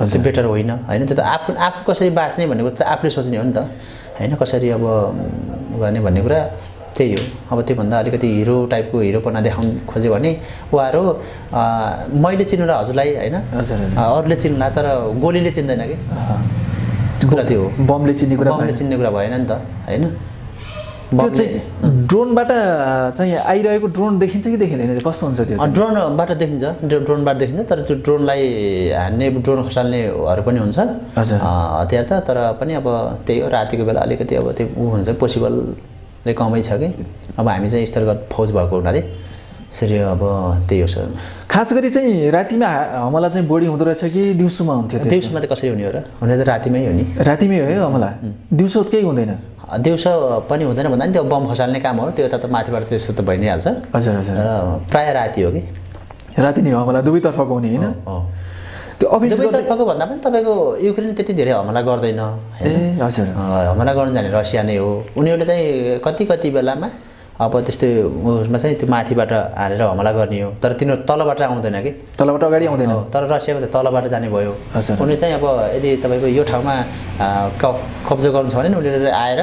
त्यो बेटर होइन। होइन त्यो त आफू आफू कसरी बाँच्ने भन्ने कुरा त आफूले सोच्ने हो नि त। होइन कसरी अब गर्ने भन्ने कुरा त्यही हो। अब त्योभन्दा अलिकति हिरो टाइपको हिरोपना देखाउनु खोज्यो भने उहाँहरू मैले चिन्नु र हजुरलाई होइन? अरूले चिन्ला तर गोलीले चिन्दैन कि? त्यो कुरा त्यो हो। बमले चिन्ने कुरा बमले चिन्ने कुरा भएन नि त होइन? त्यो चाहिँ ड्रोनबाट चाहिँ आइरहेको ड्रोन देखिन्छ कि देखिँदैन? कस्तो हुन्छ त्यो ड्रोनबाट देखिन्छ। ड्रो- ड्रोनबाट देखिन्छ तर त्यो ड्रोनलाई हान्ने ड्रोन खसाल्नेहरू पनि हुन्छ हतियार त तर पनि अब त्यही हो। रातिको बेला अलिकति अब त्यो ऊ हुन्छ पोसिबलले कमै छ कि? अब हामी चाहिँ स्थलगत फौज भएको हुनाले यसरी अब त्यही हो सर। खास गरी चाहिँ रातिमा हमला चाहिँ बढी हुँदो रहेछ कि दिउँसोमा हुन्थ्यो दिउँसोमा त कसरी हुने हो र? हुने त रातिमै हो नि। रातिमै हो है हमला? दिउँसो त केही हुँदैन? दिउँसो पनि हुँदैन भन्दा नि त्यो बम खसाल्ने काम हो। त्यो यता त माथिबाट त्यस्तो त भइ नै हाल्छ। हजुर हजुर। तर प्रायः राति हो कि? राति नै हो हमला दुवैतर्फको हुने होइन? त्यो दुवैतर्फको भन्दा पनि तपाईँको युक्रेन त्यति धेरै हमला गर्दैन ए हजुर। हमला गर्नु जाने रसिया नै हो। उनीहरूले चाहिँ कति कति बेलामा अब त्यस्तै उसमा चाहिँ त्यो माथिबाट हालेर हमला गर्ने हो। तर तिनीहरू तलबाट आउँदैन कि? तलबाट अगाडि आउँदैन। तर रसियाको चाहिँ तलबाट जाने भयो। उनीहरू चाहिँ अब यदि तपाईँको यो ठाउँमा कब्जा गर्नु छ भने उनीहरू आएर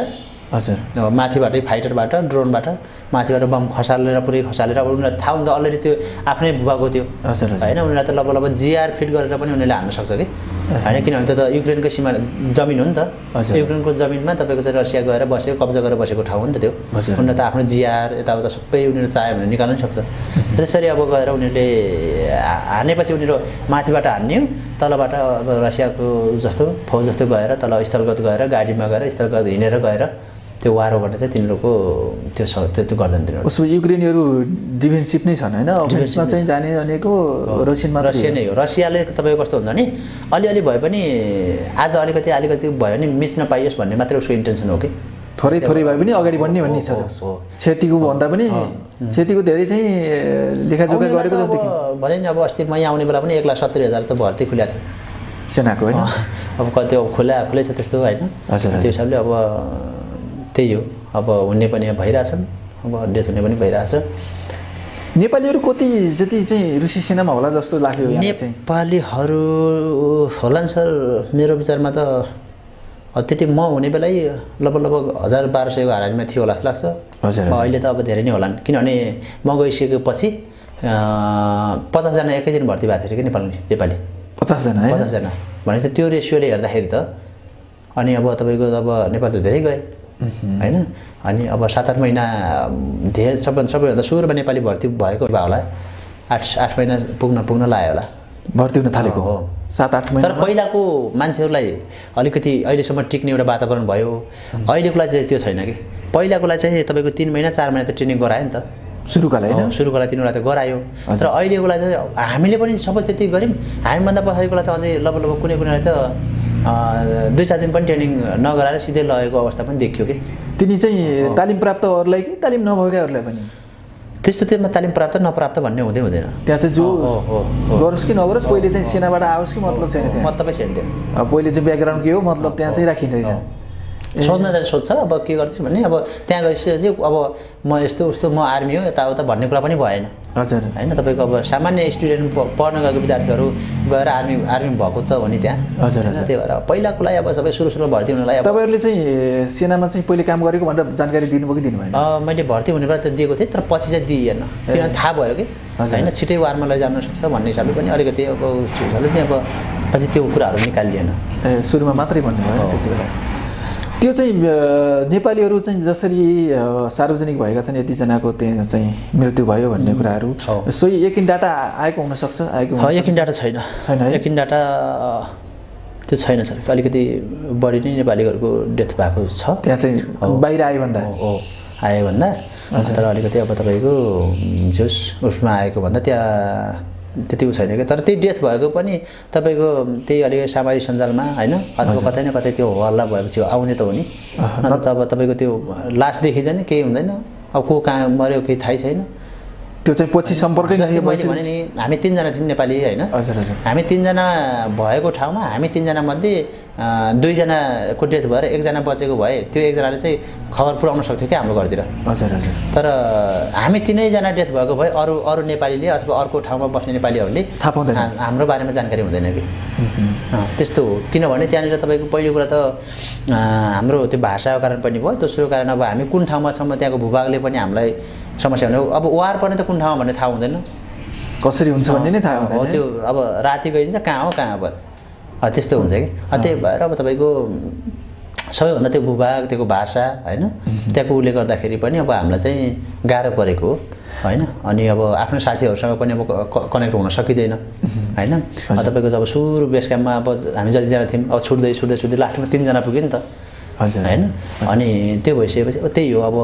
हजुर। माथिबाटै फाइटरबाट ड्रोनबाट माथिबाट बम खसालेर पुरै खसालेर अब उनीहरूलाई थाहा हुन्छ अलरेडी त्यो आफ्नै भूभागको त्यो। हजुर हजुर। होइन उनीहरूलाई त लब लब जिआर फिट गरेर पनि उनीहरूले हान्न सक्छ कि? होइन किनभने त्यो त युक्रेनको सीमा जमिन हो नि त। हजुर। युक्रेनको जमिनमा तपाईँको चाहिँ रसिया गएर बसेको कब्जा गरेर बसेको ठाउँ हो नि त त्यो। हजुर। उनीहरूले त आफ्नो जिआर यताउता सबै उनीहरू चाह्यो भने निकाल्न सक्छ। त्यसरी अब गएर उनीहरूले हानेपछि उनीहरू माथिबाट हान्ने तलबाट अब रसियाको जस्तो फौज जस्तो गएर तल स्थलगत गएर गाडीमा गएर स्थलगत हिँडेर गएर त्यो वारो गर्ने चाहिँ तिनीहरूको त्यो छ त्यो त्यो गर्दैन तिनीहरू। उसो युक्रेनीहरू डिफेन्सिभ नै छन् होइन? अफेन्समा चाहिँ जाने भनेको रसियन मात्र रसिया नै हो। रसियाले तपाईँको कस्तो हुन्छ भने अलिअलि भए पनि आज अलिकति अलिकति भयो भने मिच्न पाइयोस् भन्ने मात्रै उसको इन्टेन्सन हो कि? थोरै थोरै भए पनि अगाडि बढ्ने भन्ने इच्छा छ। क्षतिको भन्दा पनि क्षतिको धेरै चाहिँ लेखाजोखा गरेको जस्तो भने नि अब अस्ति म आउने बेला पनि एक लाख सत्तरी हजार त भर्ती खुल्या थियो। सेनाको होइन? अब कति अब खुला खुलै छ त्यस्तो होइन? त्यो हिसाबले अब त्यही हो। अब हुने पनि भइरहेछन्। अब डेथ हुने पनि भइरहेछ। नेपालीहरू कति जति चाहिँ रुसी सेनामा होला जस्तो लाग्यो नेपालीहरू होला नि सर मेरो विचारमा त त्यति म हुने बेलै लगभग लगभग हजार बाह्र सयको हारानीमा थियो होला जस्तो लाग्छ। हजुर, अहिले त अब धेरै नै होलान्। किनभने म गइसकेपछि पचासजना एकै दिन भर्ती भएको थियो कि नेपाली नेपाली। पचासजना पचासजना। भनेपछि त्यो रेसियोले हेर्दाखेरि त अनि अब तपाईँको अब नेपाल त धेरै गए। होइन? अनि अब सात आठ महिना धेरै सबै सबैभन्दा सुरुमा नेपाली भर्ती भएको भए होला। आठ आठ महिना पुग्न पुग्न लाग्यो होला। भर्ती हुन थालेको? हो। सात आठ तर महिना पहिलाको मान्छेहरूलाई अलिकति अहिलेसम्म टिक्ने एउटा वातावरण भयो। अहिलेकोलाई चाहिँ त्यो छैन कि। पहिलाकोलाई चाहिँ तपाईँको तिन महिना चार महिना त ट्रेनिङ गरायो नि त। सुरुकालाई होइन? सुरुकोलाई तिनीहरूलाई त गरायो। तर अहिलेकोलाई चाहिँ हामीले पनि सबै त्यति गऱ्यौँ। हामीभन्दा पछाडिकोलाई त अझै लब लब कुनै कुनैलाई त दुई चार दिन पनि ट्रेनिङ नगराएर सिधै लगेको अवस्था पनि देखियो कि। तिनी चाहिँ तालिम प्राप्तहरूलाई कि तालिम नभएकाहरूलाई पनि? त्यस्तो त्यसमा तालिम प्राप्त नप्राप्त भन्ने हुँदै हुँदैन। त्यहाँ चाहिँ जो। गरोस् कि नगरोस् पहिले चाहिँ सेनाबाट आओस् कि मतलब छैन त्यहाँ? मतलबै छैन त्यो अब पहिले चाहिँ ब्याकग्राउन्ड के हो? मतलब त्यहाँ चाहिँ राखिँदैन। सोध्न चाहिँ सोध्छ अब के गर्दैछु भने अब त्यहाँ गएपछि चाहिँ अब म यस्तो उस्तो म आर्मी हो यताउता भन्ने कुरा पनि भएन। हजुर। होइन तपाईँको अब सामान्य स्टुडेन्ट पढ्न गएको विद्यार्थीहरू गएर आर्मी आर्मी भएको त हो नि त्यहाँ। हजुर, होइन, त्यही भएर पहिलाको लागि अब सबै सुरु सुरु भर्ती हुनलाई अब तपाईँहरूले चाहिँ सेनामा चाहिँ पहिले काम गरेको भनेर जानकारी दिनुभयो कि दिनु भएन मैले भर्ती हुने बेला त दिएको थिएँ तर पछि चाहिँ दिइएन। किनभने थाहा भयो कि? हजुर। होइन छिटै वारमा लैजान सक्छ भन्ने हिसाबले पनि अलिकति अब हिसाबले पनि अब पछि त्यो कुराहरू निकालिएन। ए सुरुमा मात्रै भन्नुभयो त्यति बेला? त्यो चाहिँ नेपालीहरू चाहिँ जसरी सार्वजनिक भएका छन् यतिजनाको त्यहाँ चाहिँ मृत्यु भयो भन्ने कुराहरू। सोही एकिन डाटा आएको हुनसक्छ? आएको। यकिन डाटा छैन। छैन है? यकिन डाटा त्यो छैन सर। अलिकति बढी नै नेपालीहरूको डेथ भएको छ। त्यहाँ चाहिँ बाहिर आयो भन्दा हो, आयो भन्दा तर अलिकति अब तपाईँको जस उसमा आएको भन्दा त्यहाँ त्यति उ छैन कि? तर त्यही डेथ भएको पनि तपाईँको त्यही अलिकति सामाजिक सञ्जालमा होइन? अथवा कतै न कतै त्यो हल्ला भएपछि आउने त हो नि। नत्र त अब तपाईँको त्यो लास्ट देखिँदैन केही हुँदैन। अब को कहाँ मऱ्यो केही थाहै छैन। त्यो चाहिँ पछि सम्पर्कै भने नि हामी तिनजना थियौँ नेपाली होइन? हजुर हजुर। हामी तिनजना भएको ठाउँमा हामी तिनजना मध्ये दुईजनाको डेथ भएर एकजना बचेको भए त्यो एकजनाले चाहिँ खबर पुऱ्याउन सक्थ्यो क्या हाम्रो घरतिर। हजुर हजुर। तर हामी तिनैजना डेथ भएको भए अरू अरू नेपालीले अथवा अर्को ठाउँमा बस्ने नेपालीहरूले थाहा पाउँदैन। हाम्रो बारेमा जानकारी हुँदैन कि। त्यस्तो हो। किनभने त्यहाँनिर तपाईँको पहिलो कुरा त हाम्रो त्यो भाषाको कारण पनि भयो दोस्रो कारण अब हामी कुन ठाउँमा छौँ त्यहाँको भूभागले पनि हामीलाई समस्या हुने अब वार पर्ने त कुन ठाउँमा भन्ने थाहा हुँदैन। कसरी हुन्छ भन्ने नै थाहा हो हुँदैन। त्यो अब राति गइन्छ कहाँ हो कहाँ अब? त्यस्तो हुन्छ कि? त्यही भएर अब तपाईँको सबैभन्दा त्यो भूभाग त्यहाँको भाषा होइन? त्यहाँको उसले गर्दाखेरि पनि अब हामीलाई चाहिँ गाह्रो परेको हो होइन? अनि अब आफ्नो साथीहरूसँग पनि अब कनेक्ट हुन सकिँदैन होइन? अब तपाईँको जब सुरु बेस क्याम्पमा अब हामी जतिजना थियौँ अब छुट्दै छुट्दै छुट्दै लास्टमा तिनजना पुग्यो नि त। होइन? अनि त्यो भइसकेपछि त्यही हो अब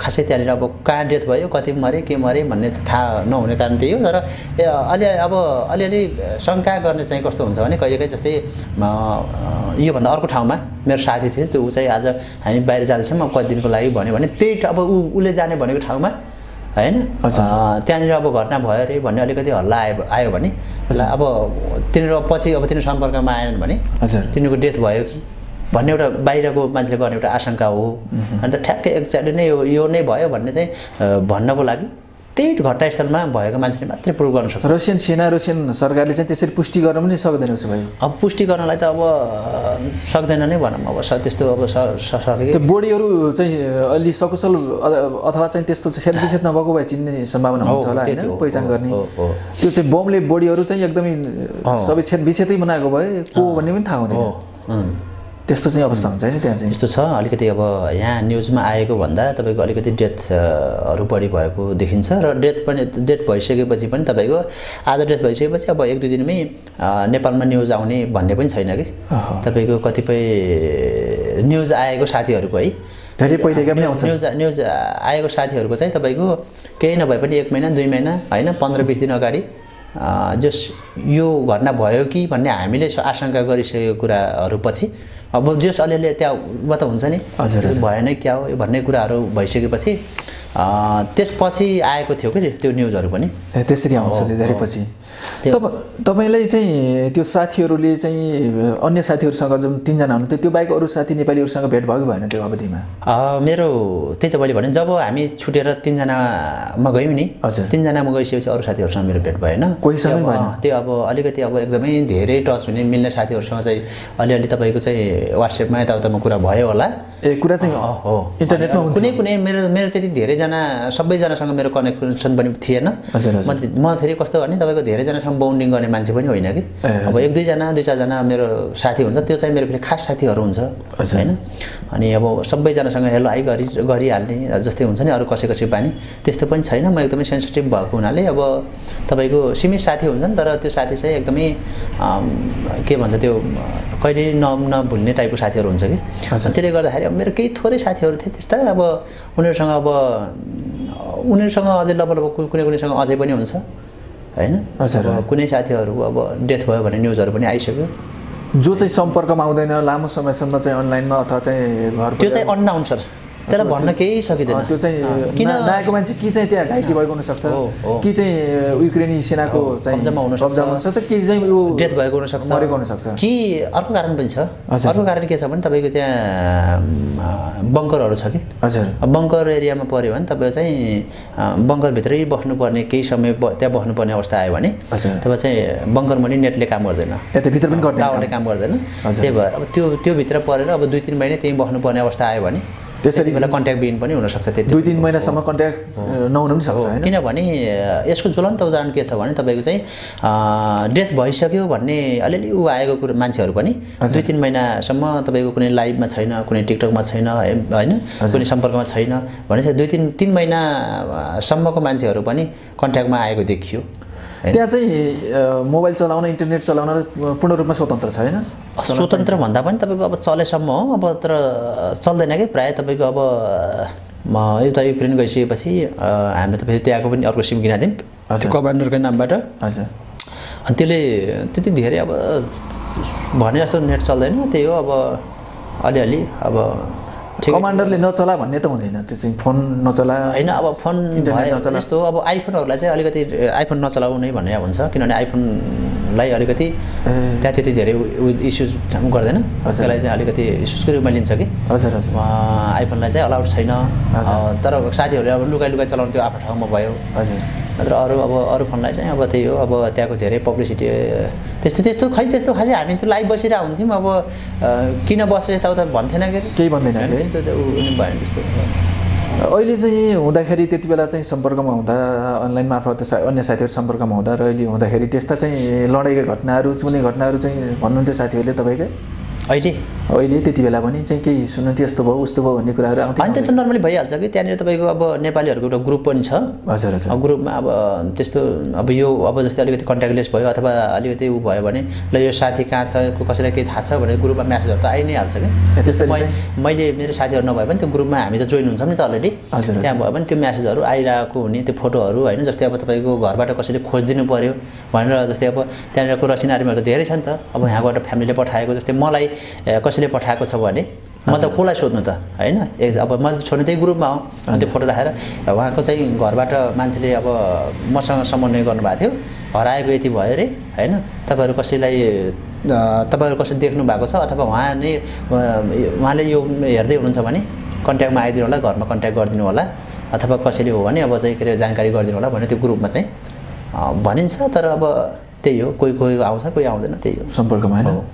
खासै त्यहाँनिर अब कहाँ डेथ भयो कति मऱ्यो के मऱ्यो भन्ने थाहा नहुने कारण त्यही हो। तर अलि अब अलिअलि शङ्का गर्ने चाहिँ कस्तो हुन्छ भने कहिलेकाहीँ जस्तै योभन्दा अर्को ठाउँमा मेरो साथी थियो त्यो ऊ चाहिँ आज हामी बाहिर जाँदैछौँ अब कति दिनको लागि भन्यो भने त्यही अब ऊ उसले जाने भनेको ठाउँमा होइन? त्यहाँनिर अब घटना भयो अरे भन्ने अलिकति हल्ला आयो आयो भने ल अब तिनीहरू पछि अब तिनीहरू सम्पर्कमा आएनन् भने तिनीहरूको डेथ भयो कि? भन्ने एउटा बाहिरको मान्छेले गर्ने एउटा आशंका हो। अन्त ठ्याक्कै एक्ज्याक्टली नै यो यो नै भयो भन्ने चाहिँ भन्नको लागि त्यही घटनास्थलमा भएको मान्छेले मात्रै प्रुभ गर्न सक्छ। रसियन सेना रसियन सरकारले चाहिँ त्यसरी पुष्टि गर्न पनि सक्दैन उसो भयो। अब पुष्टि गर्नलाई त अब सक्दैन नै भनौँ अब स- त्यस्तो अब सके त्यो बोडीहरू चाहिँ अलि सकुशल अथवा चाहिँ त्यस्तो चाहिँ नभएको भए चिन्ने सम्भावना हुन्छ होला होइन पहिचान गर्ने। त्यो चाहिँ बमले बोडीहरू चाहिँ एकदमै सबै छेदविच्छेदै बनाएको भए को भन्ने पनि थाहा हुँदैन। त्यस्तो चाहिँ अवस्था हुन्छ होइन त्यहाँ चाहिँ। त्यस्तो छ। अलिकति अब यहाँ न्युजमा आएको भन्दा तपाईँको अलिकति डेथहरू बढी भएको देखिन्छ र डेथ पनि डेथ भइसकेपछि पनि तपाईँको आज डेथ भइसकेपछि अब एक दुई दिनमै नेपालमा न्युज आउने भन्ने पनि छैन कि। तपाईँको कतिपय न्युज आएको साथीहरूको है। धेरै पहिलेका पनि आउँछन् न्युज न्युज आएको साथीहरूको चाहिँ तपाईँको केही नभए पनि एक महिना दुई महिना होइन पन्ध्र बिस दिन अगाडि जस यो घटना भयो कि भन्ने हामीले आशंका गरिसकेको कुराहरू पछि अब जस अलिअलि त्यहाँ त हुन्छ नि। हजुर। भएन क्या हो भन्ने कुराहरू भइसकेपछि त्यसपछि आएको थियो कि त्यो न्युजहरू पनि? त्यसरी आउँछ धेरै पछि। तब तपाईँलाई चाहिँ त्यो साथीहरूले चाहिँ अन्य साथीहरूसँग जुन तिनजना हुनुहुन्थ्यो त्यो बाहेक अरू साथी नेपालीहरूसँग भेट भयो कि भएन त्यो अवधिमा मेरो त्यही त मैले भने जब हामी छुटेर तिनजनामा गयौँ नि हजुर। तिनजनामा गइसकेपछि अरू साथीहरूसँग मेरो भेट भएन कोहीसँगै भएन? त्यो अब अलिकति अब एकदमै धेरै टच हुने मिल्ने साथीहरूसँग चाहिँ अलिअलि तपाईँको चाहिँ वाट्सएपमा यताउतामा कुरा भयो होला ए कुरा चाहिँ हो इन्टरनेटमा कुनै कुनै मेरो मेरो त्यति धेरैजना सबैजनासँग मेरो कनेक्सन पनि थिएन। म फेरि कस्तो भने तपाईँको धेरैजनासँग बाउन्डिङ गर्ने मान्छे पनि होइन कि? अब एक दुईजना दुई चारजना मेरो साथी हुन्छ त्यो चाहिँ मेरो फेरि खास साथीहरू हुन्छ। होइन? अनि अब सबैजनासँग हेलो हाई गरि गरिहाल्ने जस्तै हुन्छ नि अरू कसै कसै बानी त्यस्तो पनि छैन म एकदमै सेन्सिटिभ भएको हुनाले अब तपाईँको सीमित साथी हुन्छ नि तर त्यो साथी चाहिँ एकदमै के भन्छ त्यो कहिले न नभुल्ने टाइपको साथीहरू हुन्छ कि। त्यसले गर्दाखेरि अब मेरो केही थोरै साथीहरू थिए त्यस्ता अब उनीहरूसँग अब उनीहरूसँग अझै लब लब कु- कुनै कुनैसँग अझै पनि हुन्छ। होइन? कुनै साथीहरू अब डेथ भयो भने न्युजहरू पनि आइसक्यो। जो चाहिँ सम्पर्कमा आउँदैन लामो समयसम्म चाहिँ अनलाइनमा अथवा चाहिँ घर त्यो चाहिँ अननाउन्सर त्यसलाई भन्न केही सकिँदैन। त्यो चाहिँ किन नआएको मान्छे कि चाहिँ त्यहाँ घाइते भएको हुनसक्छ। कि चाहिँ युक्रेनी सेनाको कब्जामा हुनसक्छ। कि चाहिँ यो डेथ भएको हुनसक्छ। मरेको हुनसक्छ? कि अर्को कारण पनि छ। अर्को कारण के छ भने तपाईँको त्यहाँ बङ्करहरू छ कि? हजुर। बङ्कर एरियामा पऱ्यो भने तपाईँ चाहिँ बङ्करभित्रै बस्नुपर्ने केही समय त्यहाँ बस्नुपर्ने अवस्था आयो भने। तपाईँ चाहिँ बङ्करमा नि नेटले काम गर्दैन। यताभित्र पनि गर्दैन। टावरले काम गर्दैन। त्यही भएर अब त्यो त्योभित्र परेर अब दुई तिन महिना त्यहीँ बस्नुपर्ने अवस्था आयो भने त्यसरी- बेला कन्ट्याक्ट बिन पनि हुनसक्छ त्यति दुई तिन महिनासम्म कन्ट्याक्ट नहुन पनि सक्छ होइन? किनभने यसको ज्वलन्त उदाहरण के छ भने तपाईँको चाहिँ डेथ भइसक्यो भन्ने अलिअलि ऊ आएको कुरो मान्छेहरू पनि दुई तिन महिनासम्म तपाईँको कुनै लाइभमा छैन कुनै टिकटकमा छैन होइन? कुनै सम्पर्कमा छैन भने चाहिँ दुई तिन तिन महिनासम्मको मान्छेहरू पनि कन्ट्याक्टमा आएको देखियो त्यहाँ चाहिँ मोबाइल चलाउन इन्टरनेट चलाउन पूर्ण रूपमा स्वतन्त्र छ होइन? स्वतन्त्र भन्दा पनि तपाईँको अब चलेसम्म हो। अब तर चल्दैन कि प्रायः तपाईँको अब म एउटा युक्रेन गइसकेपछि हामीले त फेरि त्यहाँको पनि अर्को सिम किनेको थियौँ त्यो कमान्डरको नामबाट। हजुर। अनि त्यसले त्यति धेरै अब भने जस्तो नेट चल्दैन। त्यही हो अब अलिअलि अब ठिक। कमान्डरले नचला भन्ने त हुँदैन। त्यो चाहिँ फोन नचला होइन अब फोन नचला। यस्तो। अब आइफोनहरूलाई चाहिँ अलिकति आइफोन नचलाउने भन्ने हुन्छ। किनभने आइफोनलाई अलिकति त्यहाँ त्यति धेरै इस्युज गर्दैन। त्यसलाई चाहिँ अलिकति इस्युजको रूपमा लिन्छ कि? हजुर हजुर। आइफोनलाई चाहिँ अलाउड छैन। तर साथीहरूले अब लुकाइ लुकाइ चलाउनु त्यो आफ्नो ठाउँमा भयो। हजुर। नत्र अरू अब अरू फोनलाई चाहिँ अब त्यही हो। अब त्यहाँको धेरै पब्लिसिटी त्यस्तो त्यस्तो खै त्यस्तो खासै हामी त लाइभ बसिरहेको हुन्थ्यौँ। अब किन बसेर यताउता भन्थेन के केही भन्दैन? त्यस्तो भएन त्यस्तो। अहिले चाहिँ हुँदाखेरि त्यति बेला चाहिँ सम्पर्कमा हुँदा अनलाइन मार्फत अन्य साथीहरू सम्पर्कमा हुँदा र अहिले हुँदाखेरि त्यस्ता चाहिँ लडाइँका घटनाहरू चुने घटनाहरू चाहिँ भन्नुहुन्थ्यो साथीहरूले तपाईँकै? अहिले? अहिले त्यति बेला पनि चाहिँ केही सुन्नुहुन्थ्यो यस्तो भयो उस्तो भयो भन्ने कुराहरू अनि आउँथ्यो त्यो त नर्मली भइहाल्छ कि? त्यहाँनिर तपाईँको अब नेपालीहरूको एउटा ग्रुप पनि छ। हजुर हजुर। अब ग्रुपमा अब त्यस्तो अब यो अब जस्तै अलिकति कन्ट्याक्टलेस भयो अथवा अलिकति ऊ भयो भने ल यो साथी कहाँ छ कसैलाई केही थाहा छ भनेर ग्रुपमा म्यासेजहरू त आइ नै हाल्छ कि? त्यसरी? मैले मेरो साथीहरू नभए पनि त्यो ग्रुपमा हामी त जोइन हुन्छौँ नि त अलरेडी हजुर। त्यहाँ भयो भने त्यो म्यासेजहरू आइरहेको हुने त्यो फोटोहरू होइन जस्तै अब तपाईँको घरबाट कसैले खोजिदिनु पऱ्यो भनेर जस्तै अब त्यहाँनिरको रसिन आर्मीहरू त धेरै छ नि त। अब यहाँबाट फ्यामिलीले पठाएको जस्तै मलाई ए, कसैले पठाएको छ भने म त कसलाई सोध्नु त? होइन? एक अब मैले छोड्नु त्यही ग्रुपमा हो। अनि त्यो फोटो राखेर उहाँको चाहिँ घरबाट मान्छेले अब मसँग समन्वय गर्नुभएको थियो। हराएको यति भयो अरे होइन? तपाईँहरू कसैलाई तपाईँहरू कसैले देख्नु भएको छ? अथवा उहाँ नै उहाँले यो हेर्दै हुनुहुन्छ भने कन्ट्याक्टमा आइदिनु होला घरमा कन्ट्याक्ट गरिदिनु होला। अथवा कसैले हो भने अब चाहिँ के अरे जानकारी गरिदिनु होला भने त्यो ग्रुपमा चाहिँ भनिन्छ। तर अब त्यही हो। कोही कोही आउँछ कोही आउँदैन त्यही हो। सम्पर्कमा होइन? हो।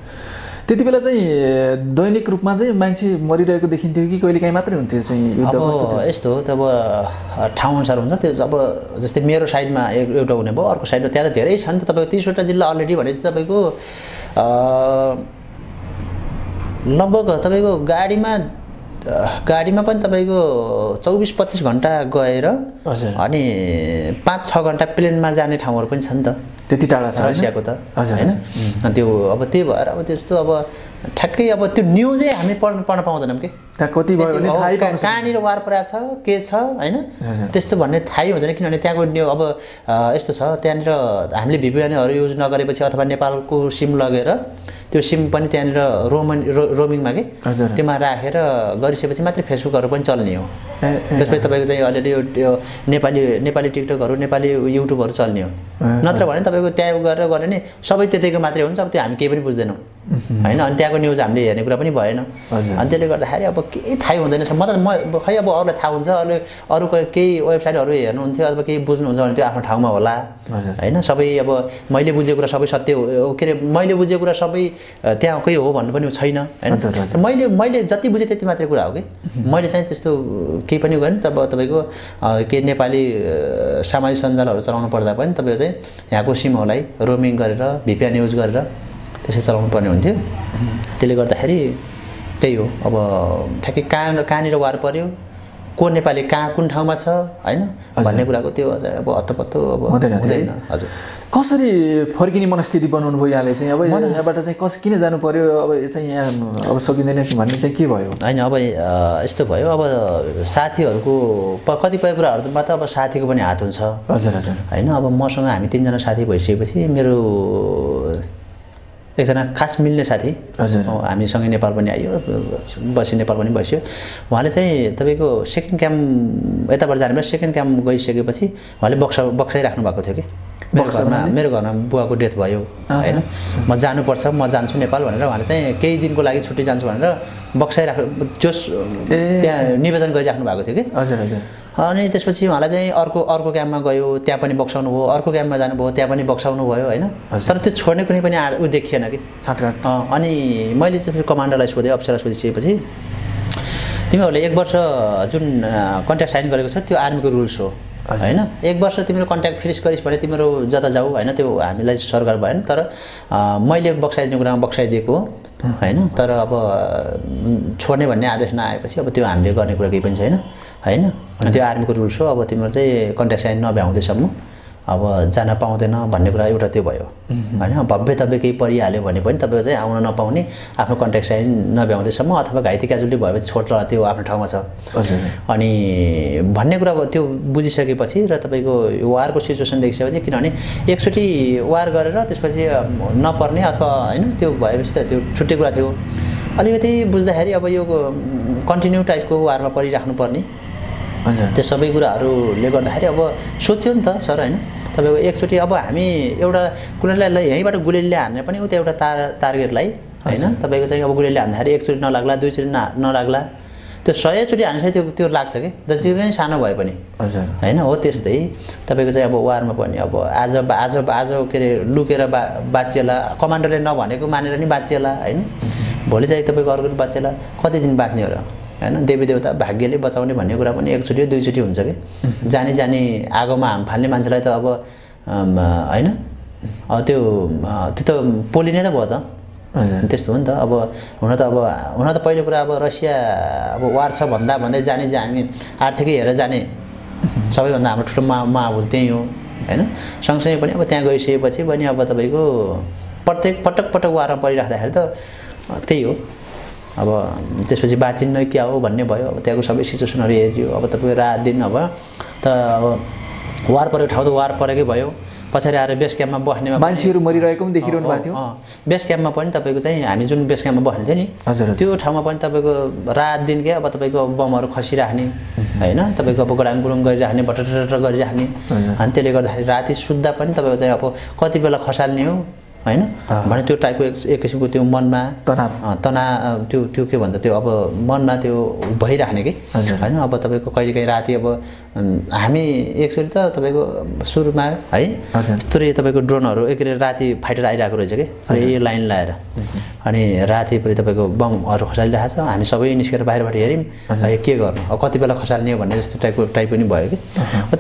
त्यति बेला चाहिँ दैनिक रूपमा चाहिँ मान्छे मरिरहेको देखिन्थ्यो कि कहिले काहीँ मात्रै हुन्थ्यो चाहिँ युद्ध यस्तो हो त्यो अब ठाउँअनुसार हुन्छ त्यो अब जस्तै मेरो साइडमा एउटा हुने भयो अर्को साइडमा त्यहाँ त धेरै छ नि त तपाईँको तिसवटा जिल्ला अलरेडी भने चाहिँ तपाईँको लगभग तपाईँको गाडीमा गाडीमा पनि तपाईँको चौबिस पच्चिस घन्टा गएर हजुर। अनि पाँच छ घन्टा प्लेनमा जाने ठाउँहरू पनि छ नि त त्यति टाढा छ? रसियाको त होइन अनि त्यो अब त्यही भएर अब त्यस्तो अब ठ्याक्कै अब त्यो न्युजै हामी पढ्नु पढ्न पाउँदैनौँ कि त्यहाँ कति। कहाँनिर वार परेको छ के छ होइन। त्यस्तो भन्ने थाहै हुँदैन किनभने त्यहाँको न्यु अब यस्तो छ त्यहाँनिर हामीले भिपिएनहरू युज नगरेपछि अथवा नेपालको सिम लगेर त्यो सिम पनि त्यहाँनिर रोमन रो रोमिङमा कि? हजुर। त्योमा राखेर गरिसकेपछि मात्रै फेसबुकहरू पनि चल्ने हो। त्यसपछि तपाईँको चाहिँ अलिअलि यो त्यो नेपाली नेपाली टिकटकहरू नेपाली युट्युबहरू चल्ने हो। नत्र भने तपाईँको त्यहाँ गरेर गऱ्यो भने सबै त्यतिको मात्रै हुन्छ अब त्यो हामी केही पनि बुझ्दैनौँ। होइन? अनि त्यहाँको न्युज हामीले हेर्ने कुरा पनि भएन। अनि त्यसले गर्दाखेरि अब केही थाहै हुँदैन म त म खै अब अरूलाई थाहा हुन्छ अरू अरू कोही- वेबसाइटहरू हेर्नुहुन्थ्यो अथवा केही बुझ्नुहुन्छ भने त्यो आफ्नो ठाउँमा होला। होइन? सबै अब मैले बुझेको कुरा सबै सत्य हो। के अरे मैले बुझेको कुरा सबै त्यहाँकै हो भन्नु पनि छैन होइन। मैले मैले जति बुझेँ त्यति मात्रै कुरा हो कि? मैले चाहिँ त्यस्तो केही पनि गरेँ तब तपाईँको के नेपाली सामाजिक सञ्जालहरू चलाउनु पर्दा पनि तपाईँको चाहिँ यहाँको सिमहरूलाई रोमिङ गरेर भिपिएन युज गरेर त्यसरी चलाउनु पर्ने हुन्थ्यो। त्यसले गर्दाखेरि त्यही हो अब ठ्याक्कै कहाँ कहाँनिर वार पऱ्यो को नेपाली कहाँ कुन ठाउँमा छ होइन? भन्ने कुराको त्यो अझ अब हत्तपत्तो अब हुँदैन हजुर। कसरी फर्किने मनस्थिति बनाउनु भयो यहाँले चाहिँ? अब यहाँबाट चाहिँ कस किन जानु पर्यो? अब यो चाहिँ यहाँ अब सकिँदैन भन्ने चाहिँ के भयो? होइन अब यस्तो भयो। अब साथीहरूको प कतिपय कुराहरूमा त अब साथीको पनि हात हुन्छ। हजुर हजुर। होइन अब मसँग हामी तिनजना साथी भइसकेपछि मेरो एकजना खास मिल्ने साथी। हजुर। हामीसँगै नेपाल पनि आइयो बसी नेपाल पनि बस्यो। उहाँले चाहिँ तपाईँको सेकेन्ड क्याम्प यताबाट जाने बेला सेकेन्ड क्याम्प गइसकेपछि उहाँले बक्सा बक्साइराख्नु भएको थियो कि? मेरो घरमा मेरो घरमा बुवाको डेथ भयो होइन? म जानुपर्छ म जान्छु नेपाल भनेर उहाँले चाहिँ केही दिनको लागि छुट्टी जान्छु भनेर बक्साइराख्नु जोस त्यहाँ निवेदन गरिराख्नु भएको थियो कि? हजुर हजुर। अनि त्यसपछि उहाँलाई चाहिँ अर्को अर्को क्याम्पमा गयो त्यहाँ पनि बक्साउनु भयो अर्को क्याम्पमा जानुभयो त्यहाँ पनि बक्साउनु भयो होइन? तर त्यो छोड्ने कुनै पनि आड ऊ देखिएन कि? छाटकाट अँ, अनि मैले चाहिँ फेरि कमान्डरलाई सोधेँ अफिसरलाई सोधिसकेपछि तिमीहरूले एक वर्ष जुन कन्ट्याक्ट साइन गरेको छ त्यो आर्मीको रुल्स हो। होइन? एक वर्ष तिम्रो कन्ट्याक्ट फिनिस गरिस् भने तिम्रो जता जाऊ होइन त्यो हामीलाई सरकार भएन तर मैले बक्साइदिने कुरामा बक्साइदिएको हो होइन? तर अब छोड्ने भन्ने आदेश नआएपछि अब त्यो हामीले गर्ने कुरा केही पनि छैन होइन? त्यो आर्मीको रुल्स हो अब तिम्रो चाहिँ कन्ट्याक्ट साइन नभ्याउँदैसम्म अब जान पाउँदैन भन्ने कुरा एउटा त्यो भयो। होइन? भव्य तव्य केही परिहाल्यो भने पनि तपाईँको चाहिँ आउन नपाउने आफ्नो कन्ट्याक्ट साइन नभ्याउँदैसम्म अथवा घाइते क्याजुलिटी भएपछि छोड्छ त्यो आफ्नो ठाउँमा छ। अनि भन्ने कुरा त्यो बुझिसकेपछि र तपाईँको वारको सिचुएसन देखिसकेपछि किनभने एकचोटि वार गरेर त्यसपछि नपर्ने अथवा होइन त्यो भएपछि त त्यो छुट्टै कुरा थियो। अलिकति बुझ्दाखेरि अब यो कन्टिन्यू टाइपको वारमा परिराख्नु पर्ने हजुर त्यो सबै कुराहरूले गर्दाखेरि अब सोच्यो नि त सर होइन। तपाईँको एकचोटि अब हामी एउटा कुनैलाई ल- यहीँबाट गुलेलीले हान्ने पनि हो त्यो एउटा तार टार्गेटलाई होइन? तपाईँको चाहिँ अब गुलेलीले हान्दाखेरि एकचोटि नलाग्ला दुईचोटि ना नलाग्ला। त्यो सयचोटि हान्दाखेरि त्यो त्यो लाग्छ कि? जति नै सानो भए पनि। हजुर। होइन? हो त्यस्तै। तपाईँको चाहिँ अब वारमा पनि अब आज आज आज के अरे लुकेर बा बाँचिएला। कमान्डरले नभनेको मानेर नि बाँचिएला होइन? भोलि चाहिँ तपाईँको अर्को पनि बाँचिएला। कति दिन बाँच्ने हो र? होइन? देवी देवता भाग्यले बचाउने भन्ने कुरा पनि एकचोटि दुईचोटि हुन्छ कि? जाने जाने आगोमा हाम फाल्ने मान्छेलाई त अब होइन? त्यो त्यो त पोलिने त भयो त। हजुर। त्यस्तो हो नि त। अब हुन त अब हुन त पहिलो कुरा अब रसिया अब वार छ भन्दा भन्दै जाने चाहिँ हामी आर्थिकै हेरेर जाने। सबैभन्दा हाम्रो ठुलो मा महाभूल त्यही हो होइन? सँगसँगै पनि अब त्यहाँ गइसकेपछि पनि अब तपाईँको प्रत्येक पटक पटक वारमा परिराख्दाखेरि त त्यही हो। अब त्यसपछि बाँचिन्न क्या हो भन्ने भयो। अब त्यहाँको सबै सिचुएसनहरू हेऱ्यो अब तपाईँको रात दिन अब। त अब वार परेको ठाउँ त वार परेकै भयो। पछाडि आएर बेस क्याम्पमा बस्नेमा मान्छेहरू मरिरहेको पनि देखिरहनु भएको थियो। बेस क्याम्पमा पनि तपाईँको चाहिँ हामी जुन बेस क्याम्पमा बस्ने थियो नि हजुर। त्यो ठाउँमा पनि तपाईँको रात दिनकै अब तपाईँको बमहरू खसिराख्ने होइन? तपाईँको अब गडाङ गुडुङ गरिराख्ने भटटर गरिराख्ने। अनि त्यसले गर्दाखेरि राति सुत्दा पनि तपाईँको चाहिँ अब कति बेला खसाल्ने हो? होइन? भने त्यो टाइपको एक एक किसिमको त्यो मनमा तनाव। अँ, तना त्यो त्यो के भन्छ त्यो? अब मनमा त्यो भइराख्ने कि। होइन? अब तपाईँको कहिलेकाहीँ राति अब हामी एकचोटि त तपाईँको सुरुमा है। यस्तो तपाईँको ड्रोनहरू एक राति फाइटर आइरहेको रहेछ कि? यही लाइन लाएर। अनि राति पनि तपाईँको बमहरू खसालिरहेको छ। हामी सबै निस्केर बाहिरबाट हेऱ्यौँ के गर्नु? अब कति बेला खसाल्ने भन्ने जस्तो टाइपको टाइप पनि भयो कि?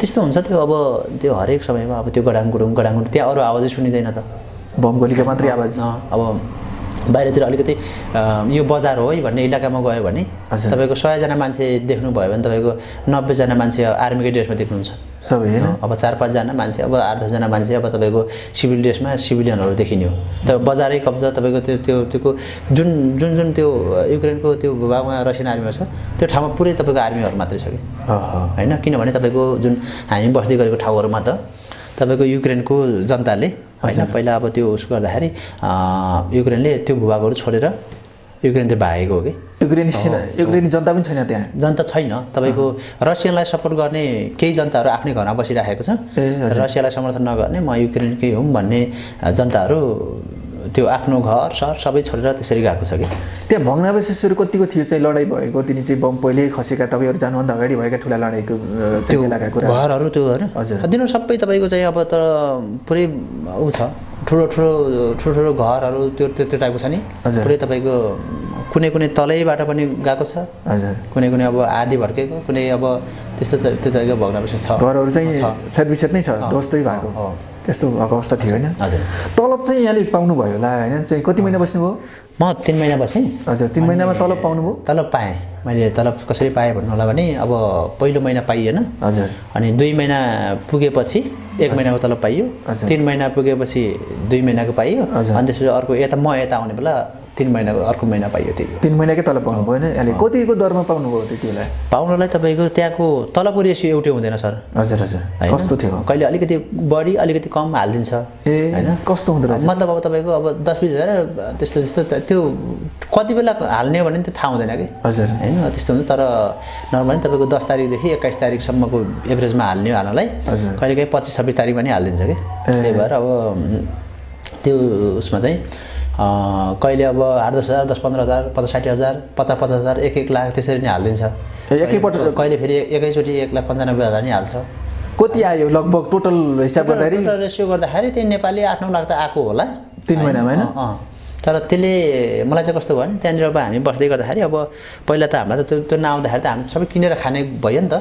त्यस्तो हुन्छ त्यो। अब त्यो हरेक समयमा अब त्यो गडाङ गुडुङ गडाङ गुडुङ त्यहाँ अरू आवाजै सुनिँदैन त। बम गोलीका मात्रै आवाज। अब बाहिरतिर अलिकति यो बजार हो है भन्ने इलाकामा गयो भने। तपाईँको सयजना मान्छे देख्नुभयो भने तपाईँको नब्बेजना मान्छे आर्मीकै ड्रेसमा देख्नुहुन्छ। सबै होइन। अब चार पाँचजना मान्छे अब आठ दसजना मान्छे अब तपाईँको सिभिल ड्रेसमा सिभिलियनहरू देखिने हो। तर बजारै कब्जा तपाईँको त्यो त्यो त्यो जुन जुन जुन त्यो युक्रेनको त्यो भूभागमा रसियन आर्मीहरू छ त्यो ठाउँमा पुरै तपाईँको आर्मीहरू मात्रै छ कि? होइन? किनभने तपाईँको जुन हामी बस्दै गरेको ठाउँहरूमा त तपाईँको युक्रेनको जनताले होइन पहिला अब त्यो उस गर्दाखेरि युक्रेनले त्यो भूभागहरू छोडेर युक्रेन चाहिँ भागेको हो कि? युक्रेनी सेना युक्रेनी जनता पनि छैन त्यहाँ। जनता छैन। तपाईँको रसियालाई सपोर्ट गर्ने केही जनताहरू आफ्नै घरमा बसिराखेको छ। रसियालाई समर्थन नगर्ने म युक्रेनकै हुँ भन्ने जनताहरू त्यो आफ्नो घर सहर सबै छोडेर त्यसरी गएको छ कि? त्यहाँ भग्नावशेषहरू कतिको थियो चाहिँ लडाइँ भएको? तिनी चाहिँ बम पहिल्यै खसेका तपाईँहरू जानुभन्दा अगाडि भएका ठुला लडाइँको कुरा? घरहरू त्यो हजुर। तिनीहरू सबै तपाईँको चाहिँ अब तर पुरै ऊ छ। ठुलो ठुलो ठुलो ठुलो घरहरू त्यो त्यो त्यो टाइपको छ नि? हजुर। पुरै तपाईँको कुनै कुनै तलैबाट पनि गएको छ? हजुर। कुनै कुनै अब आधी भड्केको कुनै अब त्यस्तो त- त्यो तरिका भग्नावशेष छ। घरहरू चाहिँ छ। नै छ भएको। त्यस्तो भएको अवस्था थियो होइन। हजुर। तलब चाहिँ यहाँले पाउनुभयो होला होइन? चाहिँ कति महिना बस्नुभयो? म तिन महिना बसेँ। हजुर तिन महिनामा तलब पाउनुभयो? तलब पाएँ। मैले तलब कसरी पाएँ भन्नु होला भने अब पहिलो महिना पाइएन। हजुर। अनि दुई महिना पुगेपछि एक महिनाको तलब पाइयो। तिन महिना पुगेपछि दुई महिनाको पाइयो। अनि त्यसपछि अर्को यता म यता आउने बेला तिन महिनाको अर्को महिना पाइयो त्यही हो। तिन महिनाकै तलब पाउनु भएन। अहिले कतिको दरमा पाउनुभयो त्यति बेला पाउनलाई तपाईँको त्यहाँको तलको रेसियो एउटै हुँदैन सर। हजुर हजुर? कस्तो थियो? कहिले अलिकति बढी अलिकति कम हालिदिन्छ। ए होइन? कस्तो हुँदो रहेछ? मतलब अब तपाईँको अब दस बिस हजार त्यस्तो त्यस्तो त्यो कति बेला हाल्ने भने त्यो थाहा हुँदैन कि? हजुर। होइन? त्यस्तो हुन्छ तर नर्मली तपाईँको दस तारिकदेखि एक्काइस तारिकसम्मको एभरेजमा हाल्ने हो हाल्नलाई। हजुर। कहिले काहीँ पच्चिस छब्बिस तारिकमा नि हालिदिन्छ कि? त्यही भएर अब त्यो उसमा चाहिँ कहिले अब आठ दस हजार दस पन्ध्र हजार पचास साठी हजार पचास पचास हजार एक एक लाख त्यसरी नै हालिदिन्छ। एकैपल्ट- कहिले- फेरि एकैचोटि एक लाख पन्चानब्बे हजार नि हाल्छ। कति आयो लगभग टोटल हिसाब गर्दाखेरि? टोटल रेसियो गर्दाखेरि त्यही नेपाली आठ नौ लाख त आएको होला। तिन महिनामा होइन? तर त्यसले मलाई चाहिँ कस्तो भयो भने त्यहाँनिर अब हामी बस्दै गर्दाखेरि अब पहिला त हामीलाई त त्यो त्यो नआउँदाखेरि त हामी सबै किनेर खाने भयो नि त।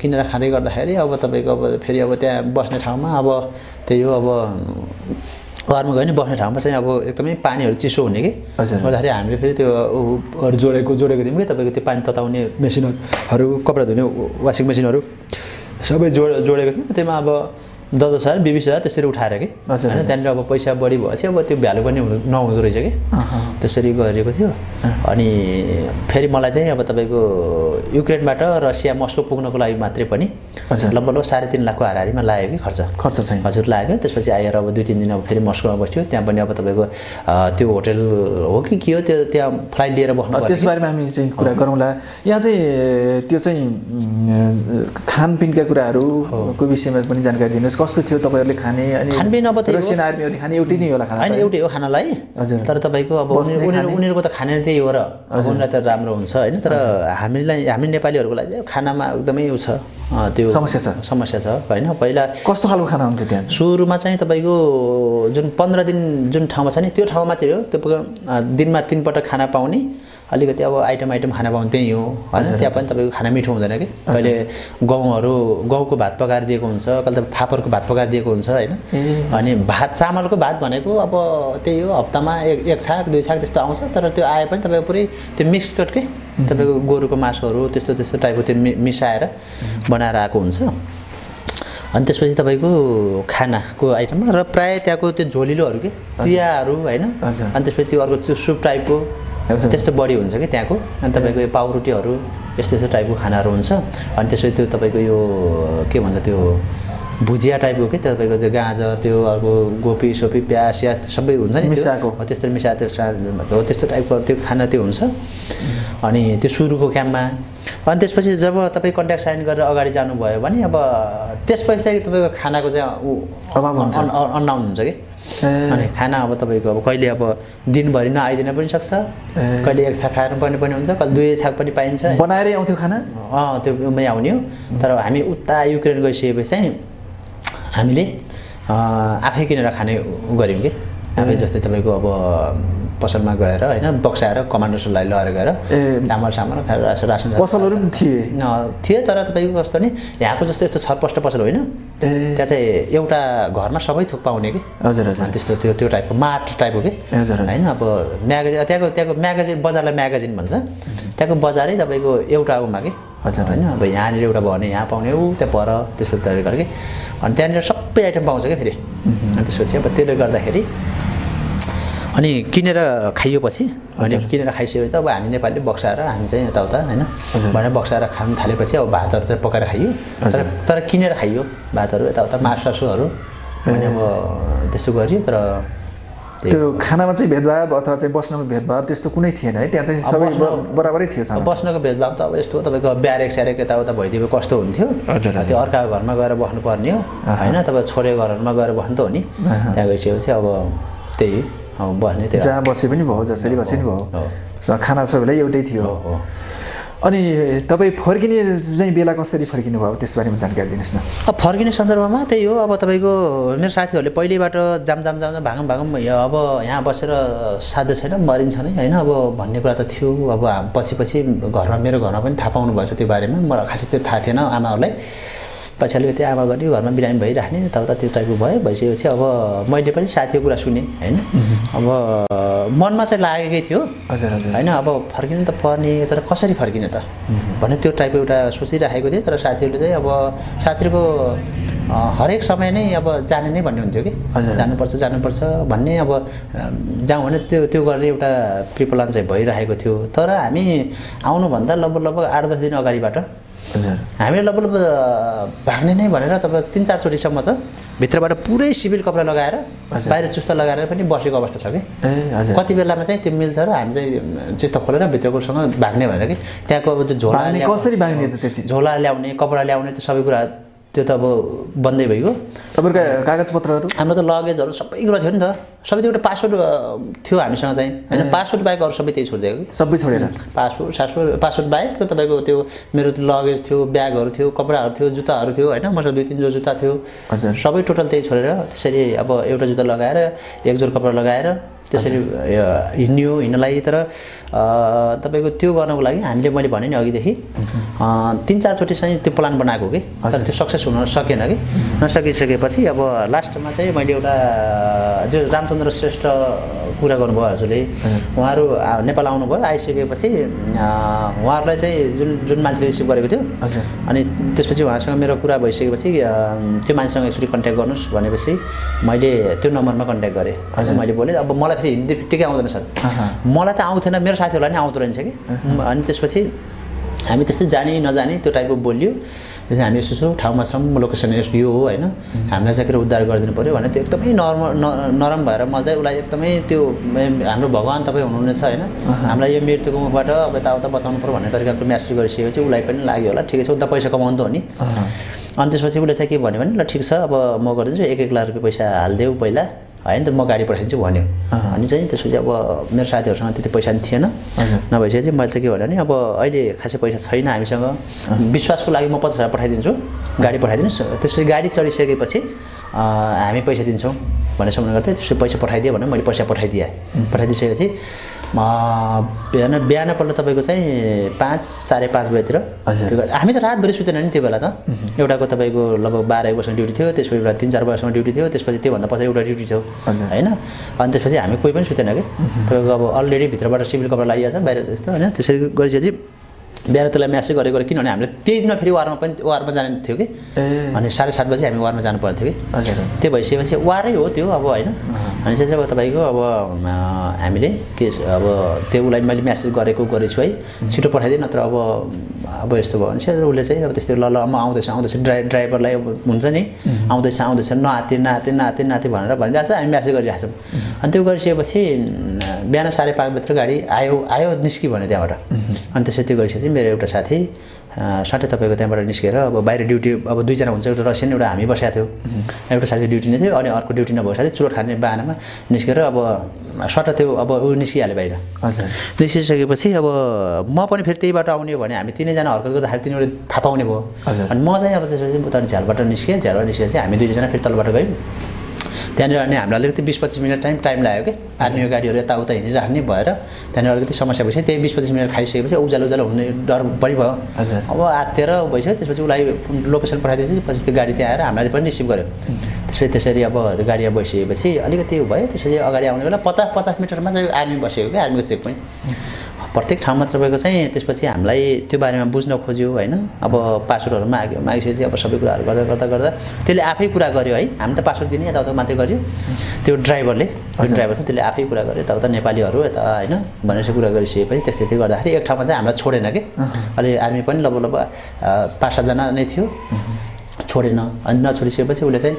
किनेर खाँदै गर्दाखेरि अब तपाईँको अब फेरि अब त्यहाँ बस्ने ठाउँमा अब त्यही हो अब घरमा गयो भने बस्ने ठाउँमा चाहिँ अब एकदमै पानीहरू चिसो हुने कि। गर्दाखेरि हामीले फेरि त्यो उ- हरू जोडेको जोडेको थियौँ कि तपाईँको त्यो पानी तताउने मेसिनहरू कपडा धुने वासिङ मेसिनहरू सबै जोड जोडेको थियौँ त्यसमा अब दस दस हजार बिस बिस हजार त्यसरी उठाएर कि? होइन त्यहाँनिर अब पैसा बढी भएपछि अब त्यो भ्यालु पनि हुनु नहुँदो रहेछ कि? त्यसरी गरिएको थियो। अनि फेरि मलाई चाहिँ अब तपाईँको युक्रेनबाट रसिया मस्को पुग्नको लागि मात्रै पनि। लगभग लगभग साढे तिन लाखको हाराहारीमा लाग्यो कि खर्च? खर्च चाहिँ। हजुर लाग्यो। त्यसपछि आएर अब दुई तिन दिन अब फेरि मस्कोमा बस्यो। त्यहाँ पनि अब तपाईँको त्यो होटल हो कि के हो त्यो त्यहाँ फ्लाइट लिएर बस्नु त्यसबारेमा हामी चाहिँ कुरा गरौँला। यहाँ चाहिँ त्यो चाहिँ खानपिनका कुराहरूको विषयमा पनि जानकारी दिनुहोस्। कस्तो थियो तपाईँहरूले खाने अनि खानपिन अब। रसियन आर्मीहरूले खाने एउटै नै होला खाना होइन एउटै हो खानालाई हजुर। तर तपाईँको अब उनीहरू? उनीहरूको त खाने त्यही हो र उनीहरूलाई त राम्रो हुन्छ होइन तर हामीलाई हामी नेपालीहरूको लागि चाहिँ खानामा एकदमै उ छ त्यो समस्या छ। समस्या छ होइन पहिला कस्तो खालको खाना हुन्थ्यो त्यहाँ? सुरुमा चाहिँ तपाईँको जुन पन्ध्र दिन जुन ठाउँमा छ नि त्यो ठाउँ मात्रै हो तपाईँको अ, दिनमा तिनपटक खाना पाउने अलिकति अब आइटम आइटम खाना पाउने त्यही हो होइन त्यहाँ पनि तपाईँको खाना मिठो हुँदैन कि? कहिले गहुँहरू गहुँको भात पकाएर दिएको हुन्छ कहिले त फापरको भात पकाएर दिएको हुन्छ होइन? अनि भात चामलको भात भनेको अब त्यही हो हप्तामा एक एक छाक दुई छाक त्यस्तो आउँछ तर त्यो आए पनि तपाईँको पुरै त्यो मिक्स कट के? तपाईँको गोरुको मासुहरू त्यस्तो त्यस्तो टाइपको त्यो मि मिसाएर बनाएर आएको हुन्छ। अनि त्यसपछि तपाईँको खानाको आइटममा र प्रायः त्यहाँको त्यो झोलिलोहरू के? चियाहरू होइन। अनि त्यसपछि त्यो अर्को त्यो सुप टाइपको। त्यस्तो बढी हुन्छ कि त्यहाँको अनि तपाईँको यो पाउरोटीहरू यस्तो यस्तो टाइपको खानाहरू हुन्छ अनि त्यसपछि त्यो तपाईँको यो के भन्छ त्यो भुजिया टाइपको के तपाईँको त्यो गाजर त्यो अर्को गोपी सोपी प्याज स्याज सबै हुन्छ नि। मिसाएको। हो त्यस्तो मिसाएर त्यो त्यस्तो टाइपको त्यो खाना त्यो हुन्छ अनि त्यो सुरुको क्याम्पमा अनि त्यसपछि जब तपाईँ कन्ट्याक्ट साइन गरेर अगाडि जानुभयो भने अब त्यसपछि चाहिँ तपाईँको खानाको चाहिँ अभाव हुन्छ। हुन्छ कि। अनि खाना अब तपाईँको अब कहिले अब दिनभरि नआइदिन पनि सक्छ। कहिले एक छाक खाएर पर्ने पनि हुन्छ कहिले दुई छाक पनि पाइन्छ। बनाएरै आउँथ्यो खाना? अँ त्यो उमै आउने हो। तर हामी उता युक्रेन गइसकेपछि चाहिँ हामीले आफै किनेर खाने गऱ्यौँ कि? आफै जस्तै तपाईँको अब पसलमा गएर होइन बक्साएर कमान्डर्सलाई लगेर गएर। चामल सामल खाएर रासन रासन पसलहरू पनि थिए। थिए तर तपाईँको कस्तो नि यहाँको जस्तो यस्तो छरपष्ट पसल होइन त्यहाँ चाहिँ एउटा घरमा सबै थोक पाउने कि? हजुर हजुर। त्यस्तो त्यो त्यो टाइपको माट टाइपको के? हजुर। होइन अब म्यागजिन त्यहाँको त्यहाँको म्यागजिन बजारलाई म्यागजिन भन्छ। त्यहाँको बजारै तपाईँको एउटा उमा कि? हजुर। होइन अब यहाँनिर एउटा भयो भने यहाँ पाउने ऊ त्यहाँ पर त्यस्तो तरिकाले कि? अनि त्यहाँनिर सबै आइटम पाउँछ क्या फेरि? अनि त्यसपछि अब त्यसले गर्दाखेरि अनि किनेर खाइयोपछि अनि किनेर खाइसकेपछि त अब हामी नेपालीले बक्साएर हामी चाहिँ यताउता होइन भनेर बक्साएर खान थालेपछि अब भातहरू चाहिँ पकाएर खाइयो। तर तर किनेर खाइयो भातहरू यताउता मासु सासुहरू। अनि अब त्यसो गरियो तर त्यो खानामा चाहिँ भेदभाव अथवा चाहिँ बस्नुको भेदभाव त्यस्तो कुनै थिएन है त्यहाँ चाहिँ सबै बराबरै थियो बस्नको भेदभाव त अब यस्तो तपाईँको ब्यारेक स्यारेक यताउता भइदियो कस्तो हुन्थ्यो। त्यो अर्काको घरमा गएर बस्नुपर्ने हो होइन? तपाईँ छोडेको घरमा गएर बस्नु त हो नि। त्यहाँ गइसकेपछि अब त्यही बस्ने जहाँ बसे पनि भयो जसरी बसे पनि। भयो खाना सबैलाई एउटै थियो। अनि तपाईँ फर्किने चाहिँ बेला कसरी फर्किनु भयो त्यसबारेमा जानकारी दिनुहोस् न अब फर्किने सन्दर्भमा त्यही हो अब तपाईँको मेरो साथीहरूले पहिल्यैबाट जाम जाम जाम जाम भागौँ भागौँ यो अब यहाँ बसेर साध्य छैन मरिन्छ नै होइन अब भन्ने कुरा त थियो अब पछि पछि घरमा मेरो घरमा पनि थाहा पाउनु भएछ त्यो बारेमा मलाई खासै त्यो थाहा थिएन आमाहरूलाई पछि अलिकति आमा गर्ने घरमा बिरामी भइराख्ने यताउता त्यो टाइपको भयो। भइसकेपछि अब मैले पनि साथीको कुरा सुनेँ होइन? अब मनमा चाहिँ लागेकै थियो। हजुर हजुर। होइन अब फर्किनु त पर्ने तर कसरी फर्किने त? भन्ने त्यो टाइपको एउटा सोचिराखेको थिएँ तर साथीहरूले चाहिँ अब साथीहरूको हरेक समय नै अब जाने नै भन्ने हुन्थ्यो कि। जानुपर्छ जानुपर्छ भन्ने अब जाउँ भने त्यो त्यो गर्ने एउटा प्रिप्लान चाहिँ भइरहेको थियो। तर हामी आउनुभन्दा लगभग लगभग आठ दस दिन अगाडिबाट हामीले अ, भाग्ने नै भनेर तपाईँ तिन चारचोटिसम्म त भित्रबाट पुरै सिभिल कपडा लगाएर। बाहिर चुस्त लगाएर पनि बसेको अवस्था छ कि? कति बेलामा चाहिँ त्यो मिल्छ र हामी चाहिँ चिस्तो खोलेर भित्रकोसँग भाग्ने भनेर कि? त्यहाँको अब त्यो झोला कसरी भाग्ने झोला ल्याउने कपडा ल्याउने त्यो सबै कुरा त्यो त अब बन्दै भइगयो। तपाईँहरूको कागजपत्रहरू? हाम्रो त लगेजहरू सबै कुरा थियो नि त। सबै त्यो एउटा पासपोर्ट अ, थियो हामीसँग चाहिँ। होइन पासपोर्ट बाहेक अरू सबै त्यही छोडिदिएको कि? सबै छोडेर। पासपोर्ट सासपोर्ट पासपोर्ट बाहेक तपाईँको त्यो मेरो त्यो लगेज थियो ब्यागहरू थियो कपडाहरू थियो जुत्ताहरू थियो होइन? मसँग दुई तिन जोर जुत्ता थियो। हजुर। सबै टोटल त्यही छोडेर त्यसरी अब एउटा जुत्ता लगाएर एक जोर कपडा लगाएर त्यसरी हिँड्यो हिँड्नलाई तर तपाईँको त्यो गर्नको लागि हामीले मैले भने नि अघिदेखि तिन चारचोटि चाहिँ त्यो प्लान बनाएको कि? तर त्यो सक्सेस हुन सकेन कि? नसकिसकेपछि अब लास्टमा चाहिँ मैले एउटा जो रामचन्द्र श्रेष्ठ कुरा गर्नुभयो हजुरले उहाँहरू नेपाल आउनुभयो आइसकेपछि उहाँहरूलाई चाहिँ जुन जुन मान्छेले रिसिभ गरेको थियो। अनि त्यसपछि उहाँसँग मेरो कुरा भइसकेपछि त्यो मान्छेसँग एकचोटि कन्ट्याक्ट गर्नुहोस् भनेपछि मैले त्यो नम्बरमा कन्ट्याक्ट गरेँ। हजुर। मैले बोलेँ अब मलाई फेरि हिन्दी ठिकै आउँदैन सर। मलाई त आउँथेन मेरो साथीहरूलाई नि आउँदो रहेछ कि। अनि त्यसपछि हामी त्यस्तै जाने नजाने त्यो टाइपको बोलियो। त्यसपछि हामी यसो यसो ठाउँमा छौँ लोकेसन यस्तो यो हो होइन। हामीलाई चाहिँ के उद्धार गरिदिनु पऱ्यो भने त्यो एकदमै नर्मल न- नरम भएर मलाई चाहिँ उसलाई एकदमै त्यो हाम्रो भगवान् तपाईँ हुनुहुनेछ होइन। हामीलाई यो मृत्युको मुखबाट अब यताउता बचाउनु पऱ्यो भन्ने तरिकाको म्यासेज गरिसकेपछि उसलाई पनि लाग्यो होला। ठिकै छ उसले त पैसा कमाउनु त हो नि। अनि त्यसपछि उसले चाहिँ के भन्यो भने ल ठिक छ अब म गरिदिन्छु एक एक लाख रुपियाँ पैसा हालिदेऊ पहिला। होइन त म गाडी पठाइदिन्छु भन्यो। अनि चाहिँ त्यसपछि अब मेरो साथीहरूसँग त्यति पैसा पनि थिएन। नभइसकेपछि मैले चाहिँ के भने अब अहिले खासै पैसा छैन हामीसँग। विश्वासको लागि म पचास हजार पठाइदिन्छु गाडी पठाइदिनुहोस्। त्यसपछि गाडी चढिसकेपछि हामी पैसा दिन्छौँ भनेर सम्झना गर्थेँ त्यसपछि पैसा पठाइदियो भने मैले पैसा पठाइदिएँ। पठाइदिइसकेपछि अ, बिहान बिहानपल्ट तपाईँको चाहिँ पाँच साढे पाँच बजीतिर। हामी त रातभरि सुतेन नि त्यो बेला त। एउटाको तपाईँको लगभग बाह्र एक वर्षमा ड्युटी थियो त्यसपछि एउटा तिन चार वर्षमा ड्युटी थियो त्यसपछि त्योभन्दा पछाडि एउटा ड्युटी थियो। होइन? अनि त्यसपछि हामी कोही पनि सुतेन कि? तपाईँको अब अलरेडी भित्रबाट सिभिल कपडा लगाइएको छ बाहिर जस्तो होइन? त्यसरी गरिसकेपछि बिहान त्यसलाई म्यासेज गरेको गरेँ किनभने हामीले त्यही दिन फेरि वारमा पनि वारमा जाने थियो कि। अनि साढे सात बजी हामी वारमा जानु पर्ने थियो कि। हजुर। त्यो भइसकेपछि वारै हो त्यो अब होइन। अनि चाहिँ अब तपाईँको अब हामीले के अब त्यो उसलाई मैले म्यासेज गरेको गरेछु है। छिटो पठाइदिएँ नत्र अब अब यस्तो भयो। भने चाहिँ उसले चाहिँ अब त्यस्तै ल ल म आउँदैछु आउँदैछु। ड्राइ ड्राइभरलाई अब हुन्छ नि। आउँदैछ आउँदैछ। नआते नआते नआते नआते भनेर भनिरहेको छ। हामी म्यासेज गरिरहेको छौँ अनि त्यो गरिसकेपछि बिहान साढे पाँच बजीतिर गाडी आयो आयो निस्कि भन्यो त्यहाँबाट। अनि त्यसपछि त्यो गरिसकेपछि मेरो एउटा साथी अ, सट्टै तपाईँको त्यहाँबाट निस्केर अब बाहिर ड्युटी अब दुईजना हुन्छ एउटा रसियन एउटा हामी बसेको थियो। एउटा साथी ड्युटी नै थियो अनि अर्को ड्युटी नभएको साथी चुरोट खाने बाहनामा निस्केर अब सट्ट त्यो अब ऊ निस्किहाल्यो बाहिर। हजुर। निस्किसकेपछि अब म पनि फेरि त्यही बाटो आउने हो भने हामी तिनैजना हर्कत गर्दाखेरि तिनीहरू थाहा पाउने भयो। अनि म चाहिँ अब त्यसपछि उता झ्यालबाट निस्केँ झ्यालबाट निस्केपछि हामी दुईजना फेरि तलबाट गयौँ। त्यहाँनिर अनि हामीलाई अलिकति बिस पच्चिस मिनट टाइम टाइम लाग्यो कि? आर्मीको गाडीहरू यताउता हिँडिराख्ने भएर त्यहाँनिर अलिकति समस्या भइसक्यो। त्यही बिस पच्चिस मिनट खाइसकेपछि उज्यालो उज्यालो हुने डर बढी भयो। अब आत्तिएर भइसक्यो त्यसपछि उसलाई लोकेसन पठाइदिएपछि पछि त्यो गाडी त्यहाँ आएर हामीलाई पनि रिसिभ गर्यो। त्यसपछि त्यसरी अब गाडीमा बसिएपछि अलिकति भयो। त्यसपछि अगाडि आउने बेला पचास पचास मिटरमा चाहिँ आर्मी बसेको क्या आर्मीको चेक पोइन्ट प्रत्येक ठाउँमा तपाईँको चाहिँ त्यसपछि हामीलाई त्यो बारेमा बुझ्न खोज्यो होइन? अब पासवर्डहरू माग्यो मागिसकेपछि अब सबै कुराहरू गर्दा गर्दा गर्दा त्यसले आफै कुरा गर्यो है। हामी त पासवर्ड दिने यताउता मात्रै गर्यो। त्यो ड्राइभरले जुन ड्राइभर छ त्यसले आफै कुरा गर्यो। यताउता नेपालीहरू यता होइन? भनेर चाहिँ कुरा गरिसकेपछि त्यस्तै त्यस्तै गर्दाखेरि एक ठाउँमा चाहिँ हामीलाई छोडेन कि? अलि आर्मी पनि लगभग लगभग पाँच सातजना नै थियो। छोडेन। अनि नछोडिसकेपछि उसले चाहिँ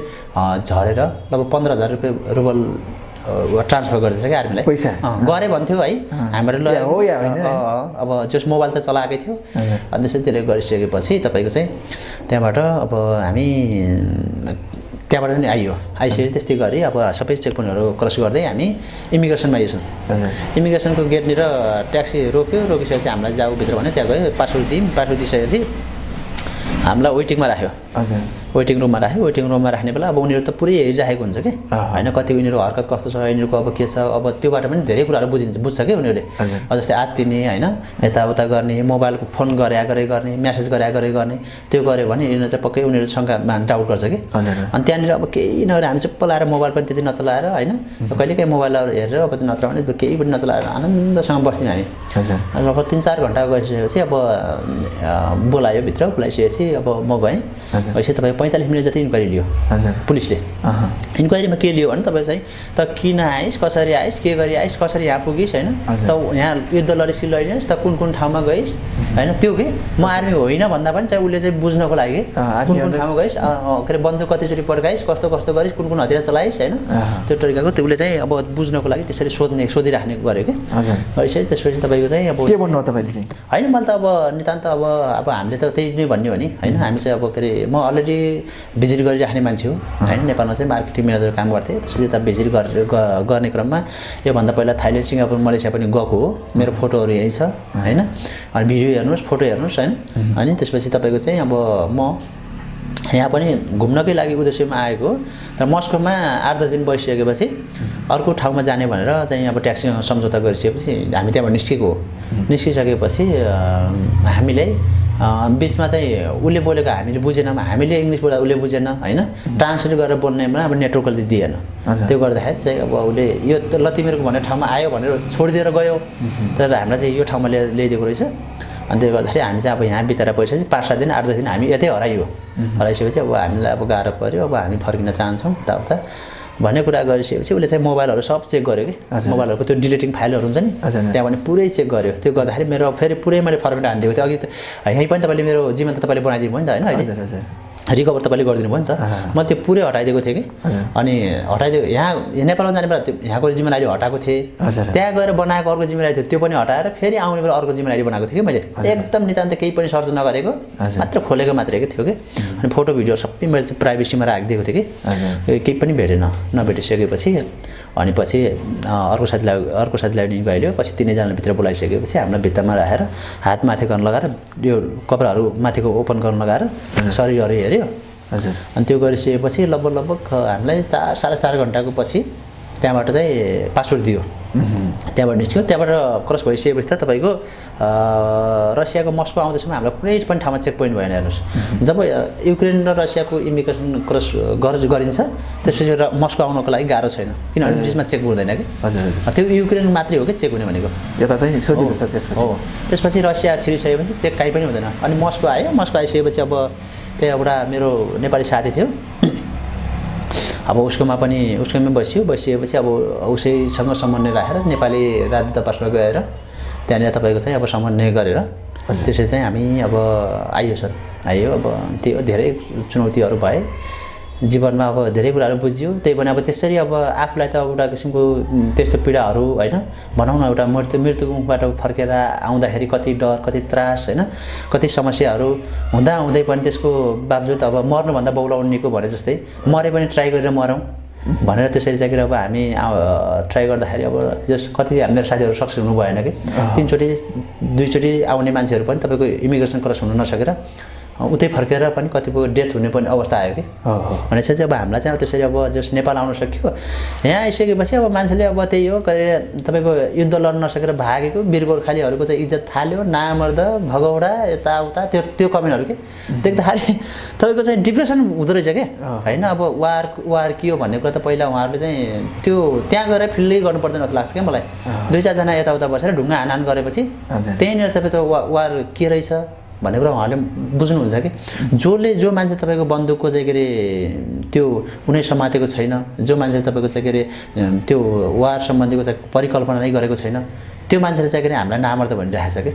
झरेर लगभग पन्ध्र हजार रुपियाँ रुबल ट्रान्सफर गरिदिएछ क्या आर्मीलाई पैसा? गरे भन्थ्यो है। हामीहरू ल अब जस मोबाइल चाहिँ चलाएकै थियो। अनि त्यसरी त्यसले गरिसकेपछि तपाईँको चाहिँ त्यहाँबाट अब हामी त्यहाँबाट नि आइयो। आइसकेपछि त्यस्तै गरी अब सबै चेकपोइन्टहरू क्रस गर्दै हामी इमिग्रेसनमा आइछौँ इमिग्रेसनको गेटनिर ट्याक्सी रोक्यो। रोकिसकेपछि हामीलाई जाऊ भित्र भन्यो त्यहाँ गयो। पासपोर्ट दियौँ। पासपोर्ट दिइसकेपछि हामीलाई वेटिङमा राख्यो। हजुर। वेटिङ रुममा राख्यो। वेटिङ रुममा राख्ने बेला अब उनीहरू त पुरै हेरिराखेको हुन्छ कि। होइन कति उनीहरू हरकत कस्तो छ यिनीहरूको अब के छ अब त्योबाट पनि धेरै कुराहरू बुझिन्छ बुझ्छ कि उनीहरूले। जस्तै आत्तिने होइन यताउता गर्ने मोबाइलको फोन गरे गरे गर्ने म्यासेज गरे गरे गर्ने त्यो गऱ्यो भने यिनीहरू चाहिँ पक्कै उनीहरू शङ्का डाउट गर्छ कि। अनि त्यहाँनिर अब केही नगरे हामी चुप्प लाएर मोबाइल पनि त्यति नचलाएर होइन कहिले काहीँ मोबाइलहरू हेरेर अब त्यो नत्र भने केही पनि नचलाएर आनन्दसँग बस्थ्यौँ हामी। हजुर। लगभग तिन चार घन्टा गइसकेपछि अब बोलायो भित्र बोलाइसकेपछि अब म गएँ। भएपछि तपाईँ पैँतालिस मिनट जति इन्क्वायरी लियो। हजुर। पुलिसले। इन्क्वायरीमा के लियो भने तपाईँ चाहिँ त किन आइस् कसरी आइस् के गरी आइस् कसरी यहाँ पुगिस् होइन। त यहाँ युद्ध लडिस् कि लडिनस् त कुन कुन ठाउँमा गइस् होइन? त्यो कि? म आर्मी होइन भन्दा पनि चाहिँ उसले चाहिँ बुझ्नको लागि कुन कुन। ठाउँमा गइस् के अरे बन्दुक कतिचोटि पड्काइस् कस्तो कस्तो गरिस् कुन कुन हतियार चलाइस् होइन। त्यो तरिकाको त्यो उसले चाहिँ अब बुझ्नको लागि त्यसरी सोध्ने सोधिराख्ने गर्यो कि? यसरी त्यसपछि तपाईँको चाहिँ अब के भन्नु हो तपाईँले चाहिँ? होइन मैले त अब नितान्त अब अब हामीले त त्यही नै भन्ने हो नि होइन? हामी चाहिँ अब के अरे म अलरेडी भिजिट गरिराख्ने मान्छे हो। होइन नेपालमा चाहिँ मार्केटिङ म्यानेजर काम गर्थेँ। त्यसरी त भिजिट गरेर गर्ने क्रममा योभन्दा पहिला थाइल्यान्ड सिङ्गापुर मलेसिया पनि गएको हो। मेरो फोटोहरू यहीँ छ होइन? अनि भिडियो हेर्नुहोस् फोटो हेर्नुहोस् होइन? अनि त्यसपछि तपाईँको चाहिँ अब म यहाँ पनि घुम्नकै लागि उद्देश्यमा आएको तर मस्कोमा आठ दस दिन बसिसकेपछि अर्को ठाउँमा जाने भनेर चाहिँ अब ट्याक्सीसँग सम्झौता गरिसकेपछि हामी त्यहाँबाट निस्केको हो। निस्किसकेपछि हामीलाई बिचमा चाहिँ उसले बोलेको हामीले बुझेनौँ हामीले इङ्ग्लिस बोल्दा उसले बुझेन होइन? ट्रान्सलेट गरेर बोल्नेमा अब नेटवर्कले दिएन। त्यो गर्दाखेरि चाहिँ अब उसले यो ल तिमीहरूको भन्ने ठाउँमा आयो भनेर छोडिदिएर गयो। तर हामीलाई चाहिँ यो ठाउँमा ल्याइ ल्याइदिएको रहेछ। अनि त्यसले गर्दाखेरि हामी चाहिँ अब यहाँ बितेर परिसकेपछि पाँच सात दिन आठ दस दिन हामी यतै हराइयो। हराइसकेपछि अब हामीलाई अब गाह्रो पऱ्यो अब हामी फर्किन चाहन्छौँ यताउता। भन्ने कुरा गरिसकेपछि उसले चाहिँ मोबाइलहरू सब चेक गर्यो कि। मोबाइलहरूको त्यो डिलिटिङ फाइलहरू हुन्छ नि। त्यहाँ पनि पुरै चेक गर्यो। त्यो गर्दाखेरि मेरो फेरि पुरै मैले फर्मेट हानिदिएको थियो। अघि त यहीँ पनि तपाईँले मेरो जिमेल त तपाईँले बनाइदिनु भयो नि त होइन अहिले। हजुर हजुर। रिकभर तपाईँले गरिदिनु भयो नि त। मैले त्यो पुरै हटाइदिएको थिएँ कि। अनि हटाइदिएको यहाँ नेपालमा जाने बेला त्यो यहाँको जिम्मेल आइडी हटाएको थिएँ। त्यहाँ गएर बनाएको अर्को जिम्मेल आइडी थियो त्यो पनि हटाएर फेरि आउने बेला अर्को जिम्मेल आइडी बनाएको थिएँ कि मैले। एकदम नितान्त केही पनि सर्च नगरेको। मात्र खोलेको मात्रै थियो कि। अनि फोटो भिडियो सबै मैले चाहिँ प्राइभेसीमा राखिदिएको थिएँ कि। केही पनि भेटेन नभेटिसकेपछि। अनि पछि अर्को साथीलाई अर्को साथीलाई पनि गइल्यो। पछि तिनैजनाले भित्र बोलाइसकेपछि हामीलाई भित्तामा राखेर हात माथि गर्न लगाएर यो कपडाहरू माथिको ओपन गर्न लगाएर शरीरहरू हेऱ्यो हजुर। अनि त्यो गरिसकेपछि लगभग लगभग हामीलाई चार साढे चार घन्टाको पछि त्यहाँबाट चाहिँ पासपोर्ट दियो। त्यहाँबाट निस्क्यो। त्यहाँबाट क्रस भइसकेपछि त तपाईँको रसियाको मस्को आउँदैसम्म हामीलाई कुनै पनि ठाउँमा चेक पोइन्ट भएन हेर्नुहोस्। जब युक्रेन र रसियाको इमिग्रेसन क्रस गर गरिन्छ त्यसपछि र मस्को आउनको लागि गाह्रो छैन। किनभने बिचमा चेक हुँदैन कि? हजुर त्यो युक्रेन मात्रै हो कि चेक हुने भनेको? यता चाहिँ सजिलो छ त्यसपछि। हो। त्यसपछि रसिया छिरिसकेपछि चेक काहीँ पनि हुँदैन। अनि मस्को आयो। मस्को आइसकेपछि अब एउटा मेरो नेपाली साथी थियो। अब उसकोमा पनि उसकोमा बसियो। बसिएपछि अब उसैसँग समन्वय राखेर नेपाली राजदूतावासमा गएर त्यहाँनिर तपाईँको चाहिँ अब समन्वय गरेर त्यसरी चाहिँ हामी अब आइयो सर। आइयो अब त्यो धेरै चुनौतीहरू भए जीवनमा अब धेरै कुराहरू बुझियो। त्यही पनि अब त्यसरी अब आफूलाई त एउटा किसिमको त्यस्तो पीडाहरू होइन भनौँ न एउटा मृत्यु मृत्युमुखबाट फर्केर आउँदाखेरि कति डर कति त्रास होइन कति समस्याहरू हुँदा हुँदै पनि त्यसको बावजुद अब मर्नुभन्दा बौलाउनेको भने जस्तै मरे पनि ट्राई गरेर मरौँ भनेर त्यसरी चाहिँ अब हामी ट्राई गर्दाखेरि अब जस कति मेरो साथीहरू सक्सेस हुनु भएन कि तिनचोटि दुईचोटि आउने मान्छेहरू पनि तपाईँको इमिग्रेसन क्रस हुन नसकेर उतै फर्केर पनि कतिपय डेथ हुने पनि अवस्था आयो कि? भनेपछि चाहिँ अब हामीलाई चाहिँ अब त्यसरी अब जस नेपाल आउन सक्यो। यहाँ आइसकेपछि अब मान्छेले अब त्यही हो के अरे तपाईँको युद्ध लड्न नसकेर भागेको वीर गोर्खालीहरूको चाहिँ इज्जत फाल्यो नामर्द भगौडा यताउता त्यो त्यो कमेन्टहरू के? देख्दाखेरि तपाईँको चाहिँ डिप्रेसन हुँदो रहेछ क्या होइन अब वार वार के हो भन्ने कुरा त पहिला उहाँहरूले चाहिँ त्यो त्यहाँ गएर फिल्डै गर्नु पर्दैन जस्तो लाग्छ क्या मलाई। दुई चारजना यताउता बसेर ढुङ्गा हानान गरेपछि। त्यहीँनिर चाहिँ त्यो वा वार के रहेछ? भन्ने कुरा उहाँहरूले बुझ्नुहुन्छ कि? जसले जो मान्छे तपाईँको बन्दुकको चाहिँ के अरे त्यो कुनै समातेको छैन जो मान्छे तपाईँको चाहिँ के अरे त्यो वार सम्बन्धीको चाहिँ परिकल्पना नै गरेको छैन त्यो मान्छेले चाहिँ के अरे हामीलाई नामर्द भनिरहेको छ कि?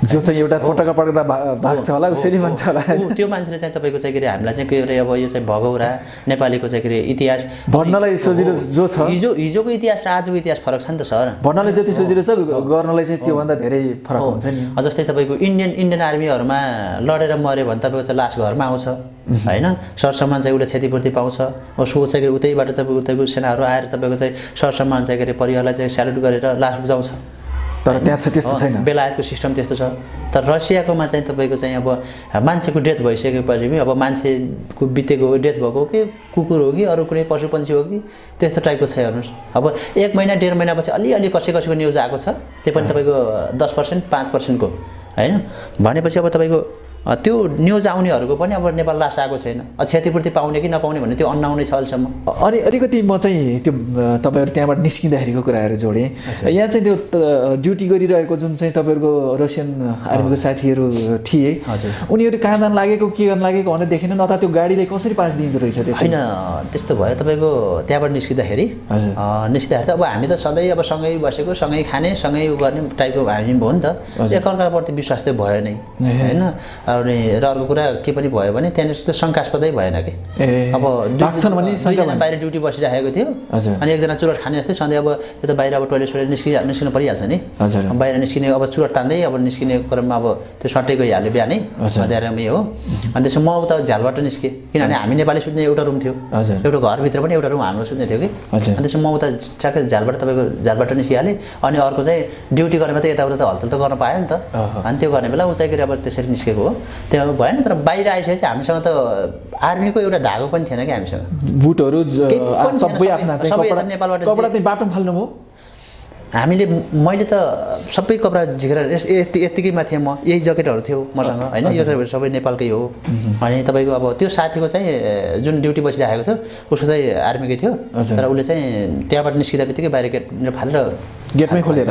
जो चाहिँ एउटा पटक्का पटक्दा भाग्छ होला उसै नै भन्छ होला। त्यो मान्छेले चाहिँ तपाईँको चाहिँ के अरे हामीलाई चाहिँ के अरे अब यो चाहिँ भगौरा नेपालीको चाहिँ के अरे इतिहास। भन्नलाई सजिलो जो छ। हिजो हिजोको इतिहास र आजको इतिहास फरक छ नि त सर। भन्नलाई जति सजिलो छ गर्नलाई चाहिँ त्योभन्दा धेरै फरक हुन्छ नि। जस्तै तपाईँको इन्डियन इन्डियन आर्मीहरूमा लडेर मऱ्यो भने तपाईँको चाहिँ लास घरमा आउँछ होइन? सरसामान चाहिँ उसले क्षतिपूर्ति पाउँछ। उसको चाहिँ के अरे उतैबाट तपाईँको उतैको सेनाहरू आएर तपाईँको चाहिँ सरसामान चाहिँ के अरे परिवारलाई चाहिँ स्यालुट गरेर लास बुझाउँछ। तर त्यहाँ चाहिँ त्यस्तो छैन। बेलायतको सिस्टम त्यस्तो छ। तर रसियाकोमा चाहिँ तपाईँको चाहिँ अब मान्छेको डेथ भइसकेपछि पनि अब मान्छेको बितेको डेथ भएको हो कि कुकुर हो कि अरू कुनै पशु पन्छी हो कि त्यस्तो टाइपको छ हेर्नुहोस्। अब एक महिना डेढ महिनापछि अलिअलि कसै कसैको न्युज आएको छ। त्यो पनि तपाईँको दस पर्सेन्ट पाँच पर्सेन्टको होइन? भनेपछि अब तपाईँको त्यो न्युज आउनेहरूको पनि अब नेपाल लास आएको छैन। क्षतिपूर्ति पाउने कि नपाउने भन्ने त्यो अन्नाउने छ अहिलेसम्म अनि अलिकति म चाहिँ त्यो तपाईँहरू त्यहाँबाट निस्किँदाखेरिको कुराहरू जोडेँ। यहाँ चाहिँ त्यो त- ड्युटी गरिरहेको जुन चाहिँ तपाईँहरूको रसियन आर्मीको साथीहरू थिए हजुर। उनीहरू कहाँ जान लागेको के गर्न लागेको भनेर देखेन न त त्यो गाडीले कसरी पास दिँदो रहेछ त्यसो होइन त्यस्तो भयो। तपाईँको त्यहाँबाट निस्किँदाखेरि निस्किँदाखेरि त अब हामी त सधैँ अब सँगै बसेको सँगै खाने सँगै उ गर्ने टाइपको हामी भयो नि त। एकअर्काप्रति विश्वास चाहिँ भयो नै। होइन? अनि र अर्को कुरा के पनि भयो भने त्यहाँनिर त्यो शङ्कास्पदै भएन कि अब दुईजना। बाहिर ड्युटी बसिरहेको थियो। अनि एकजना चुरोट खाने जस्तै सधैँ अब त्यो त बाहिर अब टोइलेट सोइलेट निस्कि निस्किनु परिहाल्छ नि बाहिर निस्किने अब चुरोट तान्दै अब निस्किने क्रममा अब त्यो सट्टै गइहाल्यो बिहानै। अँध्यारोमै हो अनि त्यसो म उता झ्यालबाट निस्केँ किनभने हामी नेपाली सुत्ने एउटा रुम थियो। एउटा घरभित्र पनि एउटा रुम हाम्रो सुत्ने थियो कि। अनि त्यसो म उता ट्याक्कै झ्यालबाट तपाईँको झ्यालबाट निस्किहालेँ अनि अर्को चाहिँ ड्युटी गर्ने मात्रै यताउता त हलचल त गर्न पायो नि त। अनि त्यो गर्ने बेला अरे अब त्यसरी निस्केको हो त्यो भएन तर बाहिर आइसकेपछि हामीसँग त आर्मीको एउटा धागो पनि थिएन कि हामीसँग। बुटहरू सबै नेपालबाट बाटोमा फाल्नुभयो हामीले मैले त सबै कपडा झिकेर यति यत्तिकैमा थिएँ म। यही ज्याकेटहरू थियो मसँग होइन? यो त सबै नेपालकै हो। अनि तपाईँको अब त्यो साथीको चाहिँ जुन ड्युटी बसिरहेको थियो उसको चाहिँ आर्मीकै थियो। तर उसले चाहिँ त्यहाँबाट निस्किँदा बित्तिकै गेट फालेर गेटमै खोलेर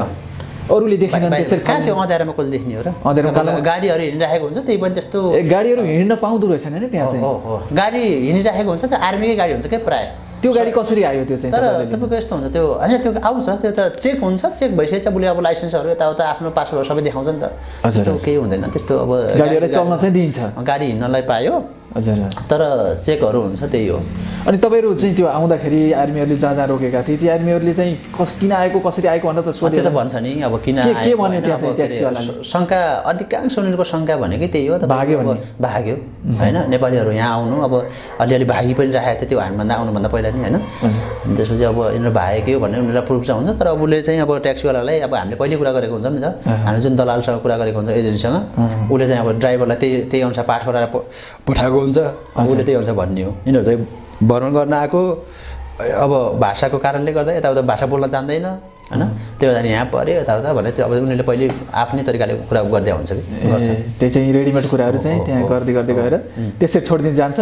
अरूले बाहिर- त्यसरी कहाँ त्यो अँध्यारोमा कसले देख्ने हो र? अँध्यारोमा गाडीहरू हिँडिराखेको हुन्छ त्यही पनि त्यस्तो। गाडीहरू हिँड्न पाउँदो रहेछन् होइन त्यहाँ चाहिँ। हो, गाडी हिँडिराखेको हुन्छ त आर्मीकै गाडी हुन्छ क्या प्रायः? त्यो गाडी कसरी आयो त्यो चाहिँ तर? तपाईँको यस्तो हुन्छ त्यो होइन त्यो आउँछ त्यो त चेक हुन्छ चेक भइसकेछ उसले अब लाइसेन्सहरू यताउता आफ्नो पासवर्डहरू सबै देखाउँछ नि त। त्यस्तो केही हुँदैन त्यस्तो अब गाडीहरूलाई चल्न चाहिँ दिइन्छ गाडी हिँड्नलाई पायो। हजुर तर चेकहरू हुन्छ त्यही हो। अनि तपाईँहरू चाहिँ त्यो आउँदाखेरि आर्मीहरूले जहाँ जहाँ रोकेका थिए ती आर्मीहरूले चाहिँ कस किन आएको कसरी आएको भनेर त सोधेर त भन्छ नि अब किन के- भन्यो त्यहाँ चाहिँ शङ्का अधिकांश उनीहरूको शङ्का भनेकै त्यही हो तपाईँको भाग्यो। भाग्यो होइन? नेपालीहरू यहाँ आउनु अब अलिअलि भागी पनि राखेको थियो त्यो हामीभन्दा आउनुभन्दा पहिला नि होइन? अनि त्यसपछि अब यिनीहरू भागेकै हो भन्ने उनीहरूलाई प्रुफ चाहिँ हुन्छ तर अब उसले चाहिँ अब ट्याक्सीवालालाई अब हामीले पहिले कुरा गरेको हुन्छौँ नि त। हामीले जुन दलालसँग कुरा गरेको हुन्छ एजेन्सीसँग उसले चाहिँ अब ड्राइभरलाई त्यही त्यही अनुसार पाठ गराएर प- हुन्छ। उसले त्यही अनुसार भन्ने हो। यिनीहरू चाहिँ भ्रमण गर्न आएको अब भाषाको कारणले गर्दा यताउता भाषा बोल्न जान्दैन होइन? त्यो भएर यहाँ पऱ्यो यताउता भनेर त्यो अब उनीहरूले पहिले आफ्नै तरिकाले कुरा गर्दै हुन्छ कि? गर्छ। त्यो चाहिँ रेडिमेड कुराहरू चाहिँ त्यहाँ गर्दै गर्दै गएर त्यसरी छोडिदिनु जान्छ।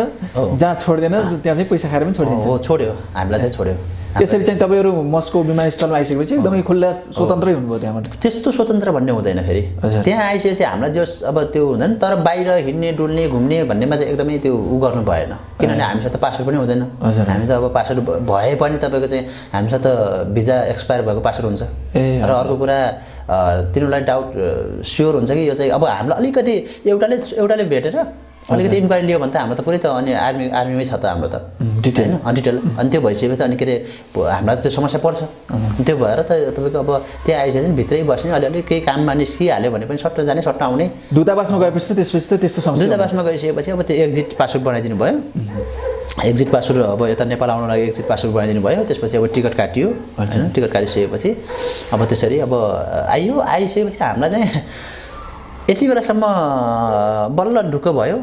जहाँ छोड्दैन त्यहाँ चाहिँ पैसा खाएर पनि छोडिदिन्छ हो छोड्यो। हामीलाई चाहिँ छोड्यो। त्यसरी चाहिँ तपाईँहरू मस्को विमानस्थलमा आइसकेपछि एकदमै खुल्ला स्वतन्त्रै हुनुभयो त्यहाँबाट। त्यस्तो स्वतन्त्र भन्ने हुँदैन फेरि। त्यहाँ आइसकेपछि हामीलाई जो अब त्यो हुँदैन तर बाहिर हिँड्ने डुल्ने घुम्ने भन्नेमा चाहिँ एकदमै त्यो उ गर्नु भएन। किनभने हामीसँग त पासपोर्ट पनि हुँदैन। हजुर। हामी त अब पासपोर्ट भए पनि तपाईँको चाहिँ हामीसँग त भिजा एक्सपायर भएको पासपोर्ट हुन्छ। र अर्को कुरा तिनीहरूलाई डाउट स्योर हुन्छ कि यो चाहिँ अब हामीलाई अलिकति एउटाले एउटाले भेटेर अलिकति इन्क्वायरी लियो भने त हाम्रो त पुरै त अनि आर्मी आर्मीमै छ त हाम्रो त। डिटेल। होइन? डिटेल अनि त्यो भइसकेपछि त अनि के अरे हामीलाई त त्यो समस्या पर्छ। त्यो भएर त तपाईँको अब त्यहाँ आइसकेपछि भित्रै बस्ने अलिअलि केही काममा निस्किहाल्यो भने पनि सट्ट जाने सट्ट आउने। दूतावासमा गएपछि त त्यसपछि त त्यस्तो समस्या दूतावासमा गइसकेपछि अब त्यो एक्जिट पासपोर्ट बनाइदिनु भयो। एक्जिट पासपोर्ट अब यता नेपाल आउनु लागि एक्जिट पासपोर्ट बनाइदिनु भयो। त्यसपछि अब टिकट काटियो। होइन? टिकट काटिसकेपछि अब त्यसरी अब आइयो। आइसकेपछि हामीलाई चाहिँ यति बेलासम्म बल्ल ढुक्क भयो।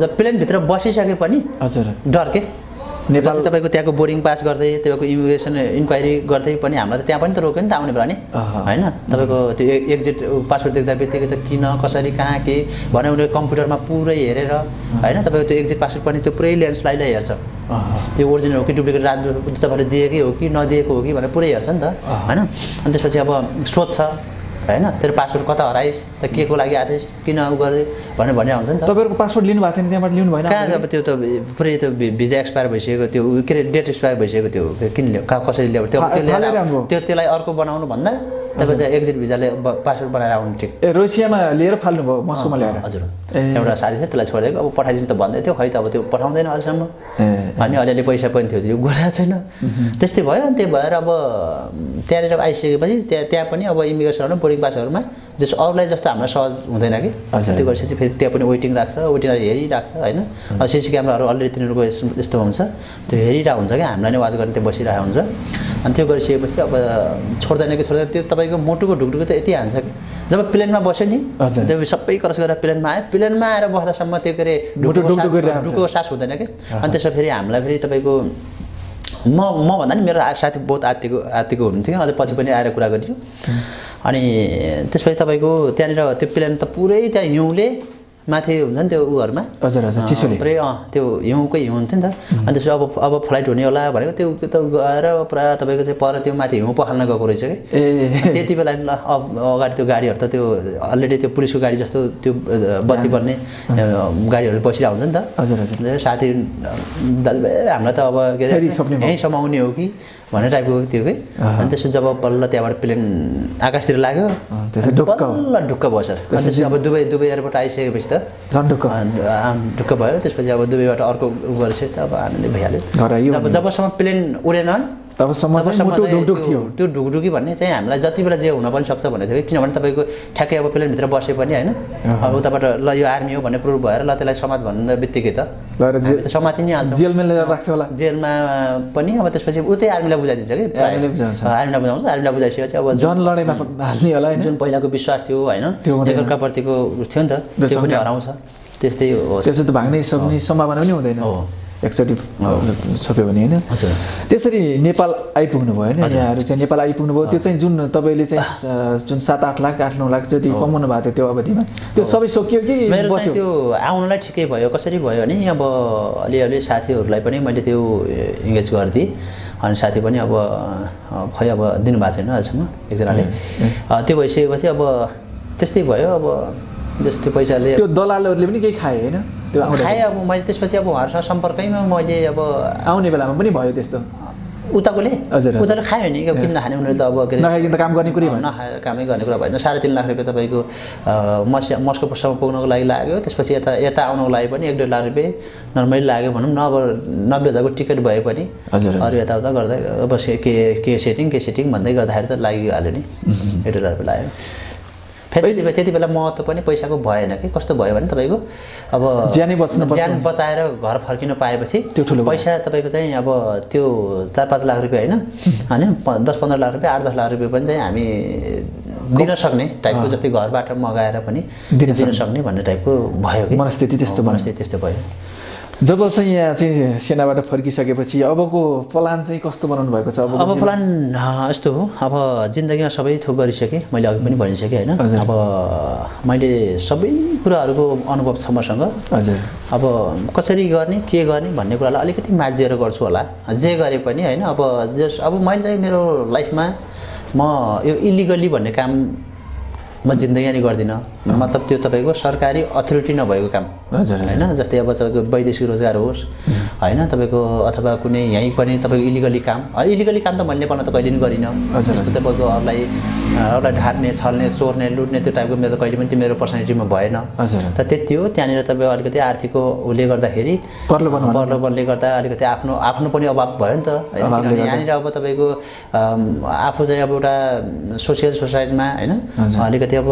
जब प्लेनभित्र बसिसके पनि हजुर। डर के? नेपाल- तपाईँको त्यहाँको बोर्डिङ पास गर्दै तपाईँको इमिग्रेसन इन्क्वायरी गर्दै पनि हामीलाई त त्यहाँ पनि त रोक्यो नि त आउने बेला नि। होइन? तपाईँको त्यो एक्जिट पासपोर्ट देख्दा बित्तिकै त किन कसरी कहाँ के भने उनीहरू कम्प्युटरमा पुरै हेरेर होइन? तपाईँको त्यो एक्जिट पासपोर्ट पनि त्यो पुरै लेन्सलाई हेर्छ। त्यो ओरिजिनल हो कि डुप्लिकेट राज तपाईँले दिएकै हो कि नदिएको हो कि भनेर पुरै हेर्छ नि त। होइन? अनि त्यसपछि अब सोध्छ। होइन? तेरो पासपोर्ट कता हराइस्? त के को लागि आएछ किन उ गर्दै? भनेर भनेर हुन्छ नि त। तपाईँहरूको पासपोर्ट लिनु भएको थियो नि? त्यहाँबाट लिनु भएन कहाँ अब त्यो त पुरै त्यो भिजा एक्सपायर भइसकेको त्यो के अरे डेट एक्सपायर भइसकेको त्यो किन कहाँ कसरी ल्यायो? त्यो। त्यो त्यसलाई अर्को बनाउनु भन्दा तपाईँ चाहिँ एक्जिट भिजाले पासपोर्ट बनाएर आउनु ठिक ए रसियामा लिएर फाल्नुभयो मस्कोमा ल्याएर हजुर। एउटा साथी थियो त्यसलाई छोडेको। अब पठाइदिनु त भन्दै थियो। खै त अब त्यो पठाउँदैन अहिलेसम्म। अनि अलिअलि पैसा पनि थियो त्यो गरेको छैन। त्यस्तै भयो अनि त्यही भएर अब त्यहाँनिर आइसकेपछि त्यहाँ त्यहाँ पनि अब इमिग्रेसनहरू बोर्डिङ पासहरूमा जस्तो अरूलाई जस्तो हामीलाई सहज हुँदैन कि। त्यो गरिसकेपछि फेरि त्यहाँ पनि वेटिङ राख्छ वेटिङ हेरिरहेको छ होइन। सिसी क्यामेराहरू अलरेडी तिनीहरूको यस- यस्तो हुन्छ। त्यो हेरिरहेको हुन्छ क्या। हामीलाई नै वाच गर्ने त्यो बसिरहेको हुन्छ। अनि त्यो गरिसकेपछि अब छोड्दैन कि छोड्दैन त्यो तपाईँको मुटुको ढुकढुक त यति हान्छ कि? जब प्लेनमा बस्यो नि। त्यो सबै क्रस गरेर प्लेनमा आयो। प्लेनमा आएर बस्दासम्म त्यो के अरे। ढुकको सास हुँदैन कि? अनि त्यसमा फेरि हामीलाई फेरि तपाईँको म म भन्दा नि मेरो साथी बहुत आत्तिको आत्तिको हुनुहुन्थ्यो। अझ पछि पनि आएर कुरा गरियो। अनि त्यसपछि तपाईँको त्यहाँनिर त्यो प्लेन त पुरै त्यहाँ हिउँले माथि हुन्छ नि त्यो उहरूमा? हजुर हजुर अँ, चिसोले। पुरै अँ त्यो हिउँकै हिउँ हुन्थ्यो नि त। अनि त्यसपछि अब अब फ्लाइट हुने होला भनेको त्यो त गएर पुरा तपाईँको चाहिँ पर त्यो माथि हिउँ पखाल्न गएको रहेछ कि? ए। त्यति बेला नि ल अब अगाडि त्यो गाडीहरू त त्यो अलरेडी त्यो पुलिसको गाडी जस्तो त्यो बत्ती बल्ने अ, गाडीहरू बसिरहेको हुन्छ नि त। हजुर हजुर। साथी दाजुभाइ हामीलाई त अब के अरे। यहीँसम्म आउने हो कि? भन्ने टाइपको थियो कि? अनि त्यसपछि जब बल्ल त्यहाँबाट प्लेन आकाशतिर लाग्यो। बल्ल ढुक्क भयो सर। अनि त्यसपछि अब दुबई दुबई एयरपोर्ट आइसकेपछि त झन् ढुक्क। ढुक्क भयो। त्यसपछि अब दुबईबाट अर्को गरेपछि त अब आनन्दै भइहाल्यो। जब जबसम्म प्लेन उडेन तबसम्म मुटु ढुकढुक त्यो- थियो। त्यो ढुकढुकी भन्ने चाहिँ हामीलाई जति बेला जे हुन पनि सक्छ भन्ने थियो कि किनभने तपाईँको ठ्याक्कै अब प्लेनभित्र बसे पनि होइन। अब उताबाट ल यो आर्मी हो भन्ने प्रुभ भएर ल त्यसलाई समात भन्ने बित्तिकै त। त समाति नै हाल्छौँ जेलमा राख्छ होला। जेलमा पनि अब त्यसपछि उतै आर्मीलाई बुझाइदिन्छ कि। आर्मीलाई बुझाउँछ। आर्मीलाई बुझाइसकेपछि अब जन लडाइँमा हाल्ने होला जुन पहिलाको विश्वास थियो होइन। एकअर्काप्रतिको थियो नि त। त्यो पनि हराउँछ। त्यस्तै हो। त्यसो त भाग्नै सक्ने सम्भावना पनि हुँदैन। हो। एकचोटि छोप्यो भने होइन। हजुर। त्यसरी नेपाल आइपुग्नु भयो होइन यहाँहरू चाहिँ नेपाल आइपुग्नु भयो। त्यो चाहिँ जुन तपाईँले चाहिँ जुन सात आठ लाख आठ नौ लाख जति कमाउनु भएको थियो त्यो अवधिमा त्यो सबै सकियो कि मेरो चाहिँ त्यो आउनलाई ठिकै भयो। कसरी भयो भने अब अलिअलि साथीहरूलाई पनि मैले त्यो इङ्गेज गरिदिएँ। अनि साथी पनि अब खै अब दिनुभएको छैन अहिलेसम्म एकजनाले। त्यो भइसकेपछि अब त्यस्तै भयो। अब जस्तो पैसाले त्यो दलालहरूले पनि केही खाए होइन? त्यो खाएँ अब मैले त्यसपछि अब उहाँहरूसँग सम्पर्कैमा मैले अब आउने बेलामा पनि भयो त्यस्तो। उताकोले? हजुर। उताले खायो नि किन नखाने उनीहरूले त अब के अरे? त काम गर्ने कुरै भएन। नखाएर कामै गर्ने कुरा भएन। साढे तिन लाख रुपियाँ तपाईँको अ, मस्या मस्कोसम्म पुग्नको लागि लाग्यो। त्यसपछि यता यता आउनको लागि पनि एक डेढ लाख रुपियाँ नर्मली लाग्यो भनौँ न। अब नब्बे हजारको टिकट भए पनि हजुर। अरू यताउता गर्दै अब के के सेटिङ के सेटिङ भन्दै गर्दाखेरि त लागिहाल्यो नि। एक डेढ लाख रुपियाँ लाग्यो। फेरि त्यति बेला- महत्त्व पनि पैसाको भएन कि कस्तो भयो भने तपाईँको अब ज्यानै बच्नुपर्छ। ज्यान बचाएर घर फर्किनु पाएपछि त्यो ठुलो। पैसा तपाईँको चाहिँ अब त्यो चार पाँच लाख रुपियाँ होइन होइन दस पन्ध्र लाख रुपियाँ आठ दस लाख रुपियाँ पनि चाहिँ हामी दिन सक्ने टाइपको जस्तै घरबाट मगाएर पनि दिन सक्ने भन्ने टाइपको भयो कि मनस्थिति त्यस्तो। मनस्थिति त्यस्तो भयो जब चाहिँ यहाँ चाहिँ सेनाबाट फर्किसकेपछि अबको प्लान चाहिँ कस्तो बनाउनु भएको छ? अब प्लान यस्तो हो। अब जिन्दगीमा सबै थोक गरिसकेँ। मैले अघि पनि भनिसकेँ होइन। अब मैले सबै कुराहरूको अनुभव छ मसँग। हजुर। अब कसरी गर्ने के गर्ने भन्ने कुरालाई अलिकति माझिएर गर्छु होला। जे गरे पनि होइन? अब जस अब मैले चाहिँ मेरो लाइफमा म यो इलिगल्ली भन्ने काम म जिन्दगी नै गर्दिनँ। मतलब त्यो तपाईँको सरकारी अथोरिटी नभएको काम। होइन? जस्तै अब तपाईँको वैदेशिक रोजगार होस् होइन तपाईँको अथवा कुनै यहीँ पनि तपाईँको इलिगली काम इलिगली काम त मैले नेपालमा त कहिले पनि गरिनँ। जस्तो तपाईँको अरूलाई अरूलाई ढाट्ने छल्ने चोर्ने लुट्ने त्यो टाइपको मेरो त कहिले पनि त्यो मेरो पर्सनालिटीमा भएन त त्यति हो त्यहाँनिर तपाईँ अलिकति आर्थिकको उसले गर्दाखेरि प्रलोभन भनौँ। प्रलोभनले गर्दा अलिकति आफ्नो आफ्नो पनि अभाव भयो नि त होइन। यहाँनिर अब तपाईँको आफू चाहिँ अब एउटा सोसियल सोसाइटीमा होइन। अलिकति अब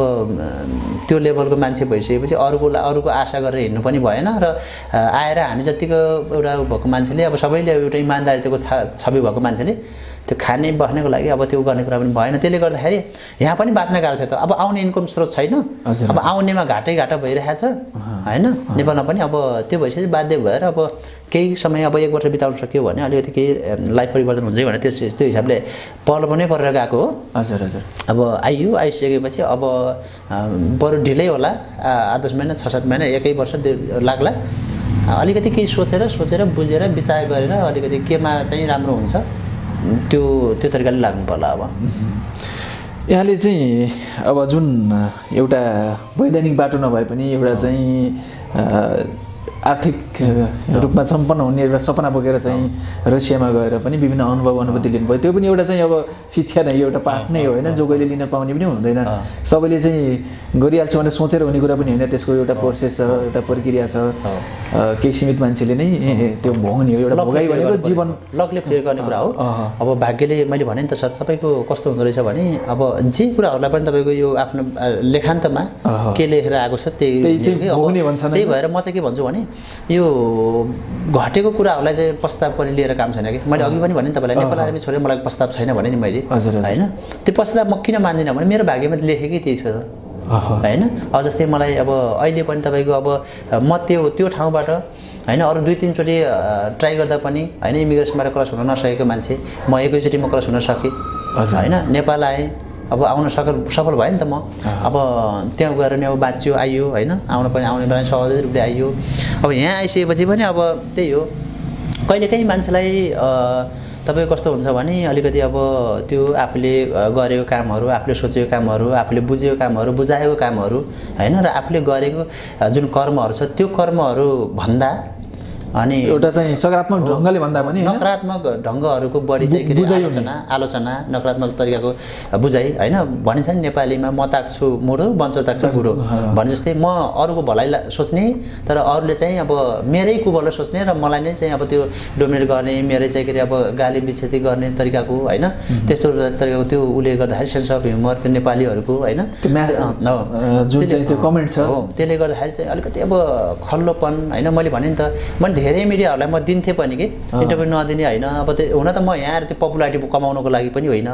त्यो लेभलको मान्छे भइसकेपछि अरूको अरूको आशा गरेर हिँड्नु पनि भएन र आएर हामी जतिको एउटा भएको मान्छेले अब सबैले अब एउटा इमान्दारिताको छा छवि भएको मान्छेले त्यो खाने बस्नेको लागि अब त्यो गर्ने कुरा पनि भएन। त्यसले गर्दाखेरि यहाँ पनि बाँच्न गाह्रो थियो त। अब आउने इन्कम स्रोत छैन। अब आउनेमा घाटै घाटा भइरहेछ होइन? नेपालमा पनि अब त्यो भइसकेपछि बाध्य भएर अब केही समय अब एक वर्ष बिताउन सक्यो भने अलिकति केही लाइफ परिवर्तन हुन्छ भने त्यस त्यो हिसाबले पल्लो पनि परेर गएको हो। हजुर हजुर। अब आइयो आइसकेपछि अब बरु ढिलै होला। आठ दस महिना छ सात महिना एकै वर्ष लाग्ला। अलिकति केही सोचेर सोचेर बुझेर विचार गरेर अलिकति केमा चाहिँ राम्रो हुन्छ। त्यो त्यो तरिकाले लाग्नु पर्ला अब। यहाँले चाहिँ अब जुन एउटा वैधानिक बाटो नभए पनि एउटा चाहिँ आर्थिक रूपमा सम्पन्न हुने एउटा सपना बोकेर चाहिँ रसियामा गएर पनि विभिन्न अनुभव अनुभूति लिनुभयो। त्यो पनि एउटा चाहिँ अब शिक्षा नै एउटा पाठ नै हो होइन? जो कहिले लिन पाउने पनि हुँदैन। सबैले चाहिँ गरिहाल्छ भने सोचेर हुने कुरा पनि होइन। त्यसको एउटा प्रोसेस छ एउटा प्रक्रिया छ। केही सीमित मान्छेले नै त्यो भोग्ने हो एउटा भोगाइ भनेको जीवन। लकले फेयर गर्ने कुरा हो। अब भाग्यले मैले भने नि त सर तपाईँको कस्तो हुँदो रहेछ भने अब जे कुराहरूलाई पनि तपाईँको यो आफ्नो लेखान्तमा। के लेखेर आएको छ त्यही त्यही? भएर म चाहिँ के भन्छु भने यो घटेको कुराहरूलाई चाहिँ प्रस्ताव पनि लिएर काम छैन कि? मैले अघि पनि भने नि तपाईँलाई नेपाल आर्मी छोडेर मलाई प्रस्ताव छैन भने नि मैले। हजुर। होइन? त्यो प्रस्ताव म किन मान्दिनँ भने मेरो भाग्यमा लेखेकै त्यही थियो त। होइन? अब जस्तै मलाई अब अहिले पनि तपाईँको अब म त्यो त्यो ठाउँबाट होइन अरू दुई तिनचोटि ट्राई गर्दा पनि होइन इमिग्रेसनबाट क्रस हुन नसकेको मान्छे म एकैचोटि म क्रस हुन सकेँ। होइन? नेपाल आएँ अब आउन सफल सफल भयो नि त म। अब त्यहाँ गएर नि अब बाँचियो आइयो होइन? आउन पनि आउने बेला सहजै रूपले आइयो। अब यहाँ आइसकेपछि पनि अब त्यही हो। कहिलेकाहीँ मान्छेलाई अ, तपाईँको कस्तो हुन्छ भने अलिकति अब त्यो आफूले गरेको कामहरू आफूले सोचेको कामहरू आफूले बुझेको कामहरू बुझाएको कामहरू होइन? र आफूले गरेको जुन कर्महरू छ त्यो कर्महरू भन्दा अनि एउटा चाहिँ सकारात्मक ढङ्गले भन्दा पनि? नकारात्मक ढङ्गहरूको बढी चाहिँ के अरे। आलोचना आलोचना नकारात्मक तरिकाको बुझाइ होइन? भनिन्छ नि नेपालीमा म ताक्छु मुडो बन्छ ताक्छु बुढो भने जस्तै म अरूको भलाइ ला- सोच्ने तर अरूले चाहिँ अब मेरै कुबलो सोच्ने र मलाई नै चाहिँ अब त्यो डोमिनेट गर्ने मेरै चाहिँ के अरे अब गाली बिछेती गर्ने तरिकाको होइन? त्यस्तो तरिकाको त्यो उसले गर्दाखेरि सेन्स अफ ह्युमर त्यो नेपालीहरूको होइन? जुन चाहिँ त्यो comment छ। हो त्यसले गर्दाखेरि चाहिँ अलिकति अब खल्लोपन होइन? मैले भने नि त मैले धेरै मिडियाहरूलाई म दिन्थेँ पनि कि। इन्टरभ्यू नदिने होइन। अब त्यो हुन त म यहाँ आएर त्यो पपुलारिटी कमाउनको लागि पनि होइन।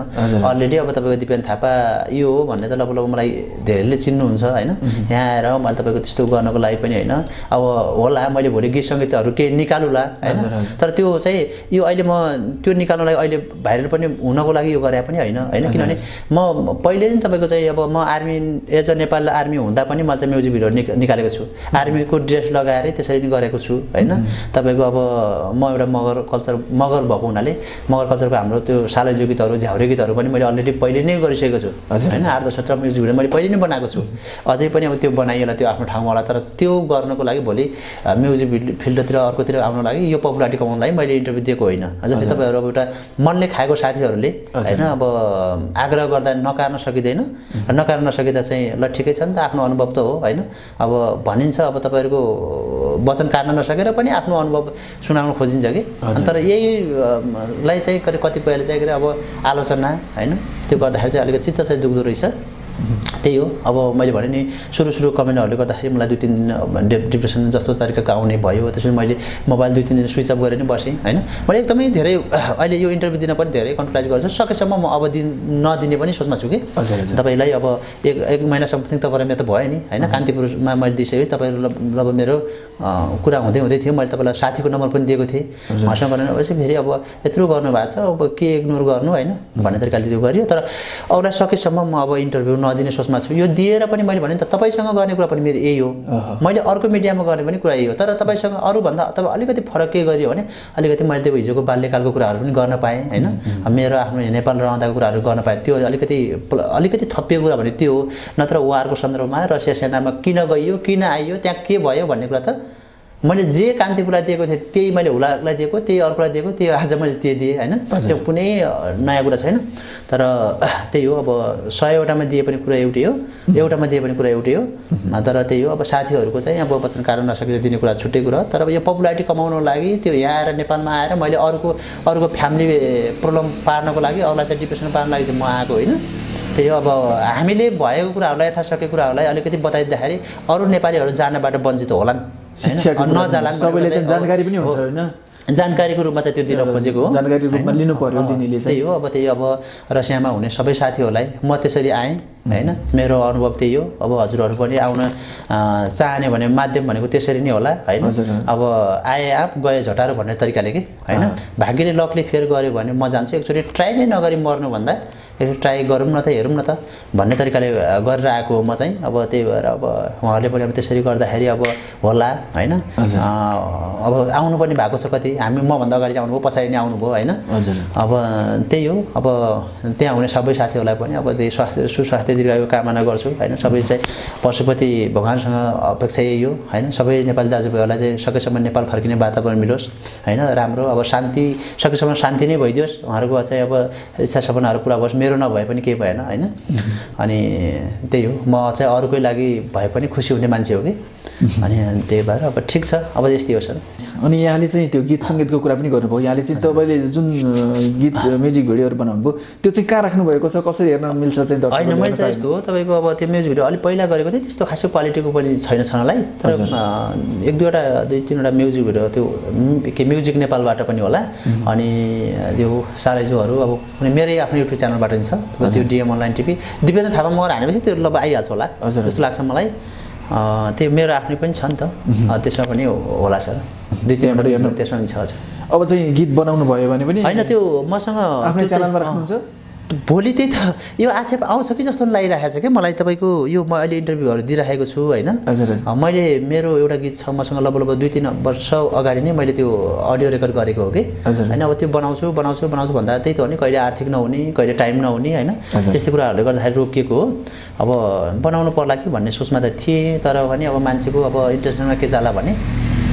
अलरेडी अब तपाईँको दिपेन थापा यो हो भन्ने त लब लब मलाई धेरैले चिन्नुहुन्छ होइन। यहाँ आएर मैले तपाईँको त्यस्तो गर्नको लागि पनि होइन। अब होला मैले भोलि गीत सङ्गीतहरू केही निकालुला होइन। तर त्यो चाहिँ यो अहिले म त्यो निकाल्नलाई अहिले भाइरल पनि हुनको लागि यो गरे पनि होइन। होइन किनभने म पहिले नै तपाईँको चाहिँ अब म army as a Nepal army हुँदा पनि म चाहिँ म्युजिक भिडियो निक निकालेको छु। आर्मीको ड्रेस लगाएरै त्यसरी नै गरेको छु होइन। तपाईँको अब म एउटा मगर कल्चर मगर भएको हुनाले मगर कल्चरको हाम्रो त्यो सालैजो गीतहरू झ्याउरे गीतहरू पनि मैले अलरेडी पहिले नै गरिसकेको छु। होइन आठ दसवटा म्युजिक भिडियो मैले पहिले नै बनाएको छु। अझै पनि अब त्यो बनाइएला त्यो आफ्नो ठाउँमा होला तर त्यो गर्नको लागि भोलि म्युजिक फिल्डतिर अर्कोतिर आउनु लागि यो पपुलारिटी कमाउनु लागि मैले इन्टरभ्यू दिएको होइन। जस्तै तपाईँहरू अब एउटा मनले खाएको साथीहरूले होइन अब आग्रह गर्दा नकार्न सकिँदैन। र नकार्न नसकिँदा चाहिँ ल ठिकै छ नि त आफ्नो अनुभव त हो होइन। अब भनिन्छ अब तपाईँहरूको वचन काट्न नसकेर पनि आफ्नो अनुभव सुनाउन खोजिन्छ कि? तर यही अ, लाई चाहिँ कति कतिपयले चाहिँ अब आलोचना होइन? त्यो गर्दाखेरि चाहिँ अलिकति चित्त चाहिँ दुख्दो रहेछ। त्यही हो। अब मैले भने नि सुरु सुरु कमेन्टहरूले गर्दाखेरि मलाई दुई तिन दिन डिप्रेसन जस्तो तरिकाको आउने भयो। त्यसपछि मैले मोबाइल दुई तिन दिन स्विच अफ गरेर नै बसेँ होइन? मैले एकदमै धेरै अहिले यो इन्टरभ्यू दिन पनि धेरै कन्ट्रोलाइज गर्छु। सकेसम्म म अब दिन नदिने पनि सोचमा छु कि। तपाईँलाई अब एक एक महिनासम्म think तपाईँ मेरो त भयो नि होइन? कान्तिपुरमा मैले दिइसकेँ तपाईँहरू ल- अब मेरो कुरा हुँदै हुँदै थियो। मैले तपाईँलाई साथीको नम्बर पनि दिएको थिएँ। उहाँसँग गरेर पछि फेरि अब यत्रो गर्नुभएको छ अब के इग्नोर गर्नु होइन? भन्ने तरिकाले त्यो गरियो। तर अरूलाई सकेसम्म म अब इन्टरभ्यू नदिने सोचमा छु। यो दिएर पनि मैले भने नि त तपाईँसँग गर्ने कुरा पनि मेरो यही हो। मैले अर्को मिडियामा गर्ने पनि कुरा यही हो। तर तपाईँसँग अरूभन्दा तपाईँ अलिकति फरक के गरियो भने अलिकति मैले त्यो हिजोको बाल्यकालको कुराहरू पनि गर्न पाएँ होइन? मेरो आफ्नो नेपाल रहँदाको कुराहरू गर्न पाएँ। त्यो अलिकति अलिकति थपिएको कुरा भने त्यो हो। नत्र वारको सन्दर्भमा रसिया सेनामा किन गइयो किन आइयो त्यहाँ के भयो भन्ने कुरा त मैले जे कान्तिपुरलाई दिएको थिएँ त्यही मैले हुलालाई दिएको त्यही अर्कोलाई दिएको त्यही आज मैले त्यही दिएँ होइन? त्यो कुनै नयाँ कुरा छैन। तर त्यही हो अब सयवटामा दिए पनि कुरा एउटै हो एउटामा दिए पनि कुरा एउटै हो। तर त्यही हो अब साथीहरूको चाहिँ अब वचन कारण नसकेर दिने कुरा छुट्टै कुरा। तर अब यो पपुलारिटी कमाउनको लागि त्यो यहाँ आएर नेपालमा आएर मैले अरूको अरूको फ्यामिली प्रब्लम पार्नको लागि अरूलाई चाहिँ डिप्रेसन पार्नको लागि चाहिँ म आएको होइन? त्यही हो अब हामीले भएको कुराहरूलाई यथा सकेको कुराहरूलाई अलिकति बताइदिँदाखेरि अरू नेपालीहरू जानबाट वञ्चित होलान्? शिक्षाको कुरा नजालान् सबैले चाहिँ जानकारी पनि हुन्छ। होइन जानकारीको रूपमा चाहिँ त्यो दिन खोजेको हो जानकारी रूपमा? लिनु पर्यो। त्यही हो अब त्यही अब रसियामा हुने सबै साथीहरूलाई म त्यसरी आएँ होइन? मेरो अनुभव त्यही हो। अब हजुरहरू पनि आउन चाहने भने माध्यम भनेको त्यसरी नै होला होइन। अब आए आप गए झटारो भन्ने तरिकाले कि होइन? भाग्यले लकले फेयर गऱ्यो भने म जान्छु। एकचोटि ट्राई नै नगरी मर्नुभन्दा एकचोटि ट्राई गरौँ न त हेरौँ न त भन्ने तरिकाले गरेर आएको हो म चाहिँ। अब त्यही भएर अब उहाँहरूले पनि अब त्यसरी गर्दाखेरि अब होला होइन? अब आउनु पनि भएको छ कति। हामी मभन्दा अगाडि आउनुभयो पछाडि नै आउनुभयो होइन। अब त्यही हो। अब त्यहाँ हुने सबै साथीहरूलाई पनि अब त्यही स्वास्थ्य सुस्वास्थ्य दीर्घायु कामना गर्छु होइन? सबै चाहिँ पशुपति भगवान्सँग अपेक्षा यही हो होइन? सबै नेपाली दाजुभाइहरूलाई चाहिँ सकेसम्म नेपाल फर्किने वातावरण मिलोस् होइन? राम्रो अब शान्ति सकेसम्म शान्ति नै भइदियोस्। उहाँहरूको चाहिँ अब इच्छा सपनाहरू पुरा होस्। मेरो नभए पनि केही भएन होइन? अनि त्यही हो। म चाहिँ अरूकै लागि भए पनि खुसी हुने मान्छे हो कि? अनि त्यही भएर अब ठिक छ। अब यस्तै हो सर। अनि यहाँले चाहिँ त्यो गीत सङ्गीतको कुरा पनि गर्नुभयो। यहाँले चाहिँ तपाईँले जुन गीत म्युजिक भिडियोहरू बनाउनुभयो त्यो चाहिँ कहाँ राख्नु भएको छ? कसरी हेर्न मिल्छ चाहिँ होइन मैले चाहिँ यस्तो हो तपाईँको अब त्यो म्युजिक भिडियो अलिक पहिला गरेको थिएँ त्यस्तो खासै क्वालिटीको पनि छैन छनलाई। तर एक दुईवटा दुई तिनवटा म्युजिक भिडियो त्यो के म्युजिक नेपालबाट पनि होला। अनि त्यो सारेजोहरू अब कुनै मेरै आफ्नो युट्युब च्यानलबाट नि छ। त्यो DM online TV. Dipendra Thapa Magar हानेपछि त्यो ल आइहाल्छ होला। जस्तो लाग्छ मलाई। त्यो मेरो आफ्नै पनि छ नि त। त्यसमा पनि होला सर। दुई तिनवटा त्यसमा पनि छ अब चाहिँ गीत बनाउनु भयो भने पनि होइन त्यो मसँग आफ्नै च्यानलमा राख्नुहुन्छ? भोलि त्यही त। यो आक्षेप आउँछ कि जस्तो लागिरहेको छ कि? मलाई तपाईँको यो म अहिले इन्टरभ्यूहरू दिइराखेको छु होइन? मैले मेरो एउटा गीत छ मसँग लगभग लगभग दुई तिन वर्ष अगाडि नै मैले त्यो अडियो रेकर्ड गरेको हो कि। होइन अब त्यो बनाउँछु बनाउँछु बनाउँछु भन्दा त्यही त हो नि कहिले आर्थिक नहुने कहिले टाइम नहुने होइन। त्यस्तै कुराहरूले गर्दाखेरि रोकिएको हो। अब बनाउनु पर्ला कि भन्ने सोचमा त थिएँ तर पनि अब मान्छेको अब इन्ट्रेस्टमा के जाला भने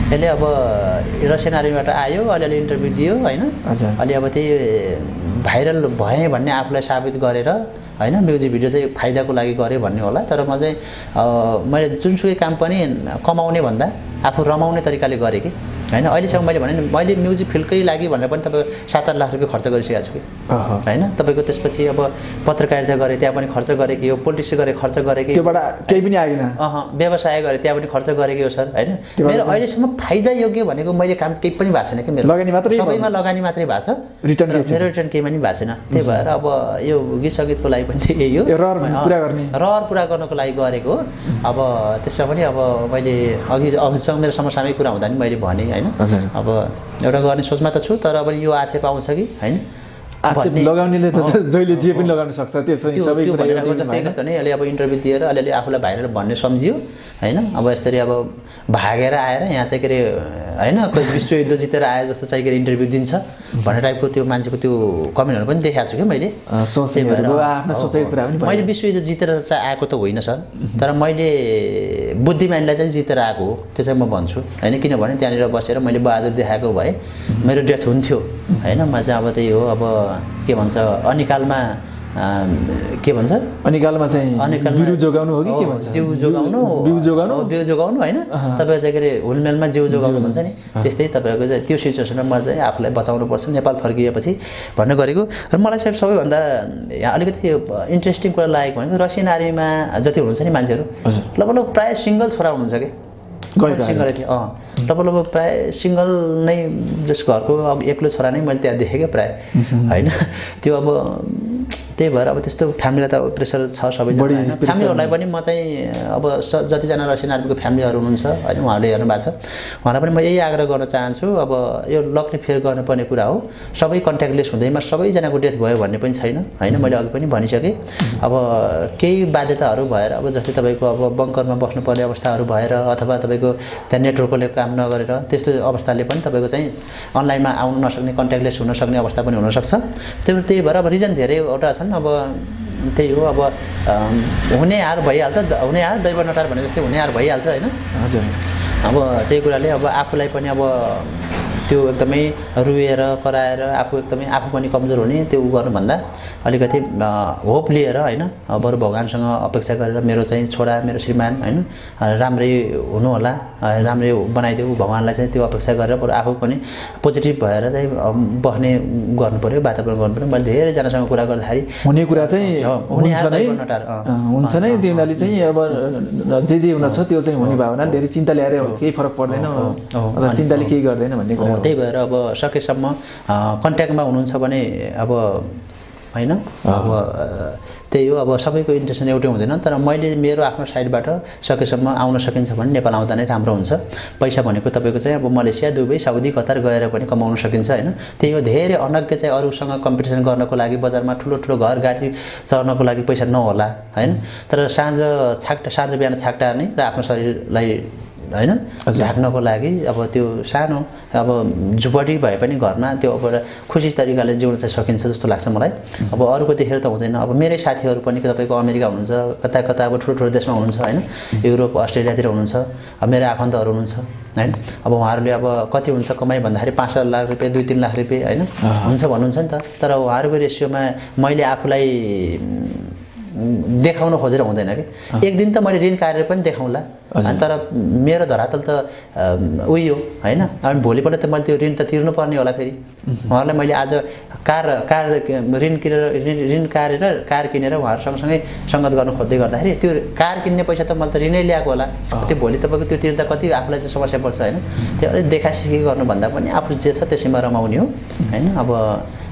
यसले अब रसियन आर्मीबाट आयो अलिअलि इन्टरभ्यू दियो होइन। अलि अब त्यही भाइरल भएँ भन्ने आफूलाई साबित गरेर होइन? म्युजिक भिडियो चाहिँ फाइदाको लागि गरेँ भन्ने होला। तर म चाहिँ मैले जुनसुकै काम पनि कमाउने भन्दा आफू रमाउने तरिकाले गरेँ कि। होइन? अहिलेसम्म मैले भने मैले म्युजिक फिल्डकै लागि भनेर पनि तपाईँको सात आठ लाख रुपियाँ खर्च गरिसकेको छु कि। होइन? तपाईँको त्यसपछि अब पत्रकारिता गरेँ त्यहाँ पनि खर्च गरेँ कि यो पोलिटिक्स गरेँ खर्च गरेँ कि त्योबाट केही पनि आएन। अह व्यवसाय गरेँ त्यहाँ पनि खर्च गरेको हो सर? होइन? मेरो अहिलेसम्म फाइदा योग्य भनेको मैले काम केही पनि भएको छैन कि मेरो? लगानी मात्रै सबैमा लगानी मात्रै भएको छ। रिटर्न। मेरो रिटर्न केही पनि भएको छैन। त्यही भएर अब यो गीत सङ्गीतको लागि पनि त्यही यही हो रहर पुरा गर्नको लागि गरेको हो। अब त्यसमा पनि अब मैले अघि अघिसँग मेरो समसामयिक कुरा हुँदा नि मैले भनेँ होइन हजुर। अब एउटा गर्ने सोचमा त छु तर पनि यो आक्षेप आउँछ कि होइन आक्षेप लगाउनेले त जहिले जे पनि लगाउन सक्छ सबै जस्तै। कस्तो भने यसले अब इन्टरभ्यू दिएर अलिअलि आफूलाई भाइरल भन्ने सम्झियो होइन अब यसरी अब भागेर आएर यहाँ चाहिँ के अरे होइन कोही विश्वयुद्ध जितेर आए जस्तो चाहिँ के अरे इन्टरभ्यू दिन्छ भन्ने टाइपको त्यो मान्छेको त्यो कमेन्टहरू पनि देखाएको छु कि मैले। मैले विश्वयुद्ध जितेर चाहिँ आएको त होइन सर तर मैले बुद्धिमानलाई चाहिँ जितेर आएको हो त्यो चाहिँ म भन्छु होइन किनभने त्यहाँनिर बसेर मैले बहादुर देखाएको भए मेरो डेथ हुन्थ्यो होइन म चाहिँ अब त्यही हो अब के भन्छ अनिकालमा के भन्छ? अनिकालमा चाहिँ अनिकालमा बिरु जोगाउनु हो कि के भन्छ? जिउ जोगाउनु बिउ जोगाउनु? हो, बिउ जोगाउनु होइन। तपाईँको चाहिँ के अरे हुलमेलमा जिउ जोगाउनु भन्छ नि। त्यस्तै तपाईँहरूको चाहिँ त्यो सिचुएसनमा म चाहिँ आफूलाई बचाउनु पर्छ। नेपाल फर्किएपछि भन्ने गरेको। र मलाई चाहिँ सबैभन्दा यहाँ अलिकति इन्ट्रेस्टिङ कुरा लागेको भनेको रसियन आर्मीमा जति हुनुहुन्छ नि मान्छेहरू। लगभग प्रायः सिङ्गल छोरा हुनुहुन्छ कि? सिङ्गलै थियो। अँ। लगभग लगभग प्रायः सिङ्गल नै जस घरको अब एक्लो छोरा नै मैले त्यहाँ देखेँ क्या प्रायः होइन? त्यो अब त्यही भएर अब त्यस्तो फ्यामिलीलाई त प्रेसर छ सबैजना pressure फ्यामिलीहरूलाई पनि म चाहिँ अब स- जतिजना रसियन आर्मीको फ्यामिलीहरू हुनुहुन्छ होइन उहाँहरूले हेर्नु भएको छ। उहाँलाई पनि म यही आग्रह गर्न चाहन्छु अब यो लक्ने फेयर गर्नुपर्ने कुरा हो। सबै कन्ट्याक्टलेस हुँदैमा सबैजनाको डेथ भयो भन्ने पनि छैन होइन? मैले अघि पनि भनिसकेँ। अब केही बाध्यताहरू भएर अब जस्तै तपाईँको अब बङ्करमा बस्नुपर्ने अवस्थाहरू भएर अथवा तपाईँको त्यहाँ नेटवर्कले काम नगरेर त्यस्तो अवस्थाले पनि तपाईँको चाहिँ अनलाइनमा आउनु नसक्ने कन्ट्याक्टलेस हुन सक्ने अवस्था पनि हुनसक्छ। त्यही त्यही भएर अब रिजन धेरैवटा छन्। अब त्यही हो अब हुने हार भइहाल्छ। हुने हार दैव नटार भने जस्तै हुने हार भइहाल्छ होइन? हजुर। अब त्यही कुराले अब आफूलाई पनि अब त्यो एकदमै रुएर कराएर आफू एकदमै आफू पनि कमजोर हुने त्यो उ गर्नुभन्दा अलिकति होप लिएर होइन बरु भगवान्सँग अपेक्षा गरेर मेरो चाहिँ छोरा मेरो श्रीमान होइन राम्रै हुनु होला अ, राम्रै बनाइदेऊ भगवान्लाई चाहिँ त्यो अपेक्षा गरेर बरु आफू पनि पोजिटिभ भएर चाहिँ बस्ने गर्नु पऱ्यो वातावरण गर्नु पऱ्यो मैले धेरैजनासँग कुरा गर्दाखेरि हुने कुरा चाहिँ हुन्छ नै। तिनीहरूले चाहिँ अब जे जे हुन छ त्यो चाहिँ हुने भावना। धेरै चिन्ता ल्याएर केही फरक पर्दैन। चिन्ताले केही गर्दैन भन्ने कुरा। हो। त्यही भएर अब सकेसम्म कन्ट्याक्टमा हुनुहुन्छ भने अब होइन अब त्यही हो अब सबैको इन्टेन्सन एउटै हुँदैन तर मैले मेरो आफ्नो साइडबाट सकेसम्म आउन सकिन्छ भने नेपाल आउँदा नै राम्रो हुन्छ। पैसा भनेको तपाईँको चाहिँ अब मलेसिया दुबई साउदी कतार गएर पनि कमाउन सकिन्छ होइन। त्यही हो धेरै अनज्ञ चाहिँ अरूसँग कम्पिटिसन गर्नको लागि बजारमा ठुलो ठुलो घर गाडी चढ्नको लागि पैसा नहोला होइन। तर साँझ छाक साँझ बिहान छाक टार्ने र आफ्नो शरीरलाई होइन? झाक्नको लागि अब त्यो सानो अब झुपडी भए पनि घरमा त्यो अब एउटा खुसी तरिकाले जिउन चाहिँ सकिन्छ जस्तो लाग्छ मलाई। अब अरूको देखेर त हुँदैन। अब मेरै साथीहरू पनि तपाईँको अमेरिका हुनुहुन्छ कता कता अब ठुलो ठुलो देशमा हुनुहुन्छ होइन? युरोप अस्ट्रेलियातिर हुनुहुन्छ। अब मेरो आफन्तहरू हुनुहुन्छ होइन? अब उहाँहरूले अब कति हुन्छ कमाइ भन्दाखेरि पाँच सात लाख रुपियाँ दुई तिन लाख रुपियाँ होइन? हुन्छ भन्नुहुन्छ नि त। तर उहाँहरूको रेसियोमा मैले आफूलाई देखाउन खोजेर हुँदैन कि? एक दिन त मैले ऋण काटेर पनि देखाउँला। तर मेरो धरातल त हो होइन? अनि भोलिपल्ट त मैले त्यो ऋण त तिर्नुपर्ने होला फेरि। उहाँहरूलाई मैले आज कार कार ऋण किनेर ऋण ऋण काटेर कार किनेर उहाँहरू सँगसँगै सङ्गत गर्न खोज्दै गर्दाखेरि त्यो कार किन्ने पैसा त मैले त ऋणै ल्याएको होला। त्यो भोलि तपाईँको त्यो तिर्दा कति आफूलाई चाहिँ समस्या पर्छ होइन? त्यो अलिक देखासिखी गर्नुभन्दा पनि आफू जे छ त्यसैमा रमाउने हो होइन? अब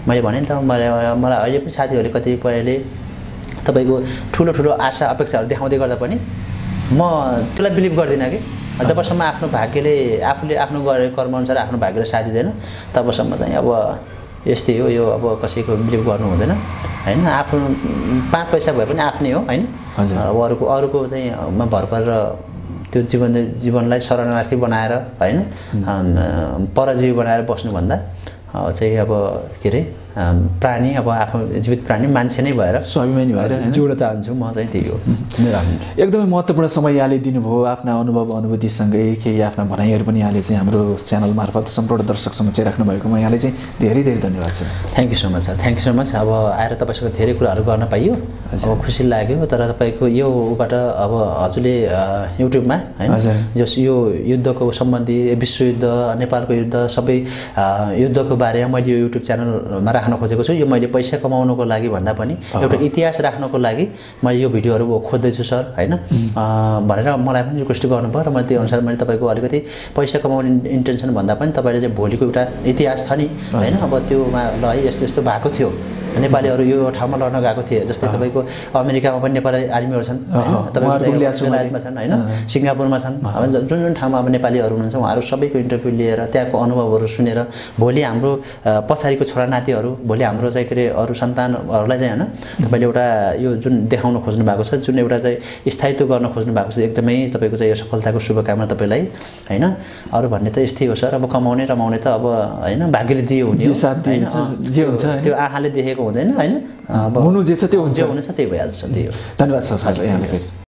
मैले भने नि त मलाई मलाई अहिले पनि साथीहरूले कतिपयले तपाईँको ठुलो ठुलो आशा अपेक्षाहरू देखाउँदै गर्दा पनि म त्यसलाई बिलिभ गर्दिनँ कि। जबसम्म आफ्नो भाग्यले आफूले आफ्नो गरेको कर्मअनुसार आफ्नो भाग्यले साथ दिँदैन तबसम्म चाहिँ अब यस्तै हो यो अब कसैको बिलिभ गर्नु हुँदैन होइन? आफ्नो पाँच पैसा भए पनि आफ्नै हो होइन? हजुर। अब अरूको अरूको चाहिँ भर परेर त्यो जीवन जीवनलाई शरणार्थी बनाएर होइन? परजीवी बनाएर बस्नुभन्दा चाहिँ अब के अरे प्राणी अब आफ्नो जीवित प्राणी मान्छे नै भएर स्वाभिमानी भएर? जिउन चाहन्छु म चाहिँ त्यही हो। एकदमै महत्त्वपूर्ण समय यहाँले दिनुभयो। आफ्ना अनुभव अनुभूतिसँगै केही आफ्ना भनाइहरू पनि यहाँले चाहिँ हाम्रो च्यानल मार्फत सम्पूर्ण दर्शक समक्ष राख्नु भएकोमा यहाँले चाहिँ धेरै धेरै धन्यवाद छ। Thank you so much sir thank you so much अब आएर तपाईँसँग धेरै कुराहरू गर्न पाइयो। अब खुसी लाग्यो। तर तपाईँको यो उबाट अब हजुरले युट्युबमा होइन। जस यो युद्धको सम्बन्धी विश्वयुद्ध नेपालको युद्ध सबै युद्धको बारेमा मैले यो युट्युब च्यानलमा राख्न खोजेको छु। यो मैले पैसा कमाउनको लागि भन्दा पनि एउटा इतिहास राख्नको लागि मैले यो भिडियोहरू खोज्दैछु सर होइन? भनेर मलाई पनि रिक्वेस्ट गर्नुभयो र मैले त्यो अनुसार मैले तपाईँको अलिकति पैसा कमाउने इन्टेन्सन भन्दा पनि तपाईँले चाहिँ भोलिको एउटा इतिहास छ नि होइन? अब त्योमा ल है यस्तो यस्तो भएको थियो। नेपालीहरू यो ठाउँमा लड्न गएको थिए जस्तै तपाईँको अमेरिकामा पनि नेपाली आर्मीहरू छन् तपाईँको छन् होइन? सिङ्गापुरमा छन्। जुन जुन ठाउँमा अब नेपालीहरू हुनुहुन्छ उहाँहरू सबैको इन्टरभ्यू लिएर त्यहाँको अनुभवहरू सुनेर भोलि हाम्रो पछाडिको छोरा नातिहरू भोलि हाम्रो चाहिँ के अरे अरू सन्तानहरूलाई चाहिँ होइन तपाईँले एउटा यो जुन देखाउन खोज्नु भएको छ जुन एउटा चाहिँ स्थायित्व गर्न खोज्नु भएको छ एकदमै तपाईँको चाहिँ यो सफलताको शुभकामना तपाईँलाई होइन? अरू भन्ने त यस्तै हो सर अब कमाउने रमाउने त अब होइन भाग्यले दियो हुने जे हुन्छ? त्यो आँखाले देखेको हुँदैन होइन? अब हुनु जे छ त्यो हुन्छ। हुनेछ त्यही भइहाल्छ त्यही हो। धन्यवाद फेरि